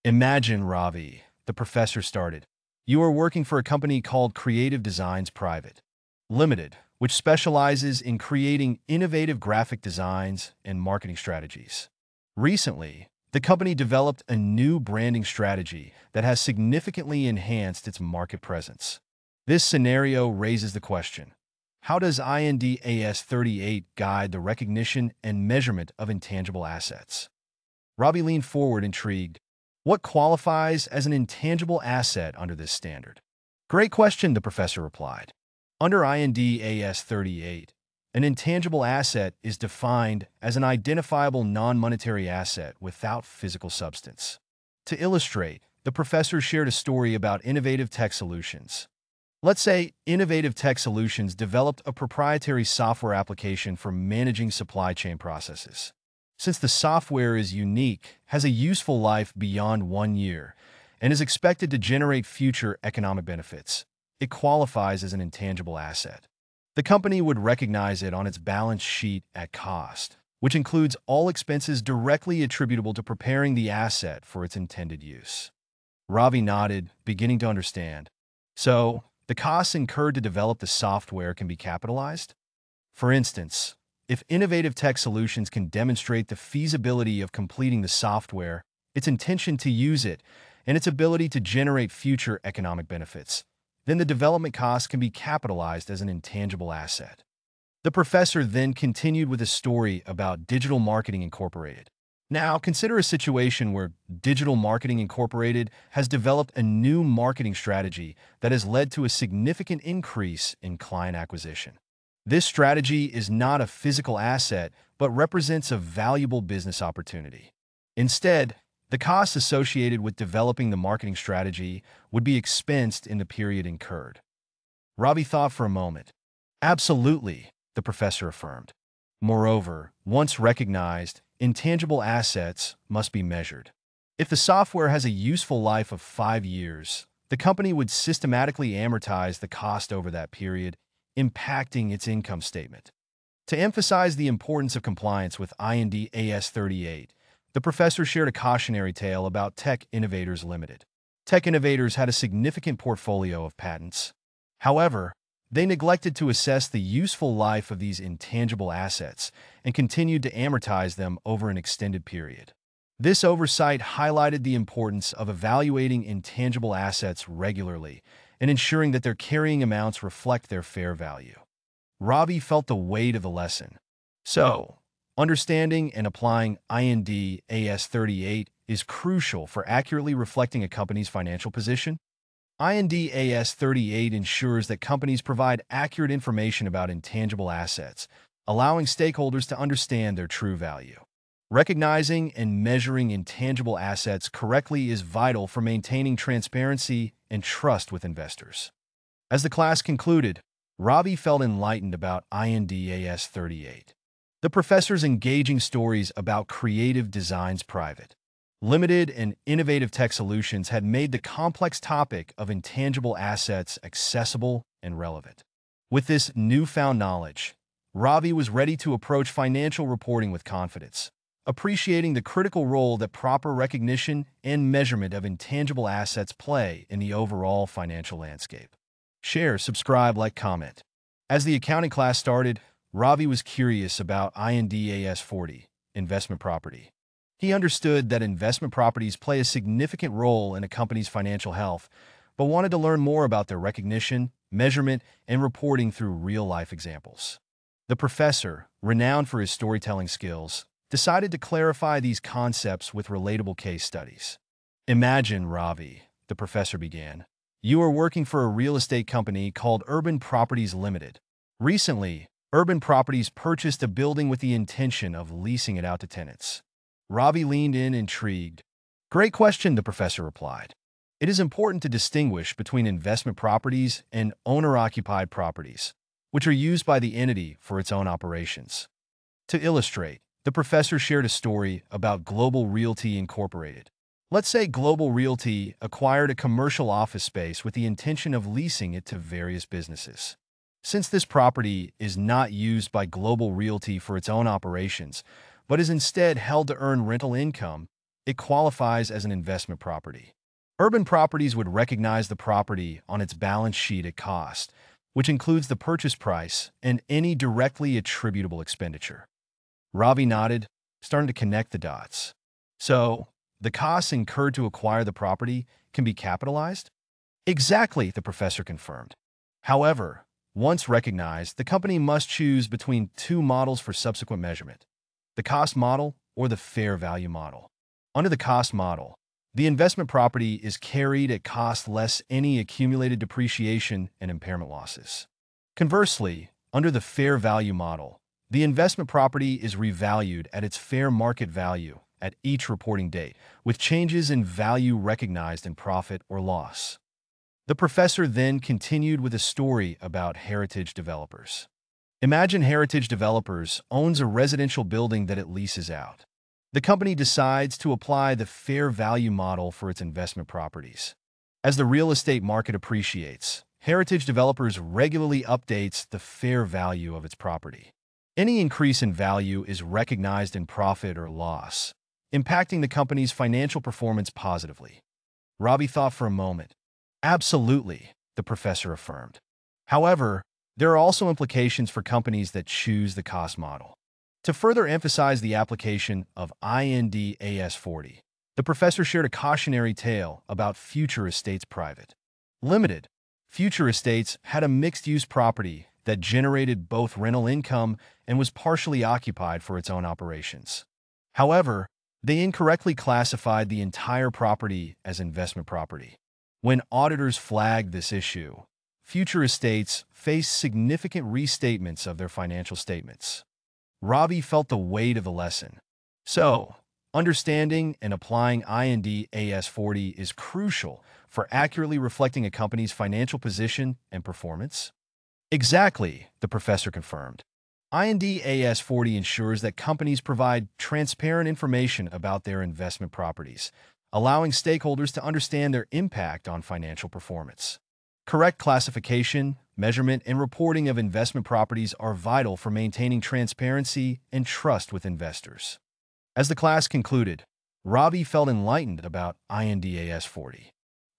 Imagine, Ravi, the professor started. You are working for a company called Creative Designs Private Limited, which specializes in creating innovative graphic designs and marketing strategies. Recently, the company developed a new branding strategy that has significantly enhanced its market presence. This scenario raises the question, how does IND AS 38 guide the recognition and measurement of intangible assets? Ravi leaned forward, intrigued. What qualifies as an intangible asset under this standard? Great question, the professor replied. Under IND AS 38, an intangible asset is defined as an identifiable non-monetary asset without physical substance. To illustrate, the professor shared a story about innovative tech solutions. Let's say Innovative Tech Solutions developed a proprietary software application for managing supply chain processes. Since the software is unique, has a useful life beyond one year, and is expected to generate future economic benefits, it qualifies as an intangible asset. The company would recognize it on its balance sheet at cost, which includes all expenses directly attributable to preparing the asset for its intended use. Ravi nodded, beginning to understand. So, the costs incurred to develop the software can be capitalized? For instance, if Innovative Tech Solutions can demonstrate the feasibility of completing the software, its intention to use it, and its ability to generate future economic benefits, then the development costs can be capitalized as an intangible asset. The professor then continued with a story about Digital Marketing Incorporated. Now, consider a situation where Digital Marketing Incorporated has developed a new marketing strategy that has led to a significant increase in client acquisition. This strategy is not a physical asset, but represents a valuable business opportunity. Instead, the costs associated with developing the marketing strategy would be expensed in the period incurred. Ravi thought for a moment. Absolutely, the professor affirmed. Moreover, once recognized, intangible assets must be measured. If the software has a useful life of five years, the company would systematically amortize the cost over that period, impacting its income statement. To emphasize the importance of compliance with IND AS 38, the professor shared a cautionary tale about Tech Innovators Limited. Tech Innovators had a significant portfolio of patents. However, they neglected to assess the useful life of these intangible assets and continued to amortize them over an extended period. This oversight highlighted the importance of evaluating intangible assets regularly and ensuring that their carrying amounts reflect their fair value. Ravi felt the weight of the lesson. So, understanding and applying IND AS 38 is crucial for accurately reflecting a company's financial position. IND AS 38 ensures that companies provide accurate information about intangible assets, allowing stakeholders to understand their true value. Recognizing and measuring intangible assets correctly is vital for maintaining transparency and trust with investors. As the class concluded, Ravi felt enlightened about IND AS 38. The professor's engaging stories about creative designs private, limited, and innovative tech solutions had made the complex topic of intangible assets accessible and relevant. With this newfound knowledge, Ravi was ready to approach financial reporting with confidence appreciating the critical role that proper recognition and measurement of intangible assets play in the overall financial landscape. Share, subscribe, like, comment. As the accounting class started, Ravi was curious about INDAS 40, investment property. He understood that investment properties play a significant role in a company's financial health, but wanted to learn more about their recognition, measurement, and reporting through real-life examples. The professor, renowned for his storytelling skills, decided to clarify these concepts with relatable case studies. Imagine, Ravi, the professor began. You are working for a real estate company called Urban Properties Limited. Recently, Urban Properties purchased a building with the intention of leasing it out to tenants. Ravi leaned in, intrigued. Great question, the professor replied. It is important to distinguish between investment properties and owner-occupied properties, which are used by the entity for its own operations. To illustrate, the professor shared a story about Global Realty Incorporated. Let's say Global Realty acquired a commercial office space with the intention of leasing it to various businesses. Since this property is not used by Global Realty for its own operations, but is instead held to earn rental income, it qualifies as an investment property. Urban Properties would recognize the property on its balance sheet at cost, which includes the purchase price and any directly attributable expenditure. Ravi nodded, starting to connect the dots. So, the costs incurred to acquire the property can be capitalized? Exactly, the professor confirmed. However, once recognized, the company must choose between two models for subsequent measurement, the cost model or the fair value model. Under the cost model, the investment property is carried at cost less any accumulated depreciation and impairment losses. Conversely, under the fair value model, the investment property is revalued at its fair market value at each reporting date, with changes in value recognized in profit or loss. The professor then continued with a story about Heritage Developers. Imagine Heritage Developers owns a residential building that it leases out. The company decides to apply the fair value model for its investment properties. As the real estate market appreciates, Heritage Developers regularly updates the fair value of its property. Any increase in value is recognized in profit or loss, impacting the company's financial performance positively. Ravi thought for a moment. Absolutely, the professor affirmed. However, there are also implications for companies that choose the cost model. To further emphasize the application of IND AS 40, the professor shared a cautionary tale about Future Estates Private. Limited, Future Estates had a mixed-use property that generated both rental income and was partially occupied for its own operations. However, they incorrectly classified the entire property as investment property. When auditors flagged this issue, future estates faced significant restatements of their financial statements. Ravi felt the weight of the lesson. So, understanding and applying IND AS 40 is crucial for accurately reflecting a company's financial position and performance. Exactly, the professor confirmed. IND AS 40 ensures that companies provide transparent information about their investment properties, allowing stakeholders to understand their impact on financial performance. Correct classification, measurement, and reporting of investment properties are vital for maintaining transparency and trust with investors. As the class concluded, Ravi felt enlightened about INDAS 40.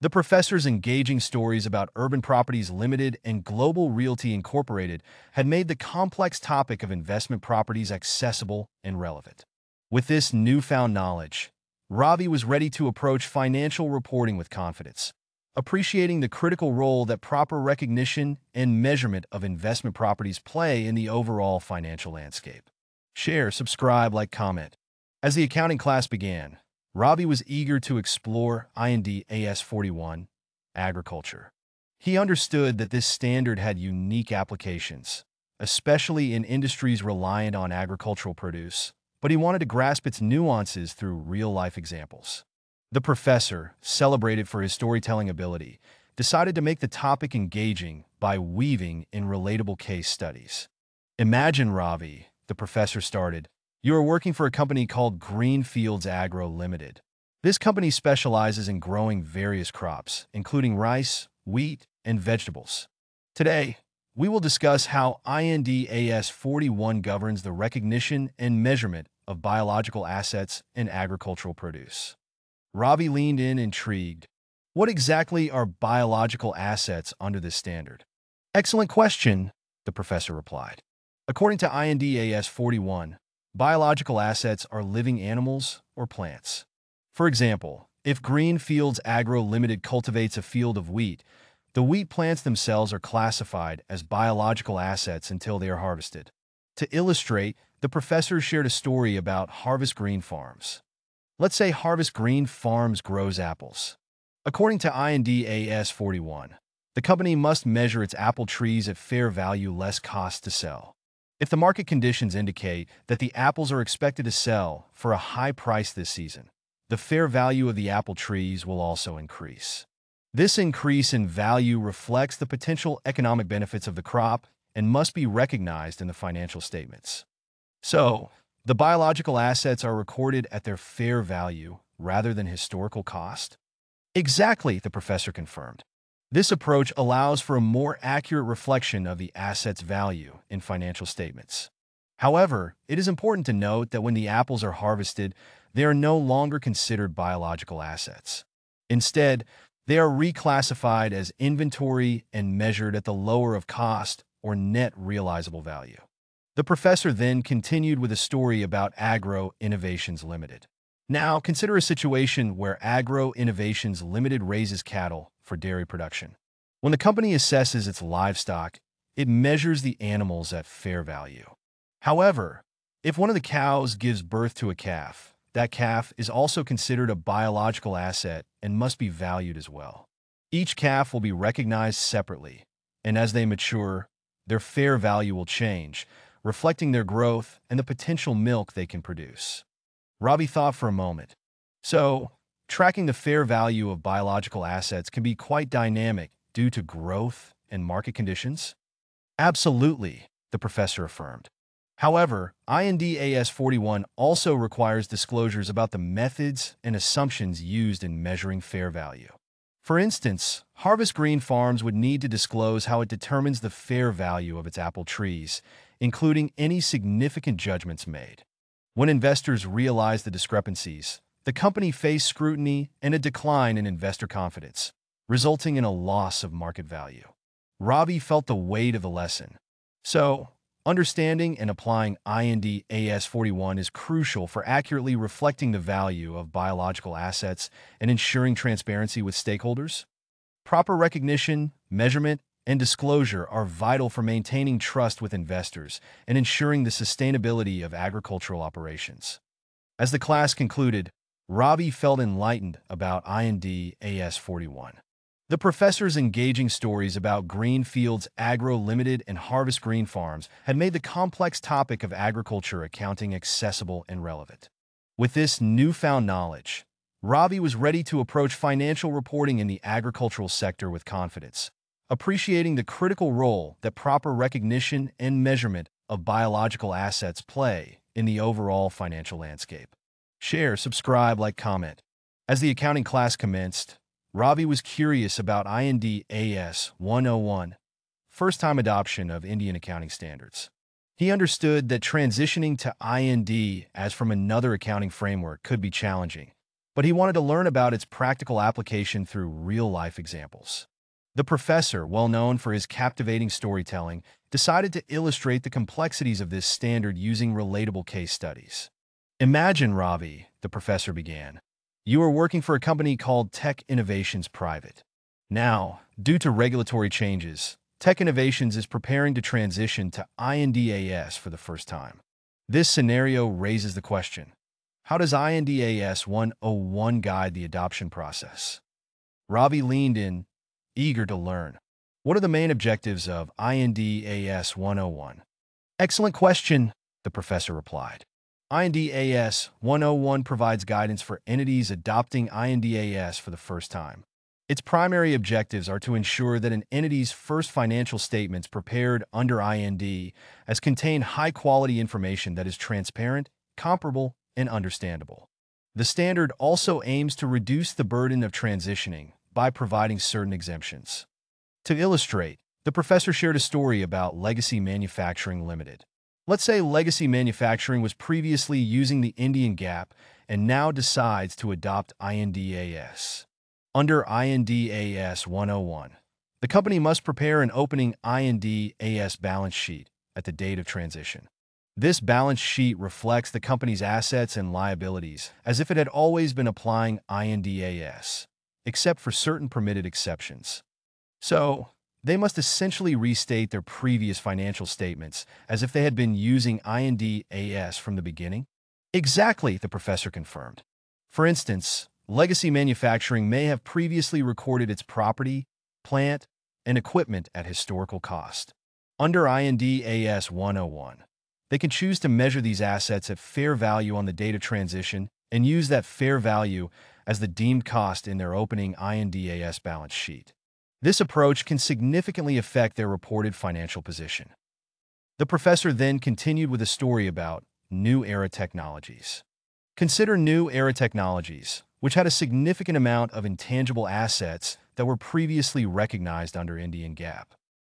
The professor's engaging stories about Urban Properties Limited and Global Realty Incorporated had made the complex topic of investment properties accessible and relevant. With this newfound knowledge, Ravi was ready to approach financial reporting with confidence, appreciating the critical role that proper recognition and measurement of investment properties play in the overall financial landscape. Share, subscribe, like, comment. As the accounting class began, Ravi was eager to explore IND AS 41, agriculture. He understood that this standard had unique applications, especially in industries reliant on agricultural produce, but he wanted to grasp its nuances through real-life examples. The professor, celebrated for his storytelling ability, decided to make the topic engaging by weaving in relatable case studies. Imagine, Ravi, the professor started, you are working for a company called Greenfields Agro Limited. This company specializes in growing various crops, including rice, wheat, and vegetables. Today, we will discuss how INDAS 41 governs the recognition and measurement of biological assets in agricultural produce. Ravi leaned in intrigued. What exactly are biological assets under this standard? Excellent question, the professor replied. According to INDAS 41, biological assets are living animals or plants. For example, if Greenfields Agro Limited cultivates a field of wheat, the wheat plants themselves are classified as biological assets until they are harvested. To illustrate, the professor shared a story about Harvest Green Farms. Let's say Harvest Green Farms grows apples. According to IND AS 41, the company must measure its apple trees at fair value less cost to sell. If the market conditions indicate that the apples are expected to sell for a high price this season, the fair value of the apple trees will also increase. This increase in value reflects the potential economic benefits of the crop and must be recognized in the financial statements. So, the biological assets are recorded at their fair value rather than historical cost? Exactly, the professor confirmed. This approach allows for a more accurate reflection of the asset's value in financial statements. However, it is important to note that when the apples are harvested, they are no longer considered biological assets. Instead, they are reclassified as inventory and measured at the lower of cost or net realizable value. The professor then continued with a story about Agro Innovations Limited. Now, consider a situation where Agro Innovations Limited raises cattle for dairy production. When the company assesses its livestock, it measures the animals at fair value. However, if one of the cows gives birth to a calf, that calf is also considered a biological asset and must be valued as well. Each calf will be recognized separately, and as they mature, their fair value will change, reflecting their growth and the potential milk they can produce. Ravi thought for a moment. So, tracking the fair value of biological assets can be quite dynamic due to growth and market conditions? Absolutely, the professor affirmed. However, IND AS 41 also requires disclosures about the methods and assumptions used in measuring fair value. For instance, Harvest Green Farms would need to disclose how it determines the fair value of its apple trees including any significant judgments made. When investors realized the discrepancies, the company faced scrutiny and a decline in investor confidence, resulting in a loss of market value. Ravi felt the weight of the lesson. So, understanding and applying IND AS 41 is crucial for accurately reflecting the value of biological assets and ensuring transparency with stakeholders. Proper recognition, measurement, and disclosure are vital for maintaining trust with investors and ensuring the sustainability of agricultural operations. As the class concluded, Ravi felt enlightened about IND AS 41. The professor's engaging stories about Greenfields Agro Limited and Harvest Green Farms had made the complex topic of agriculture accounting accessible and relevant. With this newfound knowledge, Ravi was ready to approach financial reporting in the agricultural sector with confidence appreciating the critical role that proper recognition and measurement of biological assets play in the overall financial landscape. Share, subscribe, like, comment. As the accounting class commenced, Ravi was curious about IND AS 101, first-time adoption of Indian accounting standards. He understood that transitioning to IND as from another accounting framework could be challenging, but he wanted to learn about its practical application through real-life examples. The professor, well known for his captivating storytelling, decided to illustrate the complexities of this standard using relatable case studies. Imagine, Ravi, the professor began. You are working for a company called Tech Innovations Private. Now, due to regulatory changes, Tech Innovations is preparing to transition to INDAS for the first time. This scenario raises the question, how does INDAS 101 guide the adoption process? Ravi leaned in, eager to learn. What are the main objectives of INDAS 101? Excellent question, the professor replied. INDAS 101 provides guidance for entities adopting INDAS for the first time. Its primary objectives are to ensure that an entity's first financial statements prepared under IND as contain high-quality information that is transparent, comparable, and understandable. The standard also aims to reduce the burden of transitioning by providing certain exemptions. To illustrate, the professor shared a story about Legacy Manufacturing Limited. Let's say Legacy Manufacturing was previously using the Indian GAAP and now decides to adopt INDAS. Under INDAS 101, the company must prepare an opening INDAS balance sheet at the date of transition. This balance sheet reflects the company's assets and liabilities as if it had always been applying INDAS, except for certain permitted exceptions. So, they must essentially restate their previous financial statements as if they had been using INDAS from the beginning? Exactly, the professor confirmed. For instance, legacy manufacturing may have previously recorded its property, plant, and equipment at historical cost. Under INDAS 101, they can choose to measure these assets at fair value on the date of transition and use that fair value as the deemed cost in their opening INDAS balance sheet. This approach can significantly affect their reported financial position. The professor then continued with a story about New Era Technologies. Consider New Era Technologies, which had a significant amount of intangible assets that were previously recognized under Indian GAAP.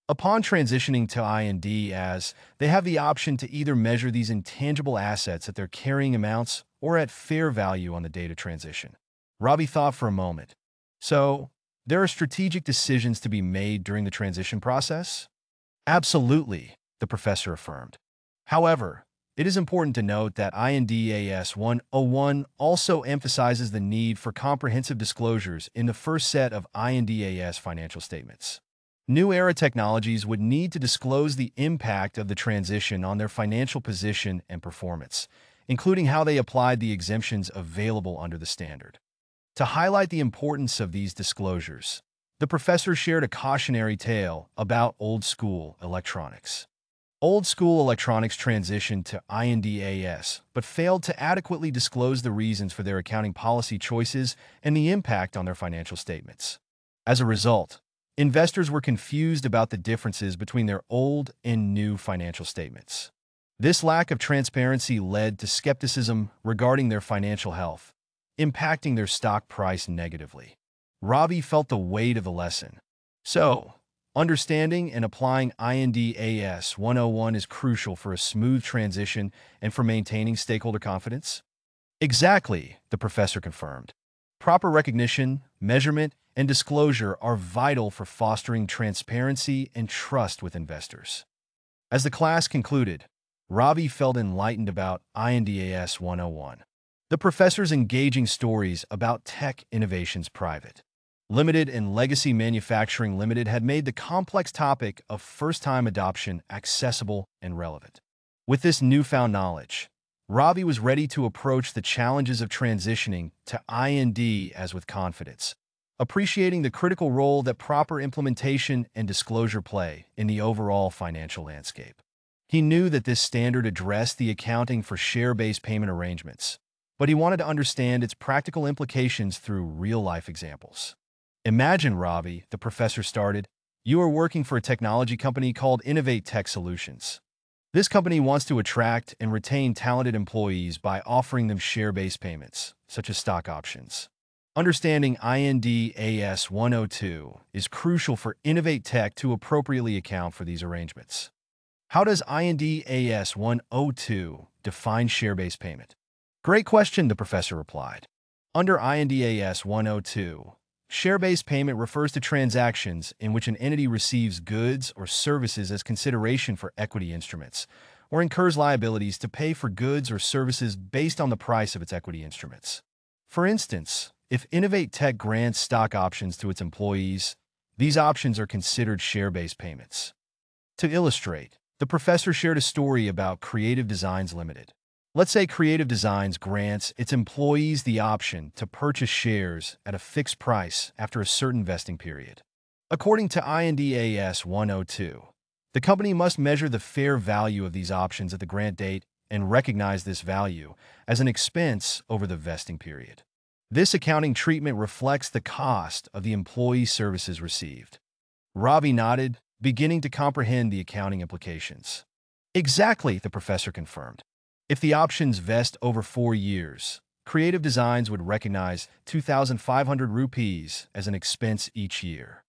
Upon transitioning to IND as, they have the option to either measure these intangible assets at their carrying amounts or at fair value on the date of transition. Ravi thought for a moment. So, there are strategic decisions to be made during the transition process? Absolutely, the professor affirmed. However, it is important to note that INDAS 101 also emphasizes the need for comprehensive disclosures in the first set of INDAS financial statements. New Era Technologies would need to disclose the impact of the transition on their financial position and performance, including how they applied the exemptions available under the standard. To highlight the importance of these disclosures, the professor shared a cautionary tale about old school electronics. Old school electronics transitioned to INDAS, but failed to adequately disclose the reasons for their accounting policy choices and the impact on their financial statements. As a result, investors were confused about the differences between their old and new financial statements. This lack of transparency led to skepticism regarding their financial health, impacting their stock price negatively. Ravi felt the weight of the lesson. So, understanding and applying INDAS 101 is crucial for a smooth transition and for maintaining stakeholder confidence? Exactly, the professor confirmed. Proper recognition, measurement, and disclosure are vital for fostering transparency and trust with investors. As the class concluded, Ravi felt enlightened about INDAS 101. The professor's engaging stories about Tech Innovations Private Limited and Legacy Manufacturing Limited had made the complex topic of first-time adoption accessible and relevant. With this newfound knowledge, Ravi was ready to approach the challenges of transitioning to IND as with confidence, appreciating the critical role that proper implementation and disclosure play in the overall financial landscape. He knew that this standard addressed the accounting for share-based payment arrangements, but he wanted to understand its practical implications through real-life examples. Imagine, Ravi, the professor started, you are working for a technology company called Innovate Tech Solutions. This company wants to attract and retain talented employees by offering them share-based payments, such as stock options. Understanding INDAS 102 is crucial for Innovate Tech to appropriately account for these arrangements. How does INDAS 102 define share-based payment? Great question, the professor replied. Under INDAS 102, share-based payment refers to transactions in which an entity receives goods or services as consideration for equity instruments, or incurs liabilities to pay for goods or services based on the price of its equity instruments. For instance, if Innovate Tech grants stock options to its employees, These options are considered share-based payments. To illustrate, the professor shared a story about Creative Designs Limited. Let's say Creative Designs grants its employees the option to purchase shares at a fixed price after a certain vesting period. According to INDAS 102, the company must measure the fair value of these options at the grant date and recognize this value as an expense over the vesting period. This accounting treatment reflects the cost of the employee services received. Ravi nodded, beginning to comprehend the accounting implications. Exactly, the professor confirmed. If the options vest over four years, Creative Designs would recognize 2,500 rupees as an expense each year.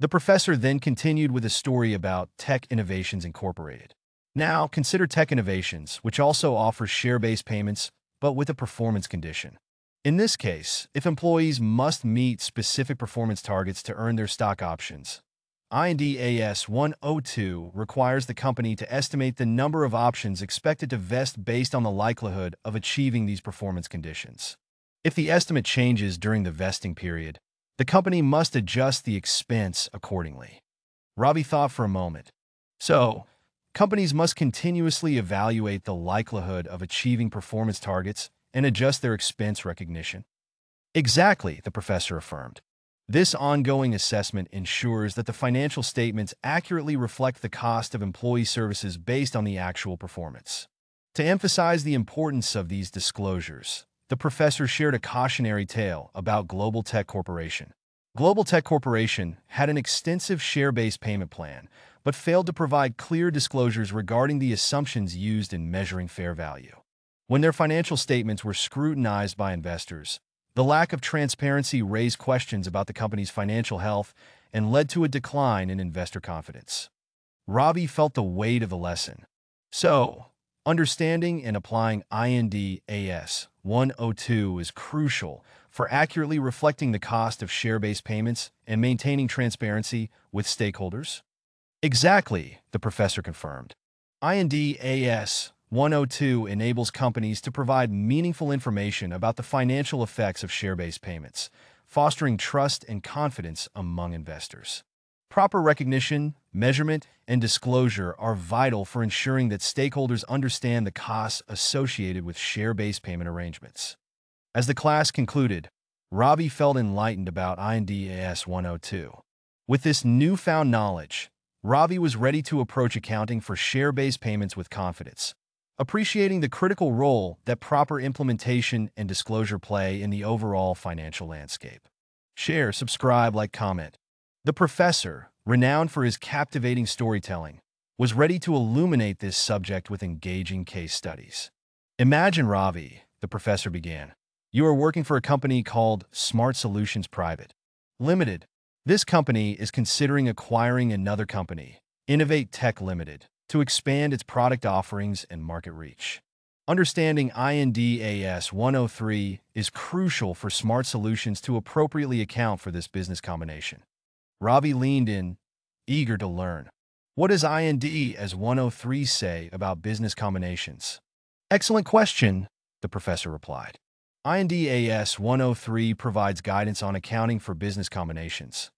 The professor then continued with a story about Tech Innovations Incorporated. Now, consider Tech Innovations, which also offers share-based payments, but with a performance condition. In this case, if employees must meet specific performance targets to earn their stock options, IND AS 102 requires the company to estimate the number of options expected to vest based on the likelihood of achieving these performance conditions. If the estimate changes during the vesting period, the company must adjust the expense accordingly. Ravi thought for a moment. So, companies must continuously evaluate the likelihood of achieving performance targets and adjust their expense recognition. Exactly, the professor affirmed. This ongoing assessment ensures that the financial statements accurately reflect the cost of employee services based on the actual performance. To emphasize the importance of these disclosures, the professor shared a cautionary tale about Global Tech Corporation. Global Tech Corporation had an extensive share-based payment plan, but failed to provide clear disclosures regarding the assumptions used in measuring fair value. When their financial statements were scrutinized by investors, the lack of transparency raised questions about the company's financial health and led to a decline in investor confidence. Ravi felt the weight of the lesson. So, understanding and applying IND AS 102 is crucial for accurately reflecting the cost of share-based payments and maintaining transparency with stakeholders? Exactly, the professor confirmed. IND AS 102 enables companies to provide meaningful information about the financial effects of share-based payments, fostering trust and confidence among investors. Proper recognition, measurement, and disclosure are vital for ensuring that stakeholders understand the costs associated with share-based payment arrangements. As the class concluded, Ravi felt enlightened about INDAS 102. With this newfound knowledge, Ravi was ready to approach accounting for share-based payments with confidence, appreciating the critical role that proper implementation and disclosure play in the overall financial landscape. Share, subscribe, like, comment. The professor, renowned for his captivating storytelling, was ready to illuminate this subject with engaging case studies. Imagine Ravi, the professor began. You are working for a company called Smart Solutions Private Limited. This company is considering acquiring another company, Innovate Tech Limited, to expand its product offerings and market reach. Understanding INDAS 103 is crucial for smart solutions to appropriately account for this business combination. Ravi leaned in, eager to learn. What does INDAS 103 say about business combinations? Excellent question, the professor replied. INDAS 103 provides guidance on accounting for business combinations.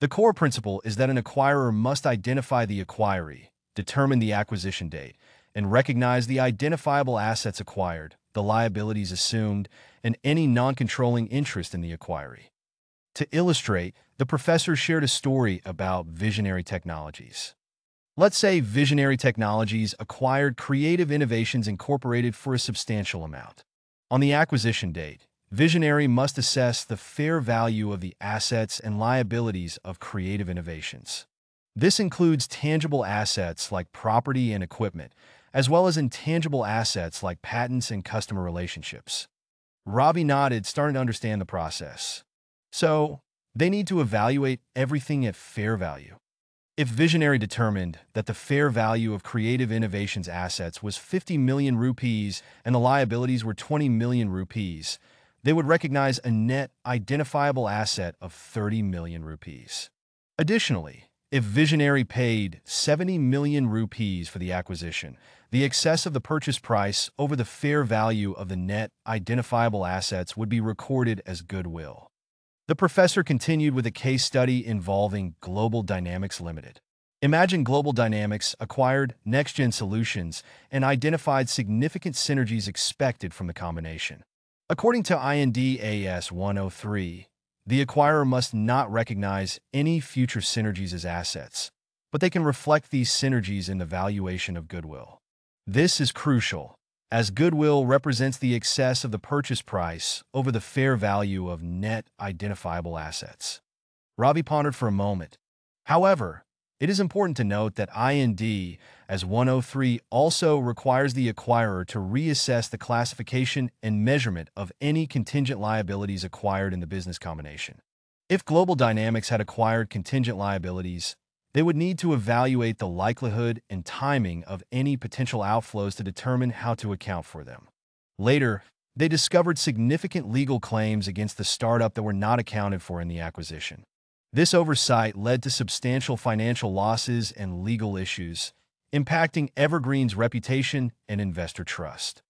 The core principle is that an acquirer must identify the acquiree, determine the acquisition date, and recognize the identifiable assets acquired, the liabilities assumed, and any non-controlling interest in the acquiree. To illustrate, the professor shared a story about Visionary Technologies. Let's say Visionary Technologies acquired Creative Innovations Incorporated for a substantial amount. On the acquisition date, Visionary must assess the fair value of the assets and liabilities of Creative Innovations. This includes tangible assets like property and equipment, as well as intangible assets like patents and customer relationships. Ravi nodded, starting to understand the process. So, they need to evaluate everything at fair value. If Visionary determined that the fair value of Creative Innovations assets was 50 million rupees and the liabilities were 20 million rupees, they would recognize a net identifiable asset of 30 million rupees. Additionally, if Visionary paid 70 million rupees for the acquisition, the excess of the purchase price over the fair value of the net identifiable assets would be recorded as goodwill. The professor continued with a case study involving Global Dynamics Limited. Imagine Global Dynamics acquired NextGen Solutions and identified significant synergies expected from the combination. According to IND AS 103, the acquirer must not recognize any future synergies as assets, but they can reflect these synergies in the valuation of goodwill. This is crucial, as goodwill represents the excess of the purchase price over the fair value of net identifiable assets. Ravi pondered for a moment. However, it is important to note that IND as 103 also requires the acquirer to reassess the classification and measurement of any contingent liabilities acquired in the business combination. If Global Dynamics had acquired contingent liabilities, they would need to evaluate the likelihood and timing of any potential outflows to determine how to account for them. Later, they discovered significant legal claims against the startup that were not accounted for in the acquisition. This oversight led to substantial financial losses and legal issues, impacting Evergreen's reputation and investor trust.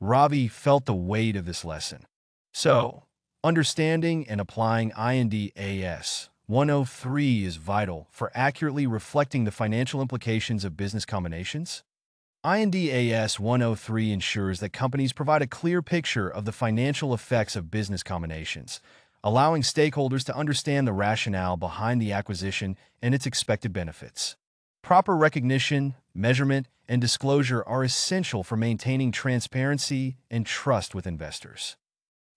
Ravi felt the weight of this lesson. So, understanding and applying INDAS 103 is vital for accurately reflecting the financial implications of business combinations. INDAS 103 ensures that companies provide a clear picture of the financial effects of business combinations, allowing stakeholders to understand the rationale behind the acquisition and its expected benefits. Proper recognition, measurement, and disclosure are essential for maintaining transparency and trust with investors.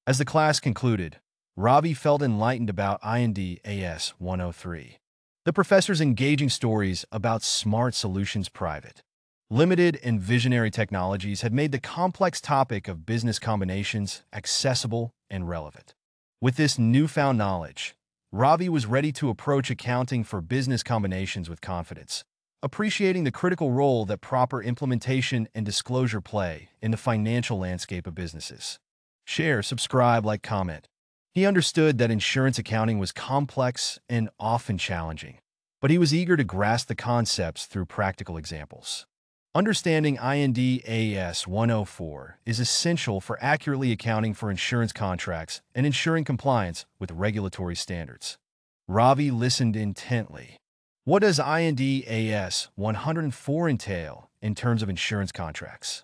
As the class concluded, Ravi felt enlightened about IND AS 103. The professor's engaging stories about Smart Solutions Private. Limited and visionary technologies had made the complex topic of business combinations accessible and relevant. With this newfound knowledge, Ravi was ready to approach accounting for business combinations with confidence, appreciating the critical role that proper implementation and disclosure play in the financial landscape of businesses. Share, subscribe, like, comment. He understood that insurance accounting was complex and often challenging, but he was eager to grasp the concepts through practical examples. Understanding IND AS 104 is essential for accurately accounting for insurance contracts and ensuring compliance with regulatory standards. Ravi listened intently. What does IND AS 104 entail in terms of insurance contracts?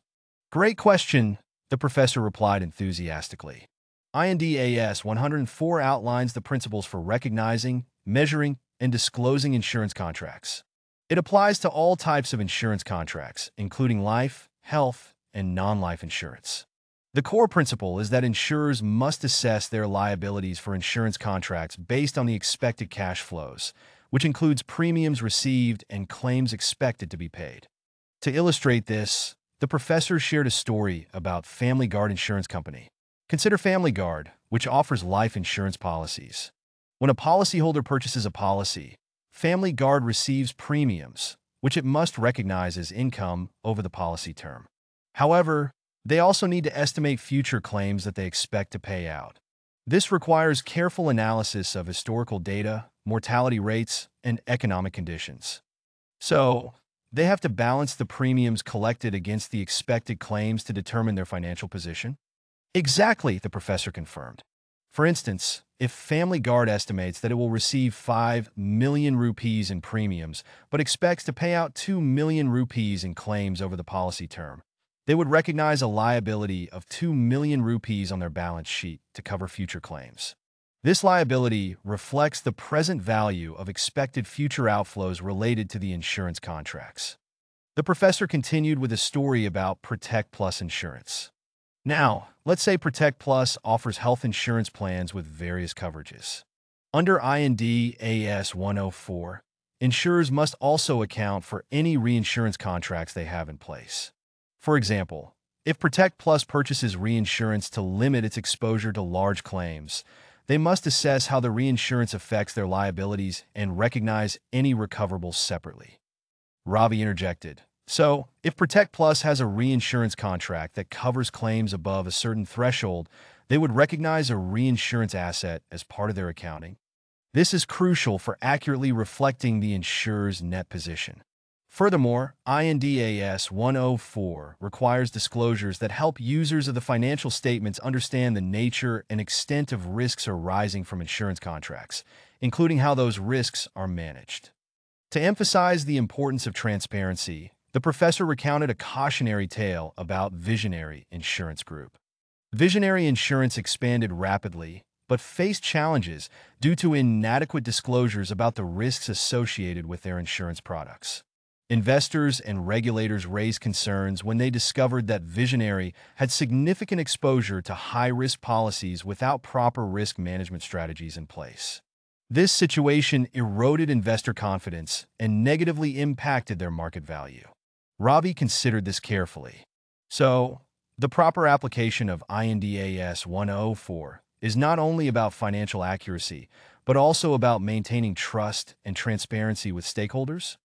Great question, the professor replied enthusiastically. IND AS 104 outlines the principles for recognizing, measuring, and disclosing insurance contracts. It applies to all types of insurance contracts, including life, health, and non-life insurance. The core principle is that insurers must assess their liabilities for insurance contracts based on the expected cash flows, which includes premiums received and claims expected to be paid. To illustrate this, the professor shared a story about Family Guard Insurance Company. Consider Family Guard, which offers life insurance policies. When a policyholder purchases a policy, Family Guard receives premiums, which it must recognize as income over the policy term. However, they also need to estimate future claims that they expect to pay out. This requires careful analysis of historical data, mortality rates, and economic conditions. So, they have to balance the premiums collected against the expected claims to determine their financial position? Exactly, the professor confirmed. For instance, if Family Guard estimates that it will receive 5 million rupees in premiums, but expects to pay out 2 million rupees in claims over the policy term, they would recognize a liability of 2 million rupees on their balance sheet to cover future claims. This liability reflects the present value of expected future outflows related to the insurance contracts. The professor continued with a story about Protect Plus insurance. Now, let's say Protect Plus offers health insurance plans with various coverages. Under IND AS 104, insurers must also account for any reinsurance contracts they have in place. For example, if Protect Plus purchases reinsurance to limit its exposure to large claims, they must assess how the reinsurance affects their liabilities and recognize any recoverables separately. Ravi interjected, so, if Protect Plus has a reinsurance contract that covers claims above a certain threshold, they would recognize a reinsurance asset as part of their accounting. This is crucial for accurately reflecting the insurer's net position. Furthermore, INDAS 104 requires disclosures that help users of the financial statements understand the nature and extent of risks arising from insurance contracts, including how those risks are managed. To emphasize the importance of transparency, the professor recounted a cautionary tale about Visionary Insurance Group. Visionary Insurance expanded rapidly, but faced challenges due to inadequate disclosures about the risks associated with their insurance products. Investors and regulators raised concerns when they discovered that Visionary had significant exposure to high-risk policies without proper risk management strategies in place. This situation eroded investor confidence and negatively impacted their market value. Ravi considered this carefully. So, the proper application of INDAS 104 is not only about financial accuracy, but also about maintaining trust and transparency with stakeholders.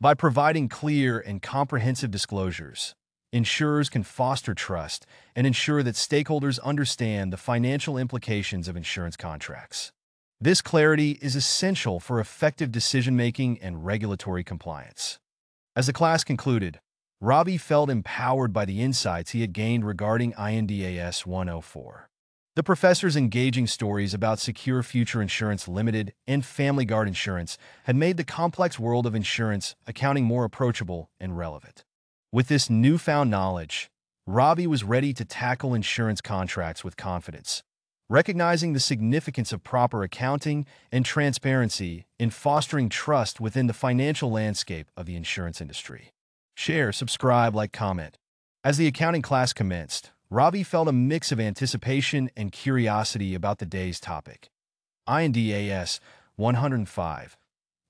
By providing clear and comprehensive disclosures, insurers can foster trust and ensure that stakeholders understand the financial implications of insurance contracts. This clarity is essential for effective decision-making and regulatory compliance. As the class concluded, Ravi felt empowered by the insights he had gained regarding INDAS 104. The professor's engaging stories about Secure Future Insurance Limited and Family Guard Insurance had made the complex world of insurance accounting more approachable and relevant. With this newfound knowledge, Ravi was ready to tackle insurance contracts with confidence, recognizing the significance of proper accounting and transparency in fostering trust within the financial landscape of the insurance industry. Share, subscribe, like, comment. As the accounting class commenced, Ravi felt a mix of anticipation and curiosity about the day's topic. INDAS 105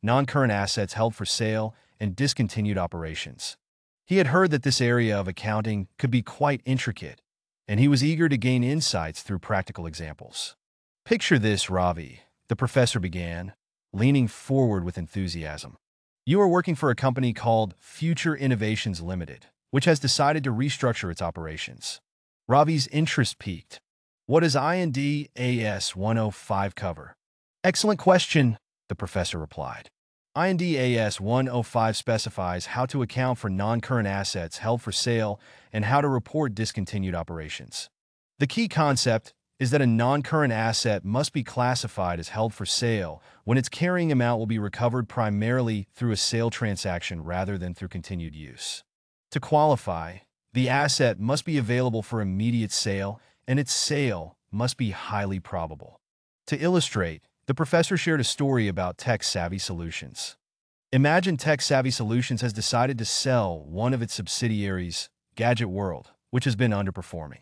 Non-current assets held for sale and discontinued operations. He had heard that this area of accounting could be quite intricate, and he was eager to gain insights through practical examples. Picture this, Ravi, the professor began, leaning forward with enthusiasm. You are working for a company called Future Innovations Limited, which has decided to restructure its operations. Ravi's interest piqued. What does IND AS 105 cover? Excellent question, the professor replied. IND AS 105 specifies how to account for non-current assets held for sale and how to report discontinued operations. The key concept is that a non-current asset must be classified as held for sale when its carrying amount will be recovered primarily through a sale transaction rather than through continued use. To qualify, the asset must be available for immediate sale, and its sale must be highly probable. To illustrate, the professor shared a story about Tech Savvy Solutions. Imagine Tech Savvy Solutions has decided to sell one of its subsidiaries, Gadget World, which has been underperforming.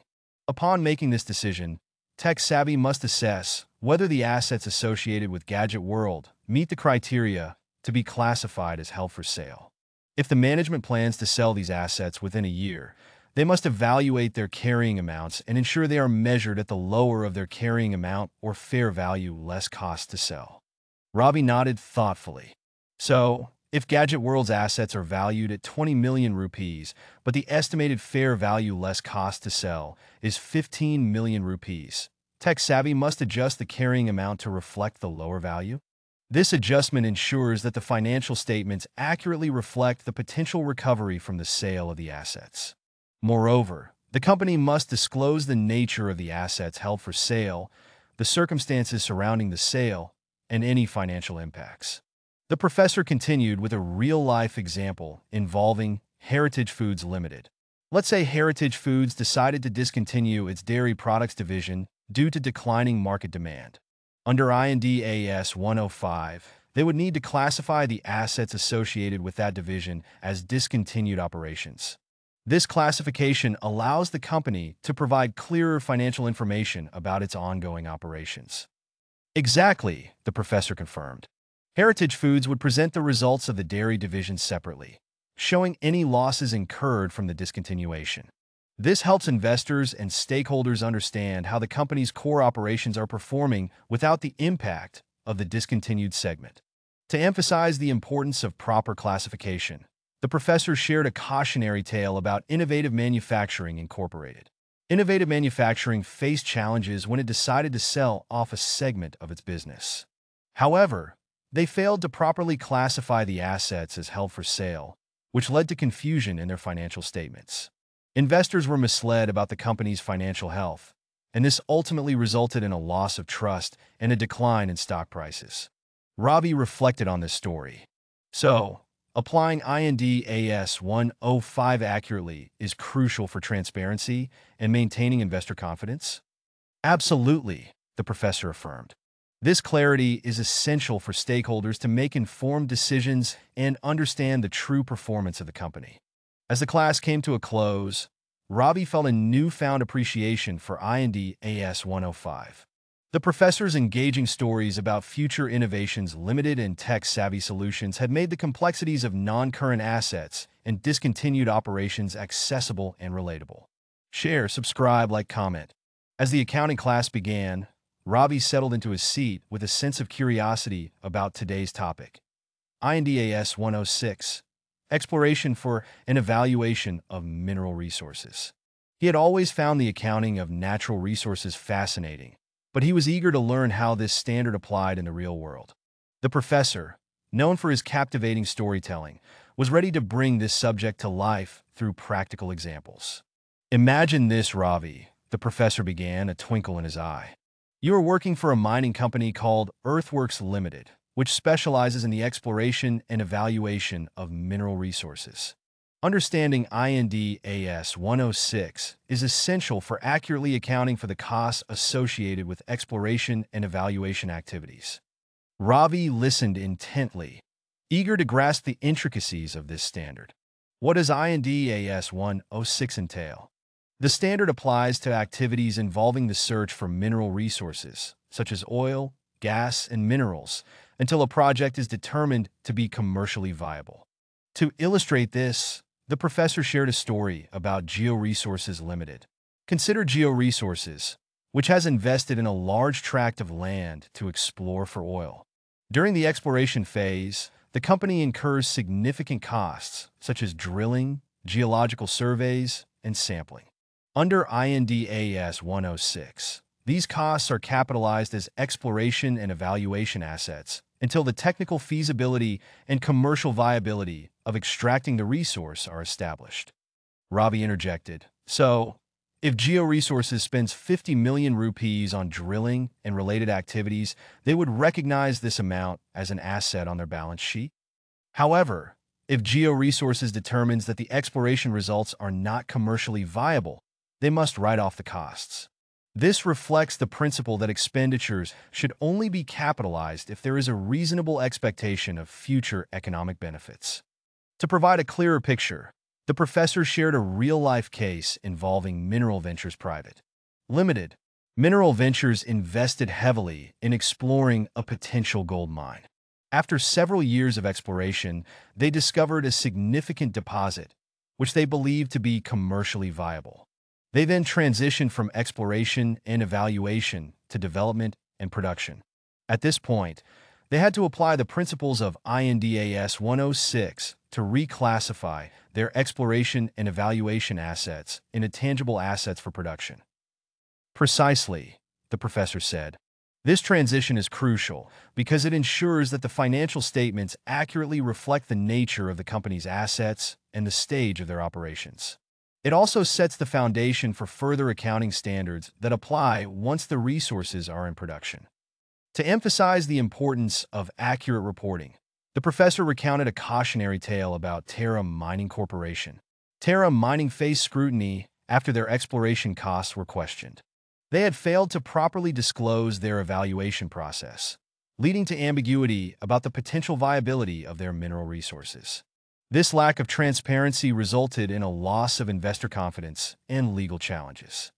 Upon making this decision, Tech Savvy must assess whether the assets associated with Gadget World meet the criteria to be classified as held for sale. If the management plans to sell these assets within a year, they must evaluate their carrying amounts and ensure they are measured at the lower of their carrying amount or fair value less cost to sell. Ravi nodded thoughtfully. So, if Gadget World's assets are valued at 20 million rupees, but the estimated fair value less cost to sell is 15 million rupees, Tech Savvy must adjust the carrying amount to reflect the lower value? This adjustment ensures that the financial statements accurately reflect the potential recovery from the sale of the assets. Moreover, the company must disclose the nature of the assets held for sale, the circumstances surrounding the sale, and any financial impacts. The professor continued with a real-life example involving Heritage Foods Limited. Let's say Heritage Foods decided to discontinue its dairy products division due to declining market demand. Under INDAS 105, they would need to classify the assets associated with that division as discontinued operations. This classification allows the company to provide clearer financial information about its ongoing operations. Exactly, the professor confirmed. Heritage Foods would present the results of the dairy division separately, showing any losses incurred from the discontinuation. This helps investors and stakeholders understand how the company's core operations are performing without the impact of the discontinued segment. To emphasize the importance of proper classification, the professor shared a cautionary tale about Innovative Manufacturing Incorporated. Innovative Manufacturing faced challenges when it decided to sell off a segment of its business. However, they failed to properly classify the assets as held for sale, which led to confusion in their financial statements. Investors were misled about the company's financial health, and this ultimately resulted in a loss of trust and a decline in stock prices. Ravi reflected on this story. So, applying IND AS 105 accurately is crucial for transparency and maintaining investor confidence? Absolutely, the professor affirmed. This clarity is essential for stakeholders to make informed decisions and understand the true performance of the company. As the class came to a close, Ravi felt a newfound appreciation for IND AS 105. The professor's engaging stories about future innovations limited in tech-savvy solutions had made the complexities of non-current assets and discontinued operations accessible and relatable. Share, subscribe, like, comment. As the accounting class began, Ravi settled into his seat with a sense of curiosity about today's topic. INDAS 106 Exploration for an Evaluation of Mineral Resources. He had always found the accounting of natural resources fascinating, but he was eager to learn how this standard applied in the real world. The professor, known for his captivating storytelling, was ready to bring this subject to life through practical examples. Imagine this, Ravi, the professor began, a twinkle in his eye. You are working for a mining company called Earthworks Limited, which specializes in the exploration and evaluation of mineral resources. Understanding IND AS 106 is essential for accurately accounting for the costs associated with exploration and evaluation activities. Ravi listened intently, eager to grasp the intricacies of this standard. What does IND AS 106 entail? The standard applies to activities involving the search for mineral resources, such as oil, gas, and minerals, until a project is determined to be commercially viable. To illustrate this, the professor shared a story about GeoResources Limited. Consider GeoResources, which has invested in a large tract of land to explore for oil. During the exploration phase, the company incurs significant costs, such as drilling, geological surveys, and sampling. Under IND AS 106, these costs are capitalized as exploration and evaluation assets until the technical feasibility and commercial viability of extracting the resource are established. Ravi interjected, So, if GeoResources spends 50 million rupees on drilling and related activities, they would recognize this amount as an asset on their balance sheet? However, if GeoResources determines that the exploration results are not commercially viable, they must write off the costs. This reflects the principle that expenditures should only be capitalized if there is a reasonable expectation of future economic benefits. To provide a clearer picture, the professor shared a real-life case involving Mineral Ventures Private. Limited, Mineral Ventures invested heavily in exploring a potential gold mine. After several years of exploration, they discovered a significant deposit, which they believed to be commercially viable. They then transitioned from exploration and evaluation to development and production. At this point, they had to apply the principles of INDAS 106 to reclassify their exploration and evaluation assets into tangible assets for production. Precisely, the professor said. This transition is crucial because it ensures that the financial statements accurately reflect the nature of the company's assets and the stage of their operations. It also sets the foundation for further accounting standards that apply once the resources are in production. To emphasize the importance of accurate reporting, the professor recounted a cautionary tale about Terra Mining Corporation. Terra Mining faced scrutiny after their exploration costs were questioned. They had failed to properly disclose their evaluation process, leading to ambiguity about the potential viability of their mineral resources. This lack of transparency resulted in a loss of investor confidence and legal challenges.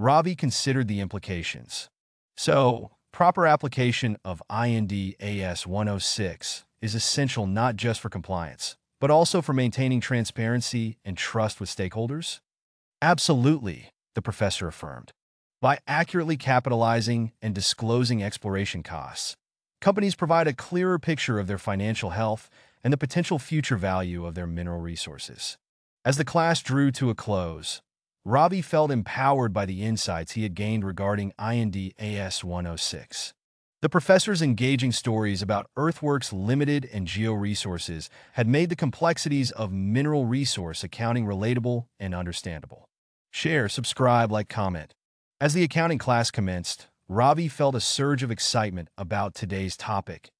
Ravi considered the implications. So, proper application of IND AS 106 is essential not just for compliance, but also for maintaining transparency and trust with stakeholders? Absolutely, the professor affirmed. By accurately capitalizing and disclosing exploration costs, companies provide a clearer picture of their financial health and the potential future value of their mineral resources. As the class drew to a close, Ravi felt empowered by the insights he had gained regarding IND AS 106. The professor's engaging stories about Earthworks Limited and Geo Resources had made the complexities of mineral resource accounting relatable and understandable. Share, subscribe, like, comment. As the accounting class commenced, Ravi felt a surge of excitement about today's topic.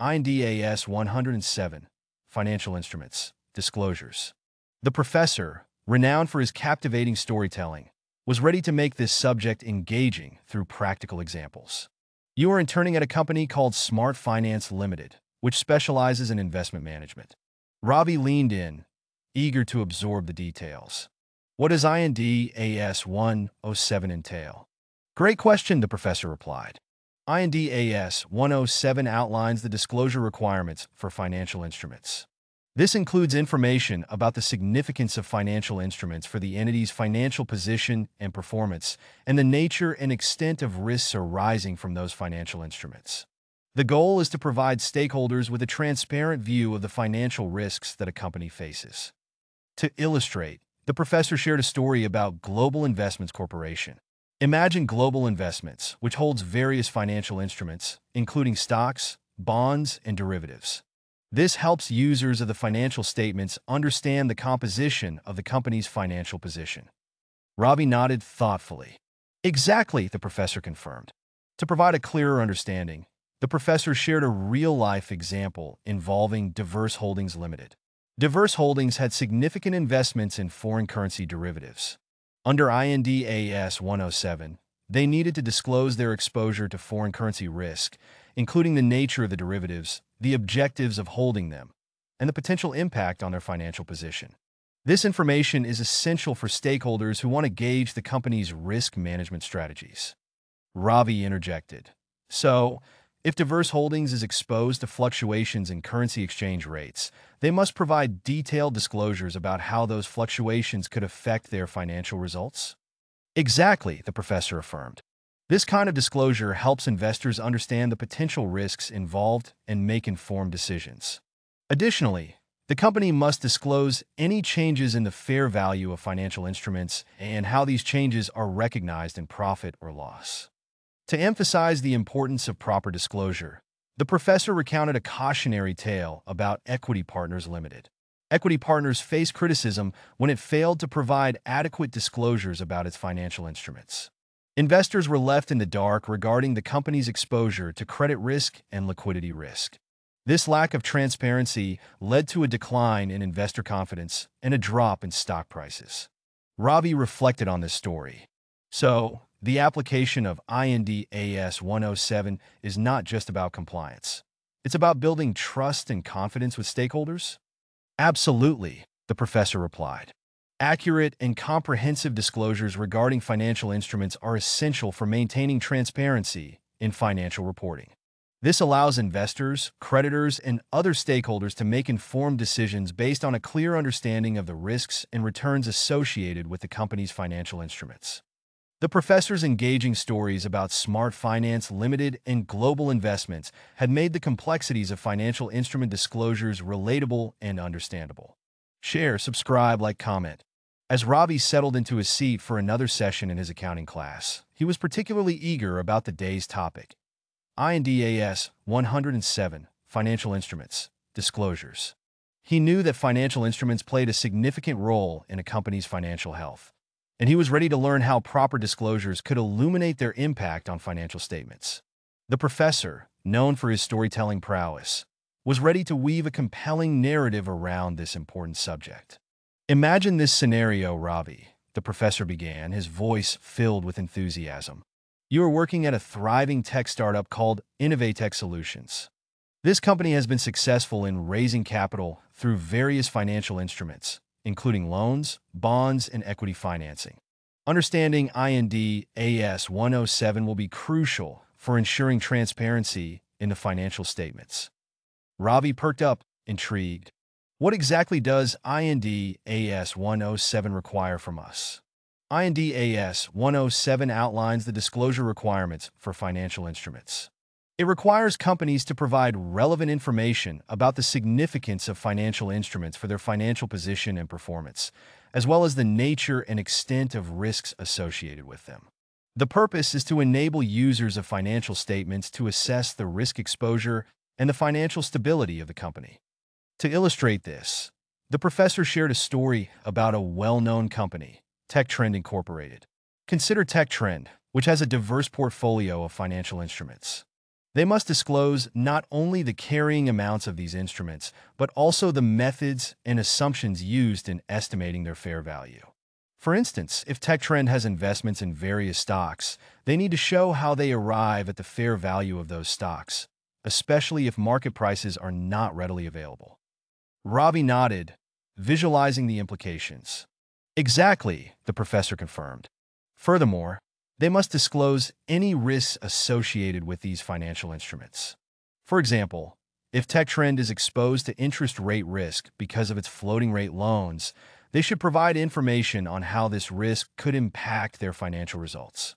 IND-AS 107, Financial Instruments, Disclosures. The professor, renowned for his captivating storytelling, was ready to make this subject engaging through practical examples. You are interning at a company called Smart Finance Limited, which specializes in investment management. Ravi leaned in, eager to absorb the details. What does IND AS 107 entail? Great question, the professor replied. IND AS 107 outlines the disclosure requirements for financial instruments. This includes information about the significance of financial instruments for the entity's financial position and performance, and the nature and extent of risks arising from those financial instruments. The goal is to provide stakeholders with a transparent view of the financial risks that a company faces. To illustrate, the professor shared a story about Global Investments Corporation. Imagine Global Investments, which holds various financial instruments, including stocks, bonds, and derivatives. This helps users of the financial statements understand the composition of the company's financial position. Ravi nodded thoughtfully. Exactly, the professor confirmed. To provide a clearer understanding, the professor shared a real-life example involving Diverse Holdings Limited. Diverse Holdings had significant investments in foreign currency derivatives. Under INDAS 107, they needed to disclose their exposure to foreign currency risk, including the nature of the derivatives, the objectives of holding them, and the potential impact on their financial position. This information is essential for stakeholders who want to gauge the company's risk management strategies. Ravi interjected. So, if Diverse Holdings is exposed to fluctuations in currency exchange rates, they must provide detailed disclosures about how those fluctuations could affect their financial results? Exactly, the professor affirmed. This kind of disclosure helps investors understand the potential risks involved and make informed decisions. Additionally, the company must disclose any changes in the fair value of financial instruments and how these changes are recognized in profit or loss. To emphasize the importance of proper disclosure, the professor recounted a cautionary tale about Equity Partners Limited. Equity Partners faced criticism when it failed to provide adequate disclosures about its financial instruments. Investors were left in the dark regarding the company's exposure to credit risk and liquidity risk. This lack of transparency led to a decline in investor confidence and a drop in stock prices. Ravi reflected on this story. So, the application of IND AS 107 is not just about compliance. It's about building trust and confidence with stakeholders? Absolutely, the professor replied. Accurate and comprehensive disclosures regarding financial instruments are essential for maintaining transparency in financial reporting. This allows investors, creditors, and other stakeholders to make informed decisions based on a clear understanding of the risks and returns associated with the company's financial instruments. The professor's engaging stories about smart finance, limited, and global investments had made the complexities of financial instrument disclosures relatable and understandable. Share, subscribe, like, comment. As Ravi settled into his seat for another session in his accounting class, he was particularly eager about the day's topic. IND AS 107, Financial Instruments, Disclosures. He knew that financial instruments played a significant role in a company's financial health, and he was ready to learn how proper disclosures could illuminate their impact on financial statements. The professor, known for his storytelling prowess, was ready to weave a compelling narrative around this important subject. Imagine this scenario, Ravi, the professor began, his voice filled with enthusiasm. You are working at a thriving tech startup called Innovatech Solutions. This company has been successful in raising capital through various financial instruments, including loans, bonds, and equity financing. Understanding IND AS 107 will be crucial for ensuring transparency in the financial statements. Ravi perked up, intrigued. What exactly does IND AS 107 require from us? IND AS 107 outlines the disclosure requirements for financial instruments. It requires companies to provide relevant information about the significance of financial instruments for their financial position and performance, as well as the nature and extent of risks associated with them. The purpose is to enable users of financial statements to assess the risk exposure and the financial stability of the company. To illustrate this, the professor shared a story about a well-known company, TechTrend Incorporated. Consider TechTrend, which has a diverse portfolio of financial instruments. They must disclose not only the carrying amounts of these instruments, but also the methods and assumptions used in estimating their fair value. For instance, if TechTrend has investments in various stocks, they need to show how they arrive at the fair value of those stocks, especially if market prices are not readily available. Ravi nodded, visualizing the implications. Exactly, the professor confirmed. Furthermore, they must disclose any risks associated with these financial instruments. For example, if TechTrend is exposed to interest rate risk because of its floating rate loans, they should provide information on how this risk could impact their financial results.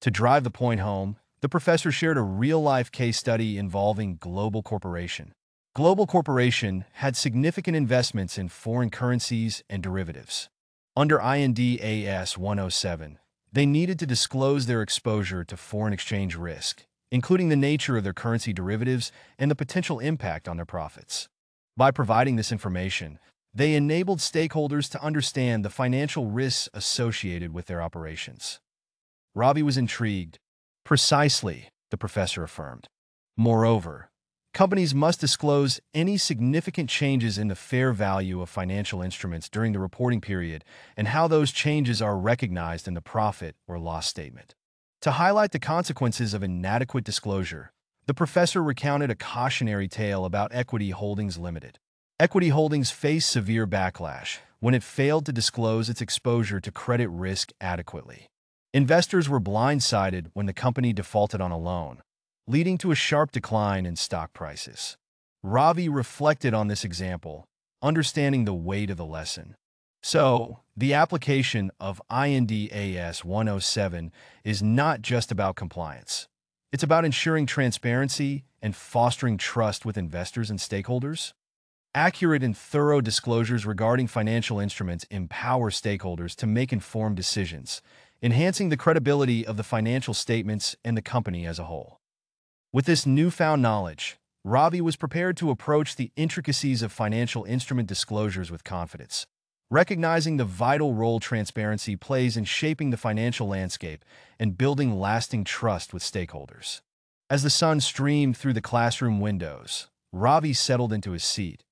To drive the point home, the professor shared a real-life case study involving Global Corporation, Global Corporation had significant investments in foreign currencies and derivatives. Under IND AS 107, they needed to disclose their exposure to foreign exchange risk, including the nature of their currency derivatives and the potential impact on their profits. By providing this information, they enabled stakeholders to understand the financial risks associated with their operations. Ravi was intrigued. Precisely, the professor affirmed. Moreover, Companies must disclose any significant changes in the fair value of financial instruments during the reporting period and how those changes are recognized in the profit or loss statement. To highlight the consequences of inadequate disclosure, the professor recounted a cautionary tale about Equity Holdings Limited. Equity Holdings faced severe backlash when it failed to disclose its exposure to credit risk adequately. Investors were blindsided when the company defaulted on a loan, leading to a sharp decline in stock prices. Ravi reflected on this example, understanding the weight of the lesson. So, the application of INDAS 107 is not just about compliance. It's about ensuring transparency and fostering trust with investors and stakeholders. Accurate and thorough disclosures regarding financial instruments empower stakeholders to make informed decisions, enhancing the credibility of the financial statements and the company as a whole. With this newfound knowledge, Ravi was prepared to approach the intricacies of financial instrument disclosures with confidence, recognizing the vital role transparency plays in shaping the financial landscape and building lasting trust with stakeholders. As the sun streamed through the classroom windows, Ravi settled into his seat,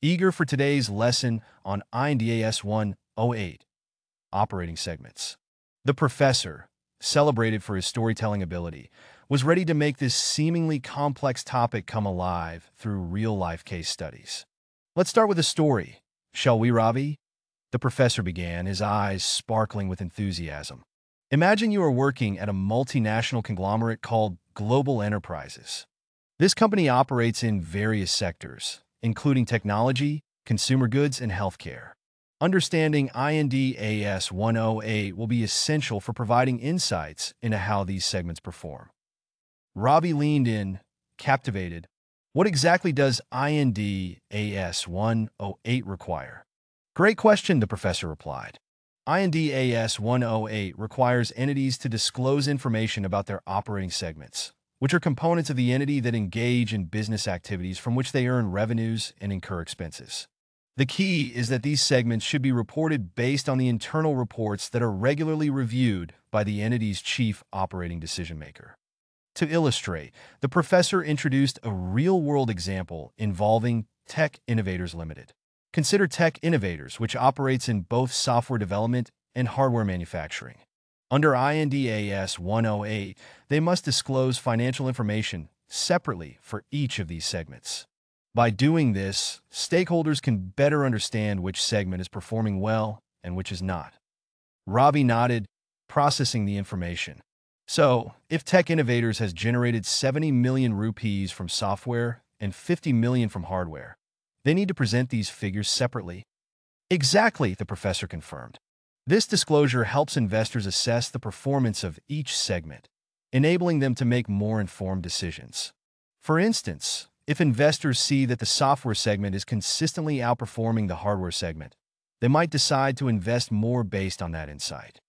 eager for today's lesson on INDAS 108 operating segments. The professor, celebrated for his storytelling ability, was ready to make this seemingly complex topic come alive through real-life case studies. Let's start with a story, shall we, Ravi? The professor began, his eyes sparkling with enthusiasm. Imagine you are working at a multinational conglomerate called Global Enterprises. This company operates in various sectors, including technology, consumer goods, and healthcare. Understanding INDAS 108 will be essential for providing insights into how these segments perform. Ravi leaned in, captivated. What exactly does IND AS 108 require? Great question, the professor replied. IND AS 108 requires entities to disclose information about their operating segments, which are components of the entity that engage in business activities from which they earn revenues and incur expenses. The key is that these segments should be reported based on the internal reports that are regularly reviewed by the entity's chief operating decision maker. To illustrate, the professor introduced a real-world example involving Tech Innovators Limited. Consider Tech Innovators, which operates in both software development and hardware manufacturing. Under INDAS 108, they must disclose financial information separately for each of these segments. By doing this, stakeholders can better understand which segment is performing well and which is not. Ravi nodded, processing the information. So, if Tech Innovators has generated 70 million rupees from software and 50 million from hardware, they need to present these figures separately. Exactly, the professor confirmed. This disclosure helps investors assess the performance of each segment, enabling them to make more informed decisions. For instance, if investors see that the software segment is consistently outperforming the hardware segment, they might decide to invest more based on that insight.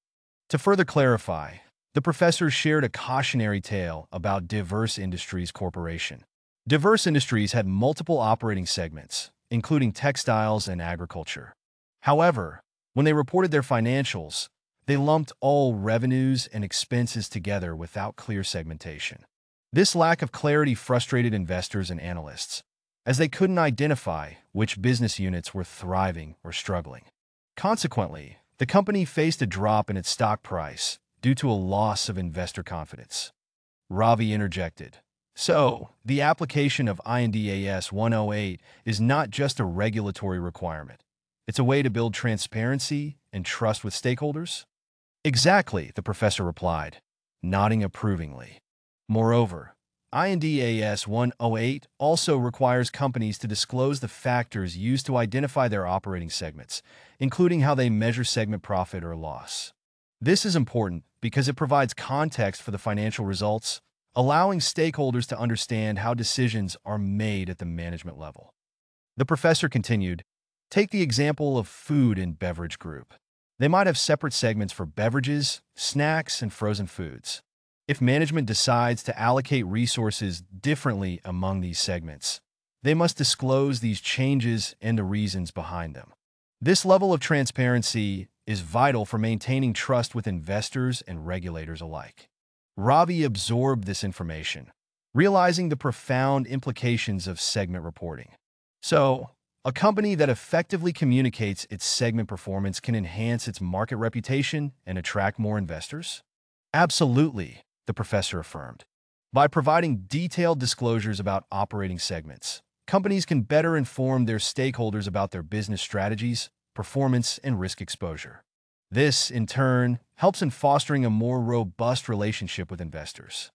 To further clarify, The professor shared a cautionary tale about Diverse Industries Corporation. Diverse Industries had multiple operating segments, including textiles and agriculture. However, when they reported their financials, they lumped all revenues and expenses together without clear segmentation. This lack of clarity frustrated investors and analysts, as they couldn't identify which business units were thriving or struggling. Consequently, the company faced a drop in its stock price due to a loss of investor confidence. Ravi interjected. So, the application of INDAS 108 is not just a regulatory requirement. It's a way to build transparency and trust with stakeholders? Exactly, the professor replied, nodding approvingly. Moreover, INDAS 108 also requires companies to disclose the factors used to identify their operating segments, including how they measure segment profit or loss. This is important because it provides context for the financial results, allowing stakeholders to understand how decisions are made at the management level. The professor continued, Take the example of food and beverage group. They might have separate segments for beverages, snacks, and frozen foods. If management decides to allocate resources differently among these segments, they must disclose these changes and the reasons behind them. This level of transparency is vital for maintaining trust with investors and regulators alike. Ravi absorbed this information, realizing the profound implications of segment reporting. So, a company that effectively communicates its segment performance can enhance its market reputation and attract more investors? Absolutely the professor affirmed. By providing detailed disclosures about operating segments, companies can better inform their stakeholders about their business strategies, performance, and risk exposure. This, in turn, helps in fostering a more robust relationship with investors.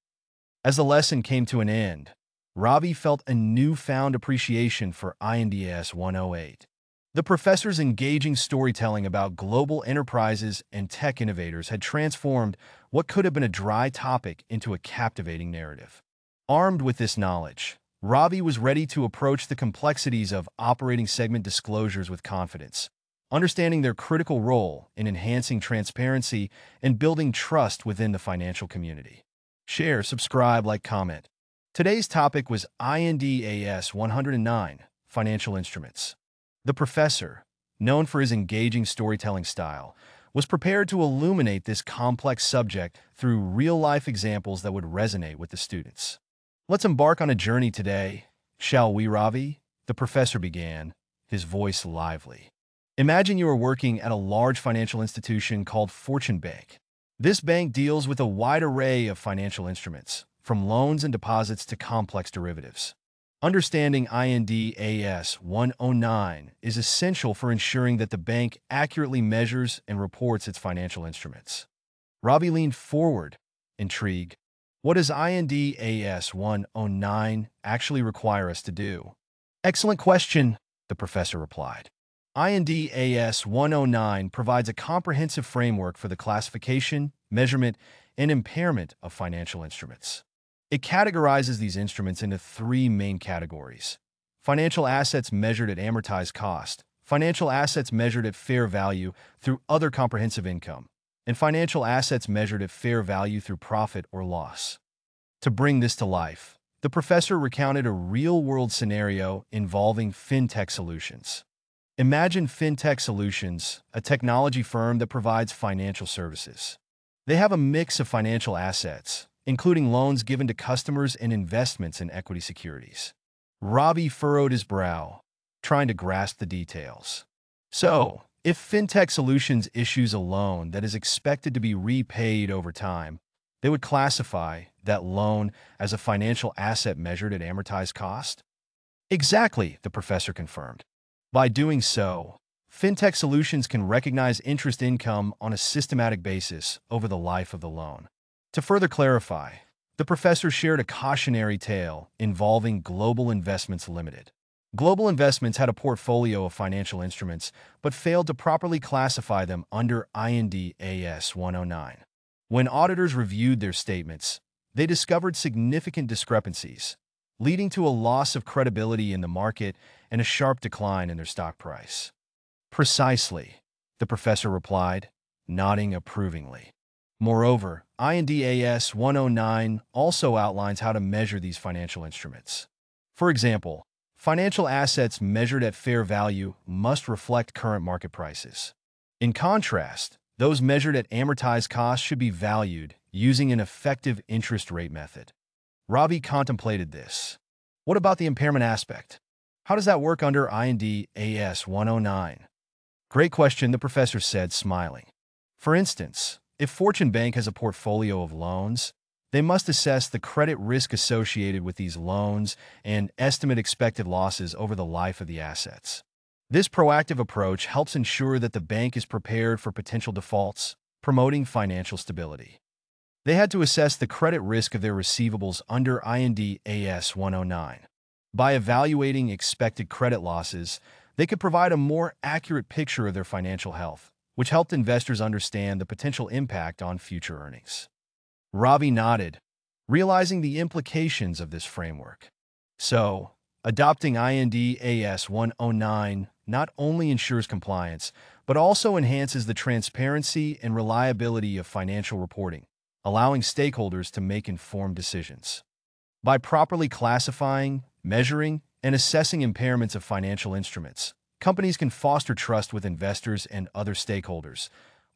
As the lesson came to an end, Ravi felt a newfound appreciation for IND AS 108. The professor's engaging storytelling about global enterprises and tech innovators had transformed what could have been a dry topic into a captivating narrative. Armed with this knowledge, Ravi was ready to approach the complexities of operating segment disclosures with confidence, understanding their critical role in enhancing transparency and building trust within the financial community. Share, subscribe, like, comment. Today's topic was INDAS 109, Financial Instruments. The professor, known for his engaging storytelling style, was prepared to illuminate this complex subject through real-life examples that would resonate with the students. Let's embark on a journey today, shall we, Ravi? The professor began, his voice lively. Imagine you are working at a large financial institution called Fortune Bank. This bank deals with a wide array of financial instruments, from loans and deposits to complex derivatives. Understanding INDAS 109 is essential for ensuring that the bank accurately measures and reports its financial instruments. Ravi leaned forward, intrigued. What does INDAS 109 actually require us to do? Excellent question, the professor replied. IND AS 109 provides a comprehensive framework for the classification, measurement, and impairment of financial instruments. It categorizes these instruments into three main categories. Financial assets measured at amortized cost, financial assets measured at fair value through other comprehensive income, and financial assets measured at fair value through profit or loss. To bring this to life, the professor recounted a real-world scenario involving fintech solutions. Imagine Fintech Solutions, a technology firm that provides financial services. They have a mix of financial assets, including loans given to customers and investments in equity securities. Ravi furrowed his brow, trying to grasp the details. So, if FinTech Solutions issues a loan that is expected to be repaid over time, they would classify that loan as a financial asset measured at amortized cost? Exactly, the professor confirmed. By doing so, FinTech Solutions can recognize interest income on a systematic basis over the life of the loan. To further clarify, the professor shared a cautionary tale involving Global Investments Limited. Global Investments had a portfolio of financial instruments, but failed to properly classify them under INDAS 109. When auditors reviewed their statements, they discovered significant discrepancies, leading to a loss of credibility in the market and a sharp decline in their stock price. Precisely, the professor replied, nodding approvingly. Moreover, IND AS 109 also outlines how to measure these financial instruments. For example, financial assets measured at fair value must reflect current market prices. In contrast, those measured at amortized cost should be valued using an effective interest rate method. Ravi contemplated this. What about the impairment aspect? How does that work under IND AS 109? Great question, the professor said, smiling. For instance, if Fortune Bank has a portfolio of loans, they must assess the credit risk associated with these loans and estimate expected losses over the life of the assets. This proactive approach helps ensure that the bank is prepared for potential defaults, promoting financial stability. They had to assess the credit risk of their receivables under IND AS 109. By evaluating expected credit losses, they could provide a more accurate picture of their financial health which helped investors understand the potential impact on future earnings. Ravi nodded, realizing the implications of this framework. So, adopting IND AS 109 not only ensures compliance, but also enhances the transparency and reliability of financial reporting, allowing stakeholders to make informed decisions. By properly classifying, measuring, and assessing impairments of financial instruments, companies can foster trust with investors and other stakeholders,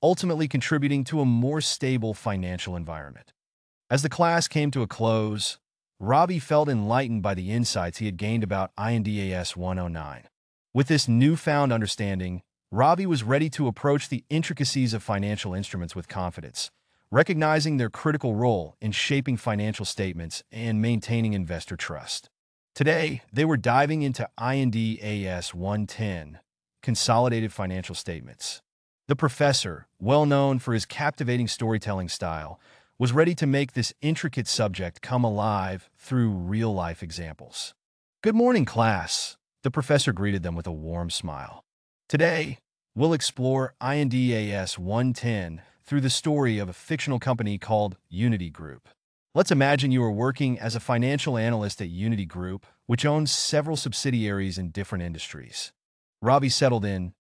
ultimately contributing to a more stable financial environment. As the class came to a close, Ravi felt enlightened by the insights he had gained about IND AS 109. With this newfound understanding, Ravi was ready to approach the intricacies of financial instruments with confidence, recognizing their critical role in shaping financial statements and maintaining investor trust. Today, they were diving into IND AS 110, Consolidated Financial Statements. The professor, well known for his captivating storytelling style, was ready to make this intricate subject come alive through real-life examples. Good morning, class, the professor greeted them with a warm smile. Today, we'll explore IND AS 110 through the story of a fictional company called Unity Group. Let's imagine you are working as a financial analyst at Unity Group, which owns several subsidiaries in different industries. Ravi settled in,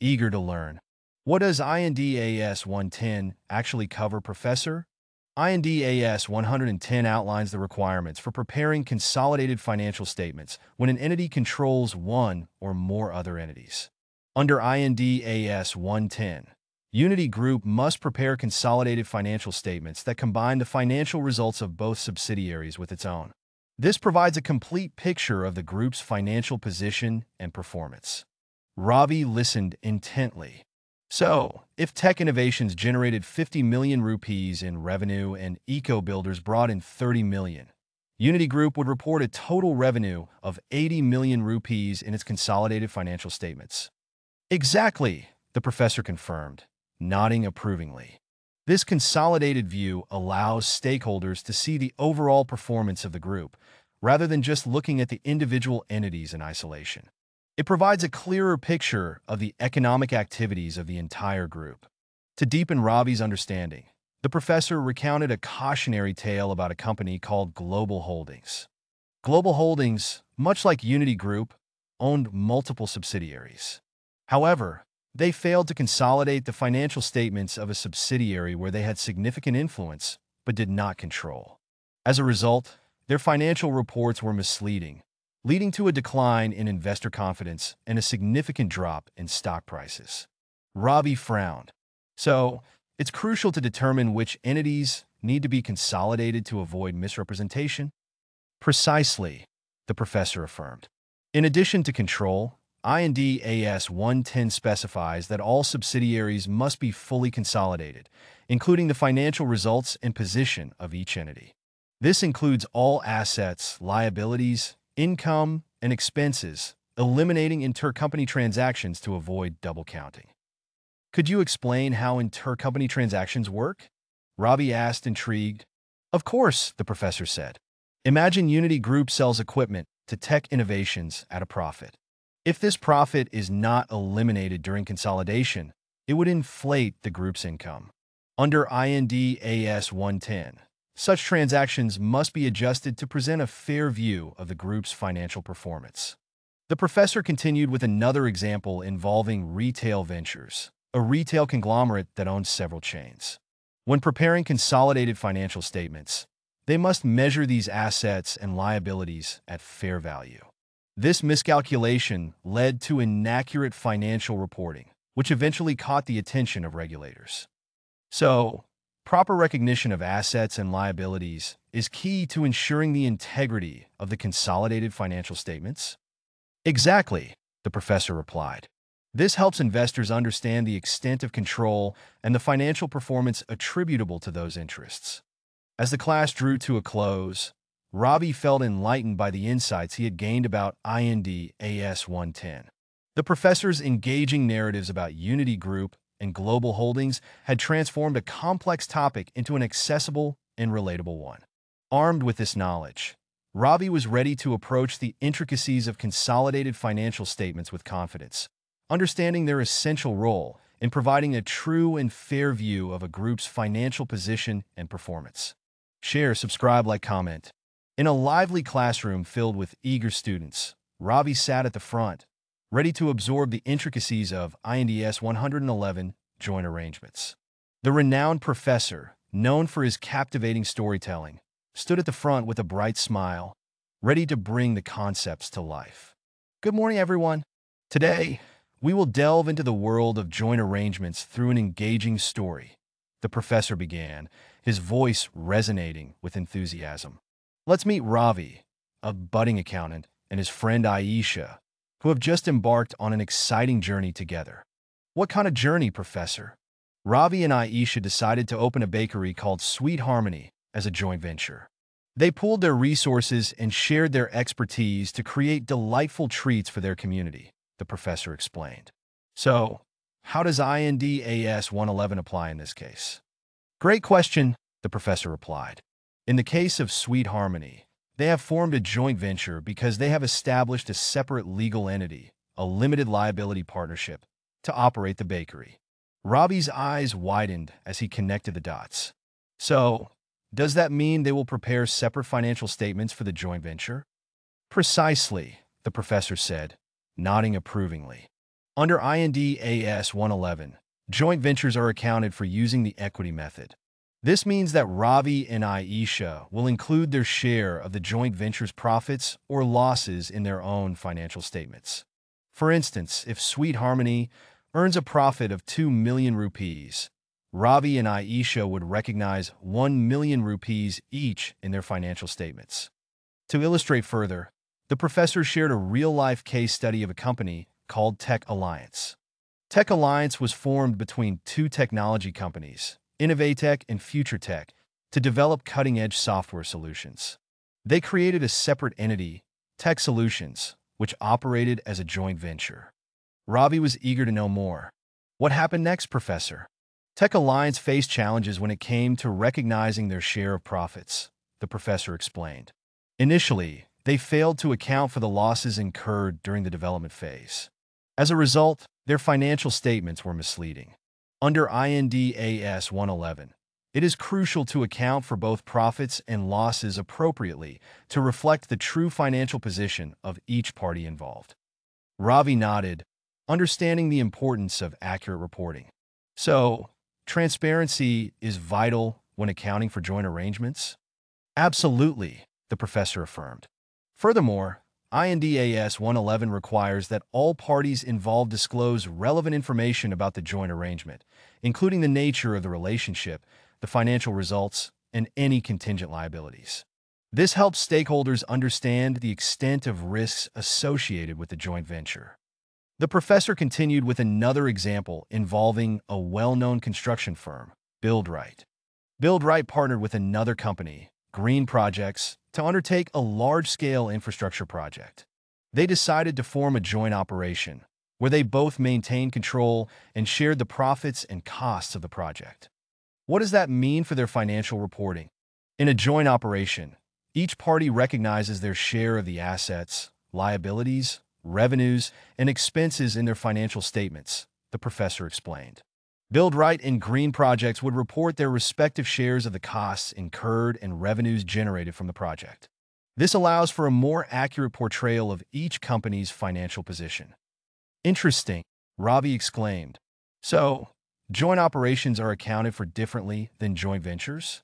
eager to learn. What does INDAS 110 actually cover, Professor? INDAS 110 outlines the requirements for preparing consolidated financial statements when an entity controls one or more other entities. Under INDAS 110, Unity Group must prepare consolidated financial statements that combine the financial results of both subsidiaries with its own. This provides a complete picture of the group's financial position and performance. Ravi listened intently. So, if Tech Innovations generated 50 million rupees in revenue and EcoBuilders brought in 30 million, Unity Group would report a total revenue of 80 million rupees in its consolidated financial statements. Exactly, the professor confirmed nodding approvingly. This consolidated view allows stakeholders to see the overall performance of the group, rather than just looking at the individual entities in isolation. It provides a clearer picture of the economic activities of the entire group. To deepen Ravi's understanding, the professor recounted a cautionary tale about a company called Global Holdings. Global Holdings, much like Unity Group, owned multiple subsidiaries. However, they failed to consolidate the financial statements of a subsidiary where they had significant influence but did not control. As a result, their financial reports were misleading, leading to a decline in investor confidence and a significant drop in stock prices. Ravi frowned. So, it's crucial to determine which entities need to be consolidated to avoid misrepresentation? Precisely, the professor affirmed. In addition to control, IND AS 110 specifies that all subsidiaries must be fully consolidated, including the financial results and position of each entity. This includes all assets, liabilities, income, and expenses, eliminating intercompany transactions to avoid double counting. Could you explain how intercompany transactions work? Ravi asked, intrigued. Of course, the professor said. Imagine Unity Group sells equipment to Tech Innovations at a profit. If this profit is not eliminated during consolidation, it would inflate the group's income. Under IND AS 110, such transactions must be adjusted to present a fair view of the group's financial performance. The professor continued with another example involving Retail Ventures, a retail conglomerate that owns several chains. When preparing consolidated financial statements, they must measure these assets and liabilities at fair value. This miscalculation led to inaccurate financial reporting, which eventually caught the attention of regulators. So, proper recognition of assets and liabilities is key to ensuring the integrity of the consolidated financial statements? Exactly, the professor replied. This helps investors understand the extent of control and the financial performance attributable to those interests. As the class drew to a close, Ravi felt enlightened by the insights he had gained about IND AS 110. The professor's engaging narratives about Unity Group and global holdings had transformed a complex topic into an accessible and relatable one. Armed with this knowledge, Ravi was ready to approach the intricacies of consolidated financial statements with confidence, understanding their essential role in providing a true and fair view of a group's financial position and performance. Share, subscribe, like, comment. In a lively classroom filled with eager students, Ravi sat at the front, ready to absorb the intricacies of INDAS 111 joint arrangements. The renowned professor, known for his captivating storytelling, stood at the front with a bright smile, ready to bring the concepts to life. Good morning, everyone. Today, we will delve into the world of joint arrangements through an engaging story. The professor began, his voice resonating with enthusiasm. Let's meet Ravi, a budding accountant, and his friend Aisha, who have just embarked on an exciting journey together. What kind of journey, Professor? Ravi and Aisha decided to open a bakery called Sweet Harmony as a joint venture. They pooled their resources and shared their expertise to create delightful treats for their community, the professor explained. So, how does INDAS 111 apply in this case? Great question, the professor replied. In the case of Sweet Harmony, they have formed a joint venture because they have established a separate legal entity, a limited liability partnership, to operate the bakery. Ravi's eyes widened as he connected the dots. So, does that mean they will prepare separate financial statements for the joint venture? Precisely, the professor said, nodding approvingly. Under IND AS 111, joint ventures are accounted for using the equity method. This means that Ravi and Aisha will include their share of the joint venture's profits or losses in their own financial statements. For instance, if Sweet Harmony earns a profit of 2 million rupees, Ravi and Aisha would recognize 1 million rupees each in their financial statements. To illustrate further, the professor shared a real-life case study of a company called Tech Alliance. Tech Alliance was formed between two technology companies, Innovatech and FutureTech, to develop cutting-edge software solutions. They created a separate entity, Tech Solutions, which operated as a joint venture. Ravi was eager to know more. What happened next, Professor? Tech Alliance faced challenges when it came to recognizing their share of profits, the professor explained. Initially, they failed to account for the losses incurred during the development phase. As a result, their financial statements were misleading. Under INDAS 111, it is crucial to account for both profits and losses appropriately to reflect the true financial position of each party involved. Ravi nodded, understanding the importance of accurate reporting. So, transparency is vital when accounting for joint arrangements? Absolutely, the professor affirmed. Furthermore, INDAS 111 requires that all parties involved disclose relevant information about the joint arrangement, including the nature of the relationship, the financial results, and any contingent liabilities. This helps stakeholders understand the extent of risks associated with the joint venture. The professor continued with another example involving a well-known construction firm, BuildRight. BuildRight partnered with another company, Green Projects, to undertake a large-scale infrastructure project. They decided to form a joint operation, where they both maintained control and shared the profits and costs of the project. What does that mean for their financial reporting? In a joint operation, each party recognizes their share of the assets, liabilities, revenues, and expenses in their financial statements, the professor explained. BuildRight and Green Projects would report their respective shares of the costs incurred and revenues generated from the project. This allows for a more accurate portrayal of each company's financial position. Interesting, Ravi exclaimed. So, joint operations are accounted for differently than joint ventures?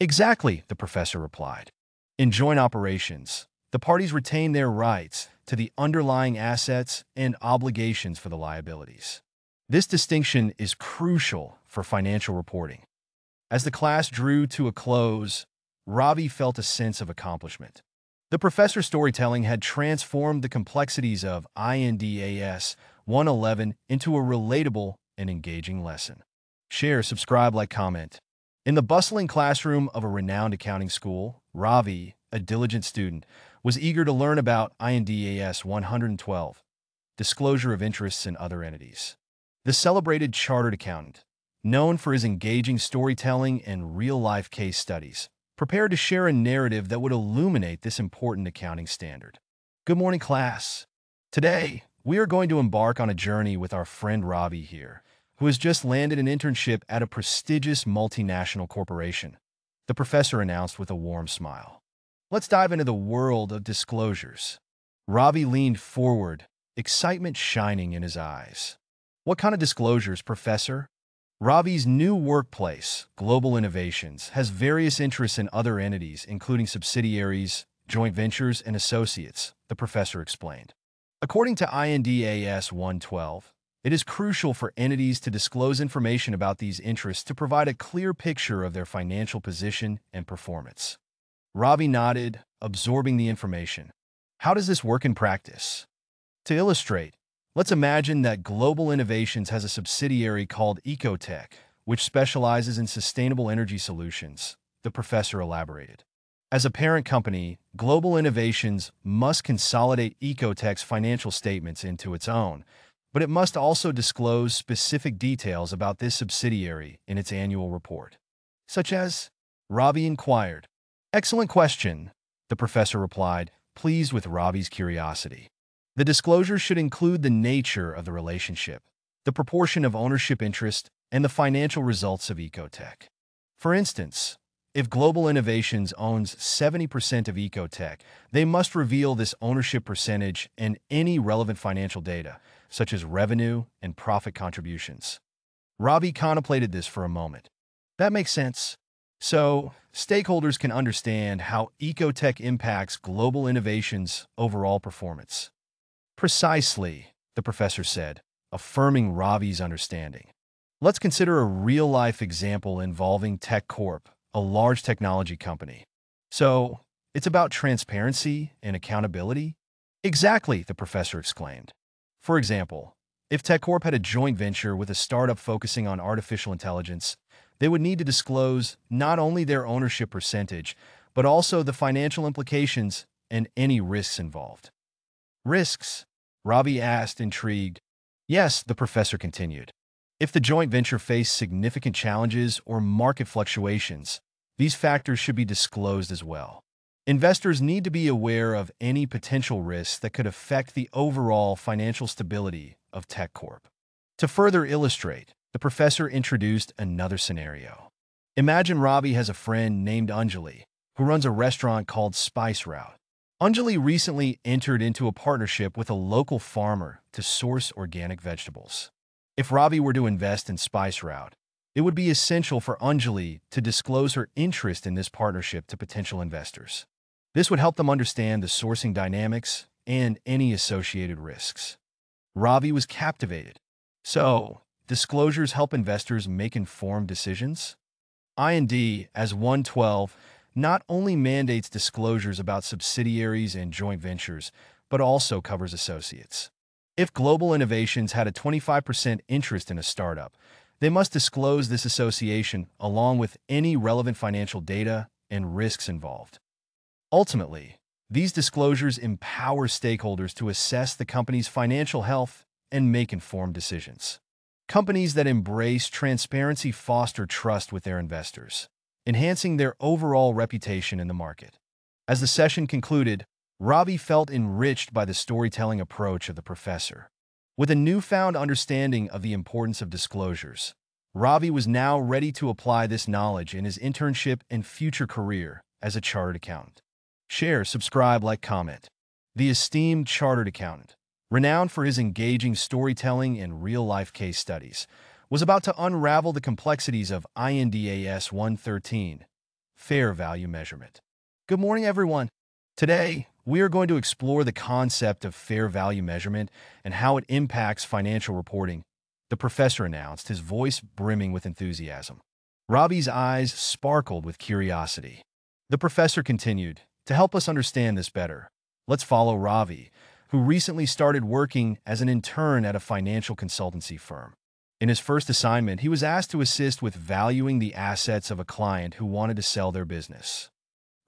Exactly, the professor replied. In joint operations, the parties retain their rights to the underlying assets and obligations for the liabilities. This distinction is crucial for financial reporting. As the class drew to a close, Ravi felt a sense of accomplishment. The professor's storytelling had transformed the complexities of INDAS 111 into a relatable and engaging lesson. Share, subscribe, like, comment. In the bustling classroom of a renowned accounting school, Ravi, a diligent student, was eager to learn about INDAS 112, Disclosure of Interests in Other Entities. The celebrated chartered accountant, known for his engaging storytelling and real-life case studies, prepared to share a narrative that would illuminate this important accounting standard. Good morning, class. Today, we are going to embark on a journey with our friend Ravi here, who has just landed an internship at a prestigious multinational corporation. The professor announced with a warm smile. Let's dive into the world of disclosures. Ravi leaned forward, excitement shining in his eyes. What kind of disclosures, professor? Ravi's new workplace, Global Innovations, has various interests in other entities, including subsidiaries, joint ventures, and associates, the professor explained. According to INDAS 112, it is crucial for entities to disclose information about these interests to provide a clear picture of their financial position and performance. Ravi nodded, absorbing the information. How does this work in practice? To illustrate, Let's imagine that Global Innovations has a subsidiary called Ecotech, which specializes in sustainable energy solutions, the professor elaborated. As a parent company, Global Innovations must consolidate Ecotech's financial statements into its own, but it must also disclose specific details about this subsidiary in its annual report. Such as, Ravi inquired. Excellent question, the professor replied, pleased with Ravi's curiosity. The disclosure should include the nature of the relationship, the proportion of ownership interest, and the financial results of Ecotech. For instance, if Global Innovations owns 70% of Ecotech, they must reveal this ownership percentage and any relevant financial data, such as revenue and profit contributions. Ravi contemplated this for a moment. That makes sense. So, stakeholders can understand how Ecotech impacts Global Innovations' overall performance. Precisely, the professor said, affirming Ravi's understanding. Let's consider a real-life example involving TechCorp, a large technology company. So, it's about transparency and accountability? Exactly, the professor exclaimed. For example, if TechCorp had a joint venture with a startup focusing on artificial intelligence, they would need to disclose not only their ownership percentage, but also the financial implications and any risks involved. Risks, Ravi asked, intrigued. Yes, the professor continued. If the joint venture faced significant challenges or market fluctuations, these factors should be disclosed as well. Investors need to be aware of any potential risks that could affect the overall financial stability of TechCorp. To further illustrate, the professor introduced another scenario. Imagine Ravi has a friend named Anjali, who runs a restaurant called Spice Route. Anjali recently entered into a partnership with a local farmer to source organic vegetables. If Ravi were to invest in Spice Route, it would be essential for Anjali to disclose her interest in this partnership to potential investors. This would help them understand the sourcing dynamics and any associated risks. Ravi was captivated. So, disclosures help investors make informed decisions? IND AS 112 not only mandates disclosures about subsidiaries and joint ventures, but also covers associates. If Global Innovations had a 25% interest in a startup, they must disclose this association along with any relevant financial data and risks involved. Ultimately, these disclosures empower stakeholders to assess the company's financial health and make informed decisions. Companies that embrace transparency foster trust with their investors enhancing their overall reputation in the market. As the session concluded, Ravi felt enriched by the storytelling approach of the professor. With a newfound understanding of the importance of disclosures, Ravi was now ready to apply this knowledge in his internship and future career as a chartered accountant. Share, subscribe, like, comment. The esteemed chartered accountant, renowned for his engaging storytelling and real-life case studies, was about to unravel the complexities of INDAS 113, Fair Value Measurement. Good morning, everyone. Today, we are going to explore the concept of fair value measurement and how it impacts financial reporting, the professor announced, his voice brimming with enthusiasm. Ravi's eyes sparkled with curiosity. The professor continued, To help us understand this better, let's follow Ravi, who recently started working as an intern at a financial consultancy firm. In his first assignment, he was asked to assist with valuing the assets of a client who wanted to sell their business.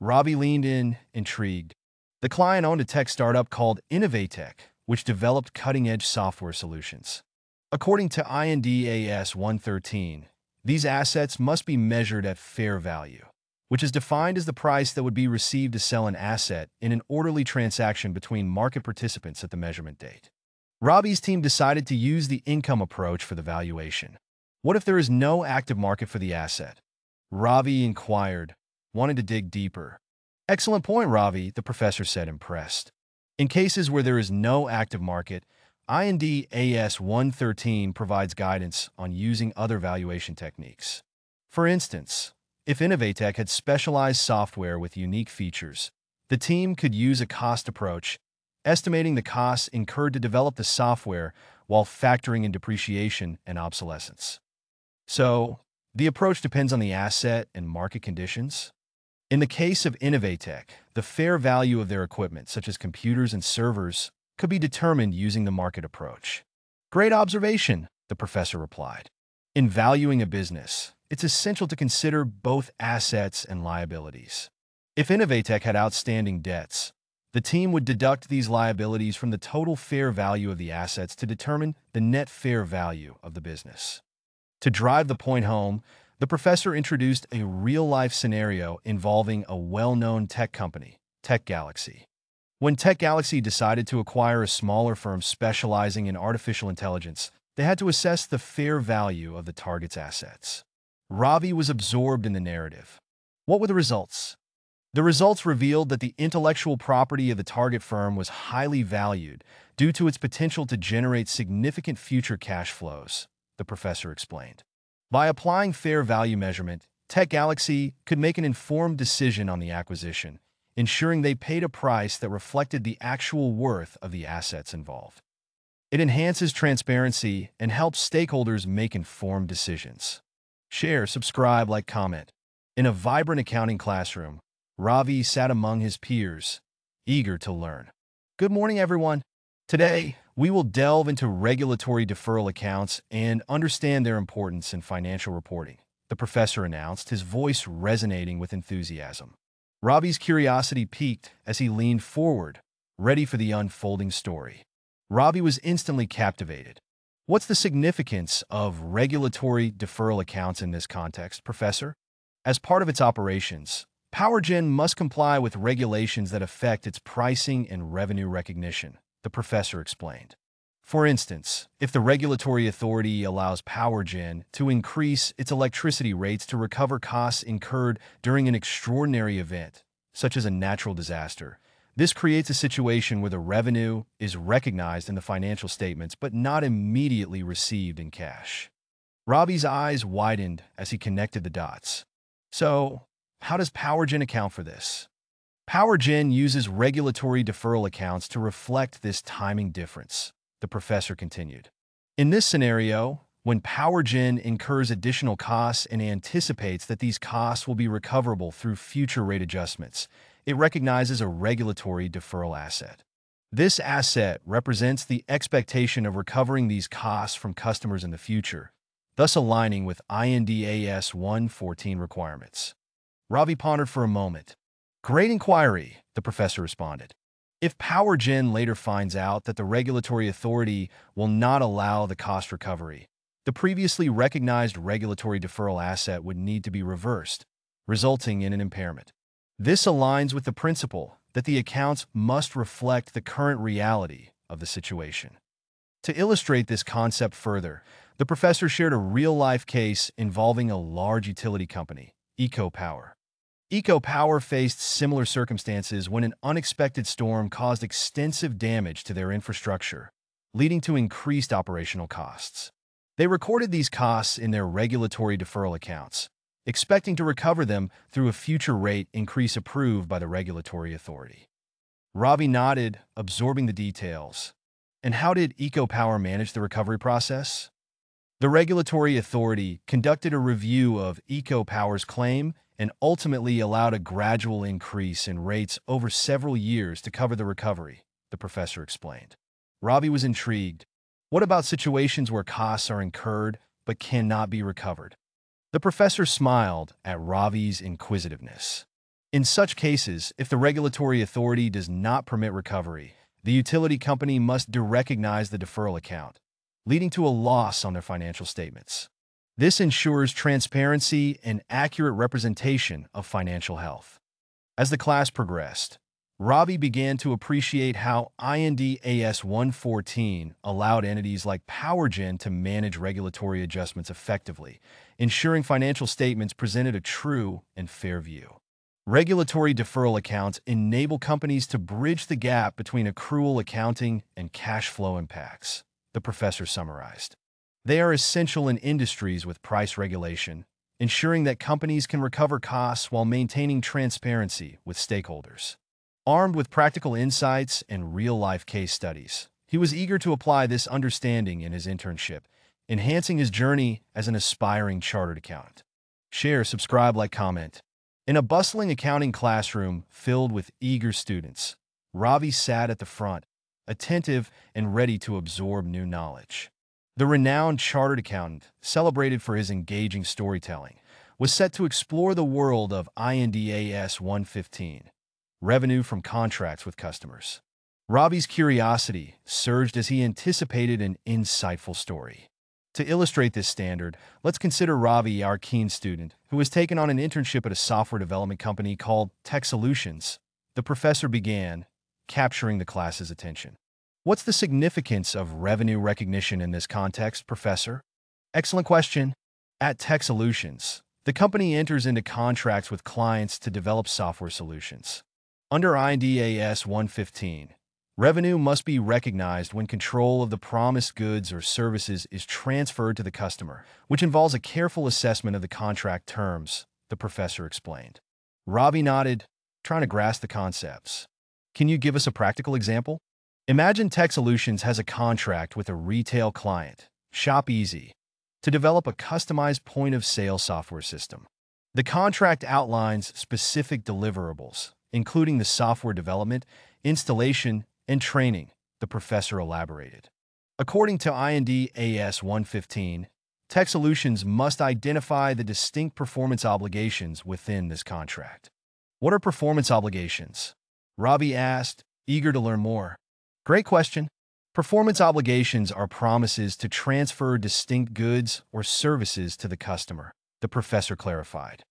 Ravi leaned in, intrigued. The client owned a tech startup called Innovatech, which developed cutting-edge software solutions. According to INDAS 113, these assets must be measured at fair value, which is defined as the price that would be received to sell an asset in an orderly transaction between market participants at the measurement date. Ravi's team decided to use the income approach for the valuation. What if there is no active market for the asset? Ravi inquired, wanting to dig deeper. Excellent point, Ravi, the professor said, impressed. In cases where there is no active market, IND AS 113 provides guidance on using other valuation techniques. For instance, if Innovatech had specialized software with unique features, the team could use a cost approach, estimating the costs incurred to develop the software while factoring in depreciation and obsolescence. So, the approach depends on the asset and market conditions. In the case of Innovatech, the fair value of their equipment, such as computers and servers, could be determined using the market approach. Great observation, the professor replied. In valuing a business, it's essential to consider both assets and liabilities. If Innovatech had outstanding debts, the team would deduct these liabilities from the total fair value of the assets to determine the net fair value of the business. To drive the point home, the professor introduced a real-life scenario involving a well-known tech company, Tech Galaxy. When Tech Galaxy decided to acquire a smaller firm specializing in artificial intelligence, they had to assess the fair value of the target's assets. Ravi was absorbed in the narrative. What were the results? The results revealed that the intellectual property of the target firm was highly valued due to its potential to generate significant future cash flows, the professor explained. By applying fair value measurement, Tech Galaxy could make an informed decision on the acquisition, ensuring they paid a price that reflected the actual worth of the assets involved. It enhances transparency and helps stakeholders make informed decisions. Share, subscribe, like, comment. In a vibrant accounting classroom, Ravi sat among his peers, eager to learn. Good morning, everyone. Today, we will delve into regulatory deferral accounts and understand their importance in financial reporting, the professor announced, his voice resonating with enthusiasm. Ravi's curiosity piqued as he leaned forward, ready for the unfolding story. Ravi was instantly captivated. What's the significance of regulatory deferral accounts in this context, Professor? As part of its operations, PowerGen must comply with regulations that affect its pricing and revenue recognition, the professor explained. For instance, if the regulatory authority allows PowerGen to increase its electricity rates to recover costs incurred during an extraordinary event, such as a natural disaster, this creates a situation where the revenue is recognized in the financial statements but not immediately received in cash. Ravi's eyes widened as he connected the dots. So, how does PowerGen account for this? PowerGen uses regulatory deferral accounts to reflect this timing difference the professor continued. In this scenario, when PowerGen incurs additional costs and anticipates that these costs will be recoverable through future rate adjustments, it recognizes a regulatory deferral asset. This asset represents the expectation of recovering these costs from customers in the future, thus aligning with INDAS 114 requirements. Ravi pondered for a moment. Great inquiry, the professor responded. If PowerGen later finds out that the regulatory authority will not allow the cost recovery, the previously recognized regulatory deferral asset would need to be reversed, resulting in an impairment. This aligns with the principle that the accounts must reflect the current reality of the situation. To illustrate this concept further, the professor shared a real-life case involving a large utility company, EcoPower. EcoPower faced similar circumstances when an unexpected storm caused extensive damage to their infrastructure, leading to increased operational costs. They recorded these costs in their regulatory deferral accounts, expecting to recover them through a future rate increase approved by the regulatory authority. Ravi nodded, absorbing the details. And how did EcoPower manage the recovery process? The regulatory authority conducted a review of EcoPower's claim and ultimately allowed a gradual increase in rates over several years to cover the recovery, the professor explained. Ravi was intrigued. What about situations where costs are incurred but cannot be recovered? The professor smiled at Ravi's inquisitiveness. In such cases, if the regulatory authority does not permit recovery, the utility company must derecognize the deferral account, leading to a loss on their financial statements. This ensures transparency and accurate representation of financial health. As the class progressed, Ravi began to appreciate how INDAS 114 allowed entities like PowerGen to manage regulatory adjustments effectively, ensuring financial statements presented a true and fair view. Regulatory deferral accounts enable companies to bridge the gap between accrual accounting and cash flow impacts, the professor summarized. They are essential in industries with price regulation, ensuring that companies can recover costs while maintaining transparency with stakeholders. Armed with practical insights and real-life case studies, he was eager to apply this understanding in his internship, enhancing his journey as an aspiring chartered accountant. Share, subscribe, like, comment. In a bustling accounting classroom filled with eager students, Ravi sat at the front, attentive and ready to absorb new knowledge. The renowned chartered accountant, celebrated for his engaging storytelling, was set to explore the world of INDAS 115, revenue from contracts with customers. Ravi's curiosity surged as he anticipated an insightful story. To illustrate this standard, let's consider Ravi, our keen student, who has taken on an internship at a software development company called Tech Solutions. The professor began, capturing the class's attention. What's the significance of revenue recognition in this context, Professor? Excellent question. At Tech Solutions, the company enters into contracts with clients to develop software solutions. Under IND AS 115, revenue must be recognized when control of the promised goods or services is transferred to the customer, which involves a careful assessment of the contract terms, the professor explained. Ravi nodded, trying to grasp the concepts. Can you give us a practical example? Imagine Tech Solutions has a contract with a retail client, ShopEasy, to develop a customized point-of-sale software system. The contract outlines specific deliverables, including the software development, installation, and training, the professor elaborated. According to IND AS 115, Tech Solutions must identify the distinct performance obligations within this contract. What are performance obligations? Ravi asked, eager to learn more. Great question. Performance obligations are promises to transfer distinct goods or services to the customer, the professor clarified.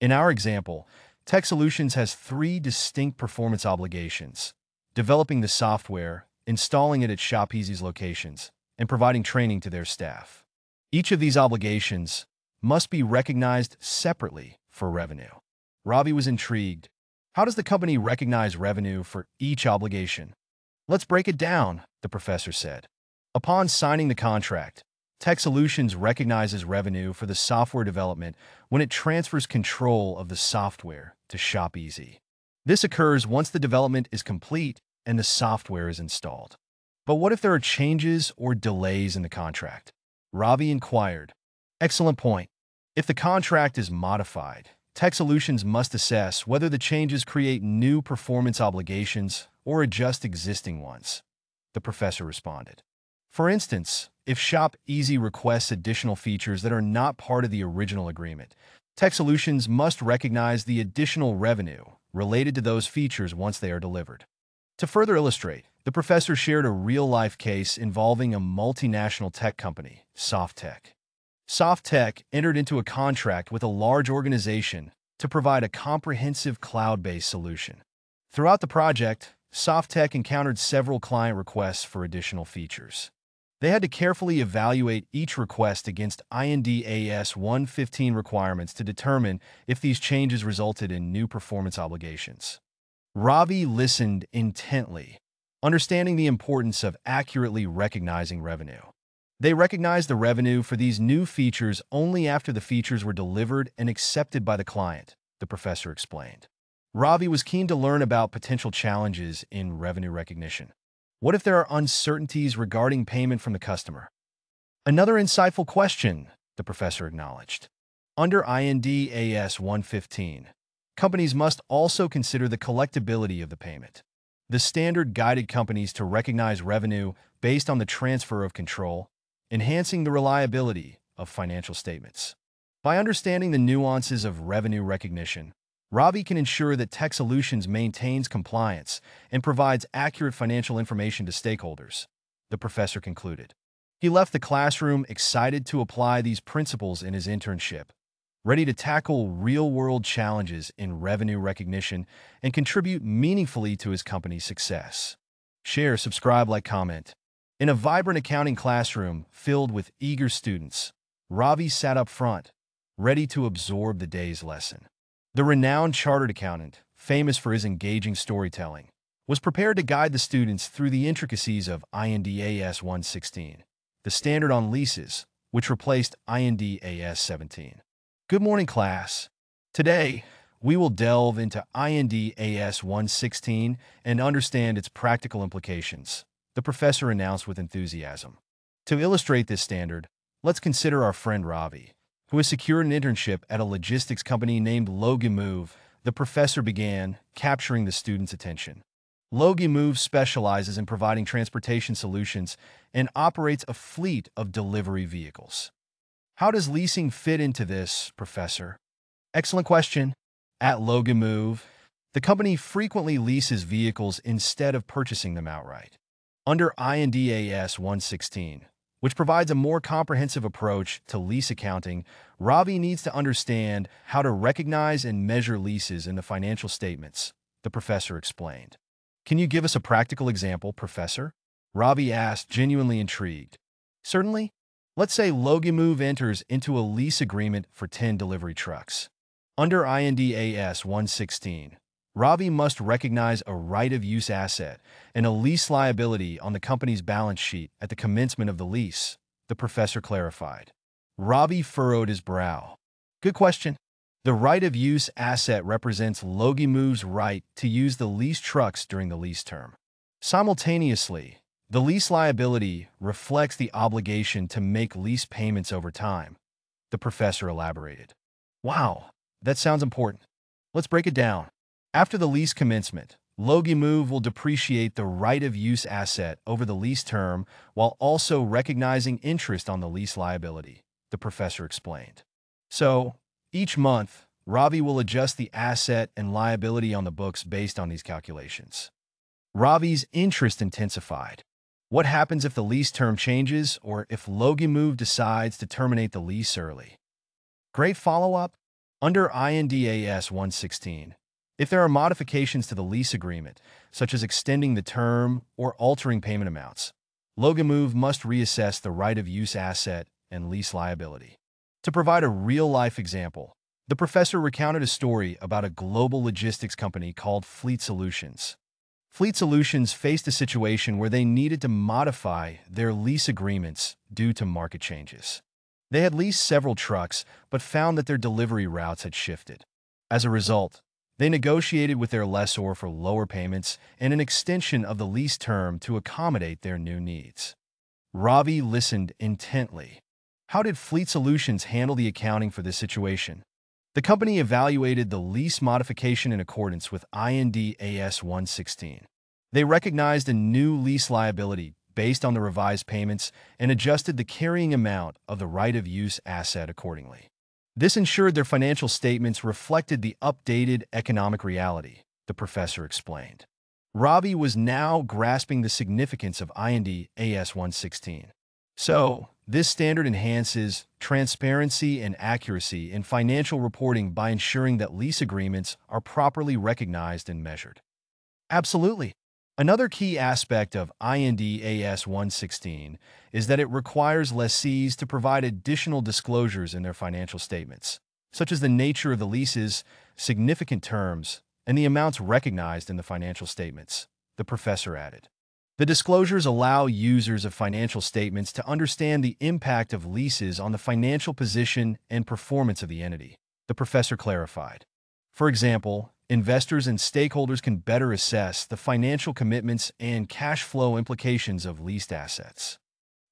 In our example, Tech Solutions has three distinct performance obligations, developing the software, installing it at ShopEasy's locations, and providing training to their staff. Each of these obligations must be recognized separately for revenue. Ravi was intrigued. How does the company recognize revenue for each obligation? Let's break it down, the professor said. Upon signing the contract, Tech Solutions recognizes revenue for the software development when it transfers control of the software to ShopEasy. This occurs once the development is complete and the software is installed. But what if there are changes or delays in the contract? Ravi inquired. Excellent point. If the contract is modified, Tech Solutions must assess whether the changes create new performance obligations or adjust existing ones, the professor responded. For instance, if Shop Easy requests additional features that are not part of the original agreement, Tech Solutions must recognize the additional revenue related to those features once they are delivered. To further illustrate, the professor shared a real-life case involving a multinational tech company, SoftTech. SoftTech entered into a contract with a large organization to provide a comprehensive cloud-based solution. Throughout the project, SoftTech encountered several client requests for additional features. They had to carefully evaluate each request against INDAS 115 requirements to determine if these changes resulted in new performance obligations. Ravi listened intently, understanding the importance of accurately recognizing revenue. They recognized the revenue for these new features only after the features were delivered and accepted by the client, the professor explained. Ravi was keen to learn about potential challenges in revenue recognition. What if there are uncertainties regarding payment from the customer? Another insightful question, the professor acknowledged. Under IND AS 115, companies must also consider the collectability of the payment. The standard guided companies to recognize revenue based on the transfer of control, enhancing the reliability of financial statements. By understanding the nuances of revenue recognition, Ravi can ensure that Tech Solutions maintains compliance and provides accurate financial information to stakeholders, the professor concluded. He left the classroom excited to apply these principles in his internship, ready to tackle real-world challenges in revenue recognition and contribute meaningfully to his company's success. Share, subscribe, like, comment. In a vibrant accounting classroom filled with eager students, Ravi sat up front, ready to absorb the day's lesson. The renowned chartered accountant, famous for his engaging storytelling, was prepared to guide the students through the intricacies of IND AS 116, the standard on leases, which replaced IND AS 17. Good morning, class. Today, we will delve into IND AS 116 and understand its practical implications the professor announced with enthusiasm. To illustrate this standard, let's consider our friend Ravi, who has secured an internship at a logistics company named Logan Logimove. The professor began capturing the student's attention. Logan Logimove specializes in providing transportation solutions and operates a fleet of delivery vehicles. How does leasing fit into this, Professor? Excellent question. At Logan Logimove, the company frequently leases vehicles instead of purchasing them outright. Under INDAS 116, which provides a more comprehensive approach to lease accounting, Ravi needs to understand how to recognize and measure leases in the financial statements, the professor explained. Can you give us a practical example, professor? Ravi asked, genuinely intrigued. Certainly. Let's say Logimove enters into a lease agreement for 10 delivery trucks. Under IND AS 116, Ravi must recognize a right-of-use asset and a lease liability on the company's balance sheet at the commencement of the lease, the professor clarified. Ravi furrowed his brow. Good question. The right-of-use asset represents Logimove's right to use the lease trucks during the lease term. Simultaneously, the lease liability reflects the obligation to make lease payments over time, the professor elaborated. Wow, that sounds important. Let's break it down. After the lease commencement, Logimove will depreciate the right-of-use asset over the lease term while also recognizing interest on the lease liability, the professor explained. So, each month, Ravi will adjust the asset and liability on the books based on these calculations. Ravi's interest intensified. What happens if the lease term changes or if Logimove decides to terminate the lease early? Great follow-up. Under IND AS 116, if there are modifications to the lease agreement, such as extending the term or altering payment amounts, Logimove must reassess the right-of-use asset and lease liability. To provide a real-life example, the professor recounted a story about a global logistics company called Fleet Solutions. Fleet Solutions faced a situation where they needed to modify their lease agreements due to market changes. They had leased several trucks, but found that their delivery routes had shifted. As a result, they negotiated with their lessor for lower payments and an extension of the lease term to accommodate their new needs. Ravi listened intently. How did Fleet Solutions handle the accounting for this situation? The company evaluated the lease modification in accordance with IND AS 116. They recognized a new lease liability based on the revised payments and adjusted the carrying amount of the right-of-use asset accordingly. This ensured their financial statements reflected the updated economic reality, the professor explained. Ravi was now grasping the significance of IND AS 116. So, this standard enhances transparency and accuracy in financial reporting by ensuring that lease agreements are properly recognized and measured. Absolutely. Another key aspect of IND AS 116 is that it requires lessees to provide additional disclosures in their financial statements, such as the nature of the leases, significant terms, and the amounts recognized in the financial statements, the professor added. The disclosures allow users of financial statements to understand the impact of leases on the financial position and performance of the entity, the professor clarified. For example, investors and stakeholders can better assess the financial commitments and cash flow implications of leased assets.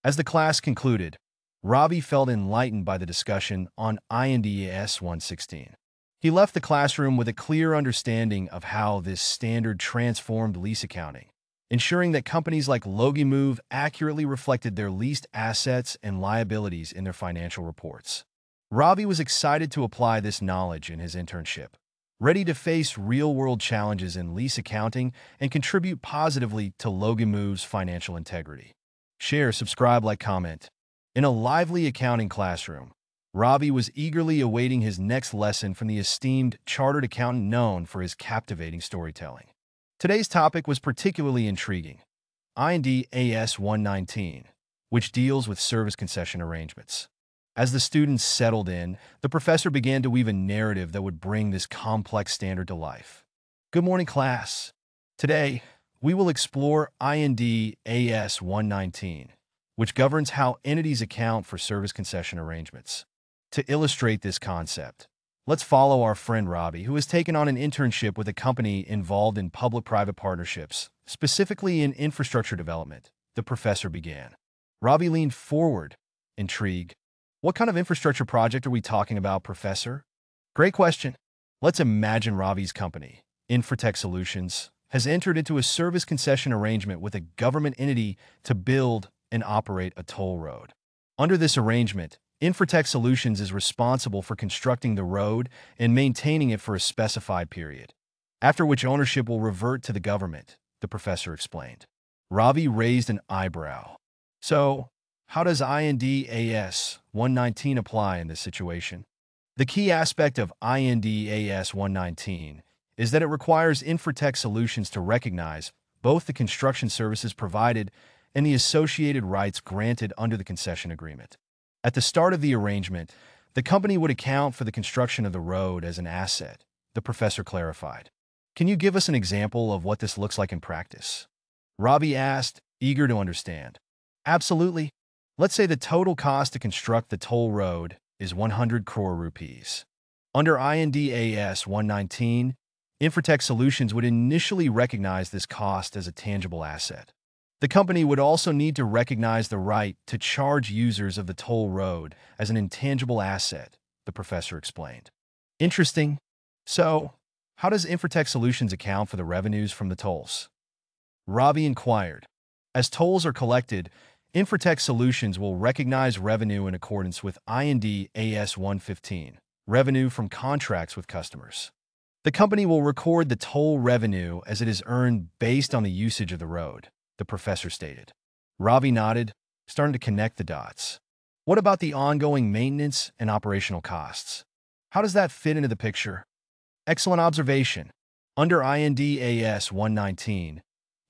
As the class concluded, Ravi felt enlightened by the discussion on IND AS 116. He left the classroom with a clear understanding of how this standard transformed lease accounting, ensuring that companies like Logimove accurately reflected their leased assets and liabilities in their financial reports. Ravi was excited to apply this knowledge in his internship, ready to face real-world challenges in lease accounting and contribute positively to Logimove's financial integrity. Share, subscribe, like, comment. In a lively accounting classroom, Ravi was eagerly awaiting his next lesson from the esteemed chartered accountant known for his captivating storytelling. Today's topic was particularly intriguing, IND AS 119, which deals with service concession arrangements. As the students settled in, the professor began to weave a narrative that would bring this complex standard to life. Good morning, class. Today, we will explore IND AS 119, which governs how entities account for service concession arrangements. To illustrate this concept, let's follow our friend Ravi, who has taken on an internship with a company involved in public-private partnerships, specifically in infrastructure development. The professor began. Ravi leaned forward, intrigued. What kind of infrastructure project are we talking about, professor? Great question. Let's imagine Ravi's company, Infratech Solutions, has entered into a service concession arrangement with a government entity to build and operate a toll road. Under this arrangement, Infratech Solutions is responsible for constructing the road and maintaining it for a specified period, after which ownership will revert to the government, the professor explained. Ravi raised an eyebrow. So, how does IND AS 119 apply in this situation? The key aspect of IND AS 119 is that it requires Infratech Solutions to recognize both the construction services provided and the associated rights granted under the concession agreement. At the start of the arrangement, the company would account for the construction of the road as an asset, the professor clarified. Can you give us an example of what this looks like in practice? Ravi asked, eager to understand. Absolutely. Let's say the total cost to construct the toll road is 100 crore rupees. Under IND AS 119, Infratech Solutions would initially recognize this cost as a tangible asset. The company would also need to recognize the right to charge users of the toll road as an intangible asset, the professor explained. Interesting. So, how does Infratech Solutions account for the revenues from the tolls? Ravi inquired. As tolls are collected, Infratech Solutions will recognize revenue in accordance with IND AS 115, revenue from contracts with customers. The company will record the toll revenue as it is earned based on the usage of the road the professor stated. Ravi nodded, starting to connect the dots. What about the ongoing maintenance and operational costs? How does that fit into the picture? Excellent observation. Under IND AS 119,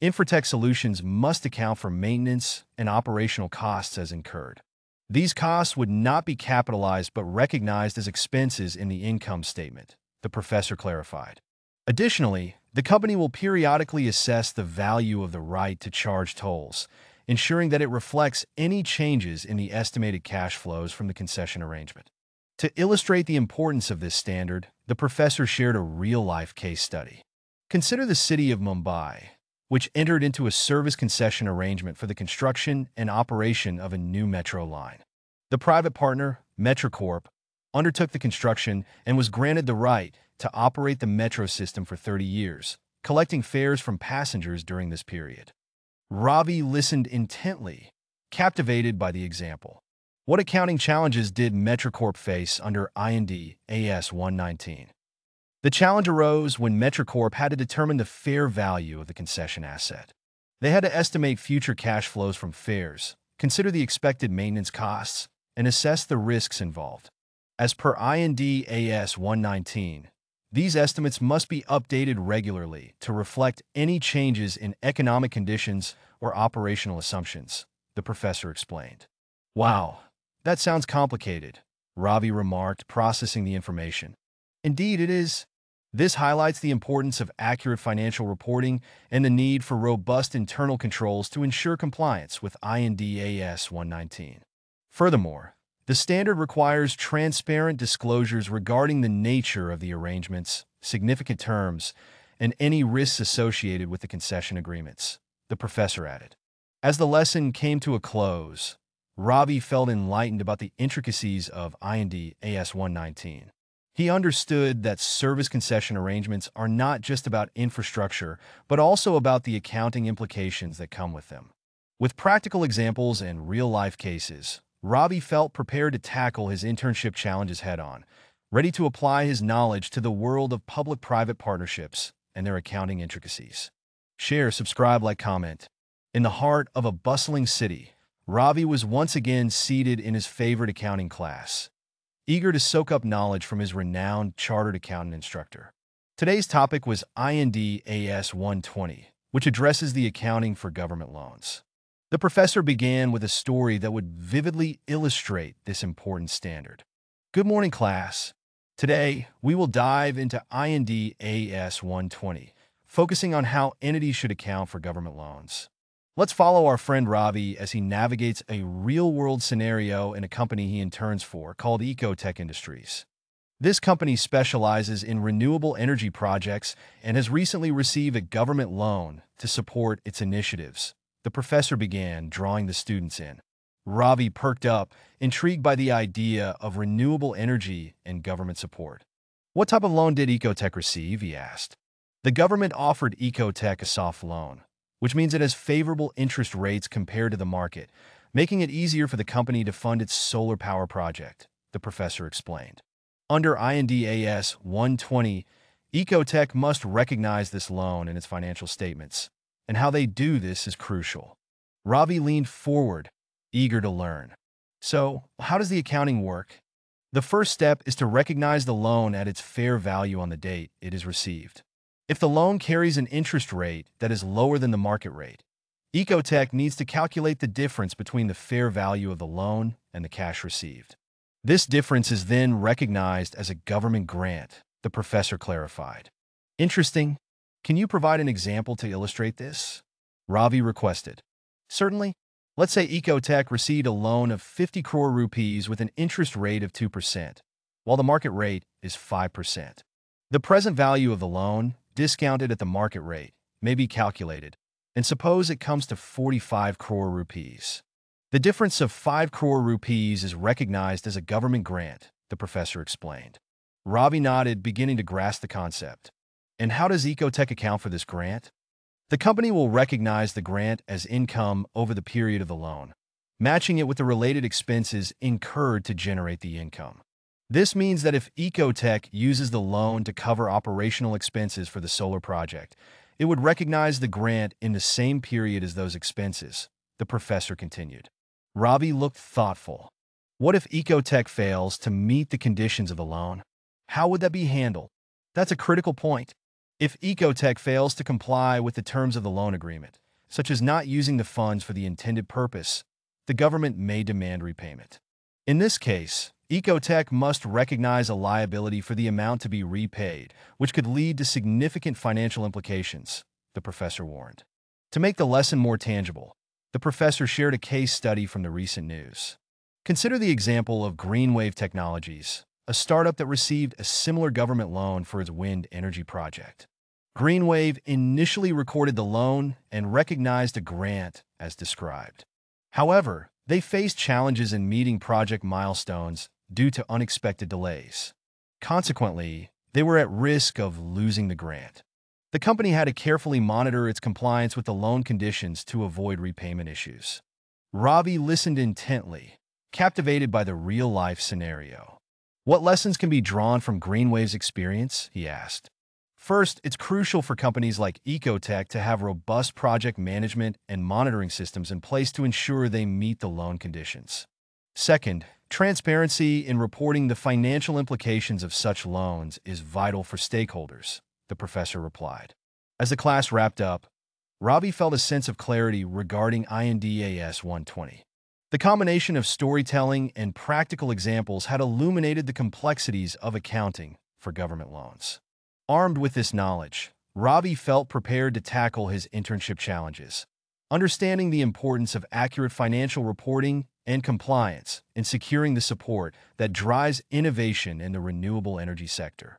Infratech Solutions must account for maintenance and operational costs as incurred. These costs would not be capitalized but recognized as expenses in the income statement, the professor clarified. Additionally, the company will periodically assess the value of the right to charge tolls, ensuring that it reflects any changes in the estimated cash flows from the concession arrangement. To illustrate the importance of this standard, the professor shared a real-life case study. Consider the city of Mumbai, which entered into a service concession arrangement for the construction and operation of a new metro line. The private partner, Metrocorp, undertook the construction and was granted the right to operate the metro system for 30 years, collecting fares from passengers during this period. Ravi listened intently, captivated by the example. What accounting challenges did Metrocorp face under IND AS 119? The challenge arose when Metrocorp had to determine the fair value of the concession asset. They had to estimate future cash flows from fares, consider the expected maintenance costs, and assess the risks involved. As per IND AS 119, these estimates must be updated regularly to reflect any changes in economic conditions or operational assumptions, the professor explained. Wow, that sounds complicated, Ravi remarked, processing the information. Indeed, it is. This highlights the importance of accurate financial reporting and the need for robust internal controls to ensure compliance with IND AS 119. Furthermore, the standard requires transparent disclosures regarding the nature of the arrangements, significant terms, and any risks associated with the concession agreements, the professor added. As the lesson came to a close, Ravi felt enlightened about the intricacies of IND AS 119. He understood that service concession arrangements are not just about infrastructure, but also about the accounting implications that come with them. With practical examples and real-life cases, Ravi felt prepared to tackle his internship challenges head-on, ready to apply his knowledge to the world of public-private partnerships and their accounting intricacies. Share, subscribe, like, comment. In the heart of a bustling city, Ravi was once again seated in his favorite accounting class, eager to soak up knowledge from his renowned chartered accountant instructor. Today's topic was IND AS 120, which addresses the accounting for government loans. The professor began with a story that would vividly illustrate this important standard. Good morning, class. Today, we will dive into IND AS 120, focusing on how entities should account for government loans. Let's follow our friend Ravi as he navigates a real-world scenario in a company he interns for called Ecotech Industries. This company specializes in renewable energy projects and has recently received a government loan to support its initiatives. The professor began drawing the students in. Ravi perked up, intrigued by the idea of renewable energy and government support. What type of loan did Ecotech receive, he asked. The government offered Ecotech a soft loan, which means it has favorable interest rates compared to the market, making it easier for the company to fund its solar power project, the professor explained. Under IND AS 120, Ecotech must recognize this loan in its financial statements, and how they do this is crucial. Ravi leaned forward, eager to learn. So, how does the accounting work? The first step is to recognize the loan at its fair value on the date it is received. If the loan carries an interest rate that is lower than the market rate, Ecotech needs to calculate the difference between the fair value of the loan and the cash received. This difference is then recognized as a government grant, the professor clarified. Interesting. Can you provide an example to illustrate this? Ravi requested. Certainly. Let's say Ecotech received a loan of 50 crore rupees with an interest rate of 2%, while the market rate is 5%. The present value of the loan discounted at the market rate, may be calculated, and suppose it comes to 45 crore rupees. The difference of 5 crore rupees is recognized as a government grant, the professor explained. Ravi nodded, beginning to grasp the concept. And how does Ecotech account for this grant? The company will recognize the grant as income over the period of the loan, matching it with the related expenses incurred to generate the income. This means that if Ecotech uses the loan to cover operational expenses for the solar project, it would recognize the grant in the same period as those expenses, the professor continued. Ravi looked thoughtful. What if Ecotech fails to meet the conditions of the loan? How would that be handled? That's a critical point. If Ecotech fails to comply with the terms of the loan agreement, such as not using the funds for the intended purpose, the government may demand repayment. In this case, Ecotech must recognize a liability for the amount to be repaid, which could lead to significant financial implications, the professor warned. To make the lesson more tangible, the professor shared a case study from the recent news. Consider the example of Greenwave Technologies, a startup that received a similar government loan for its wind energy project. Greenwave initially recorded the loan and recognized a grant as described. However, they faced challenges in meeting project milestones due to unexpected delays. Consequently, they were at risk of losing the grant. The company had to carefully monitor its compliance with the loan conditions to avoid repayment issues. Ravi listened intently, captivated by the real-life scenario. What lessons can be drawn from Greenwave's experience? he asked. First, it's crucial for companies like Ecotech to have robust project management and monitoring systems in place to ensure they meet the loan conditions. Second, Transparency in reporting the financial implications of such loans is vital for stakeholders, the professor replied. As the class wrapped up, Ravi felt a sense of clarity regarding INDAS 120. The combination of storytelling and practical examples had illuminated the complexities of accounting for government loans. Armed with this knowledge, Ravi felt prepared to tackle his internship challenges. Understanding the importance of accurate financial reporting and compliance in securing the support that drives innovation in the renewable energy sector.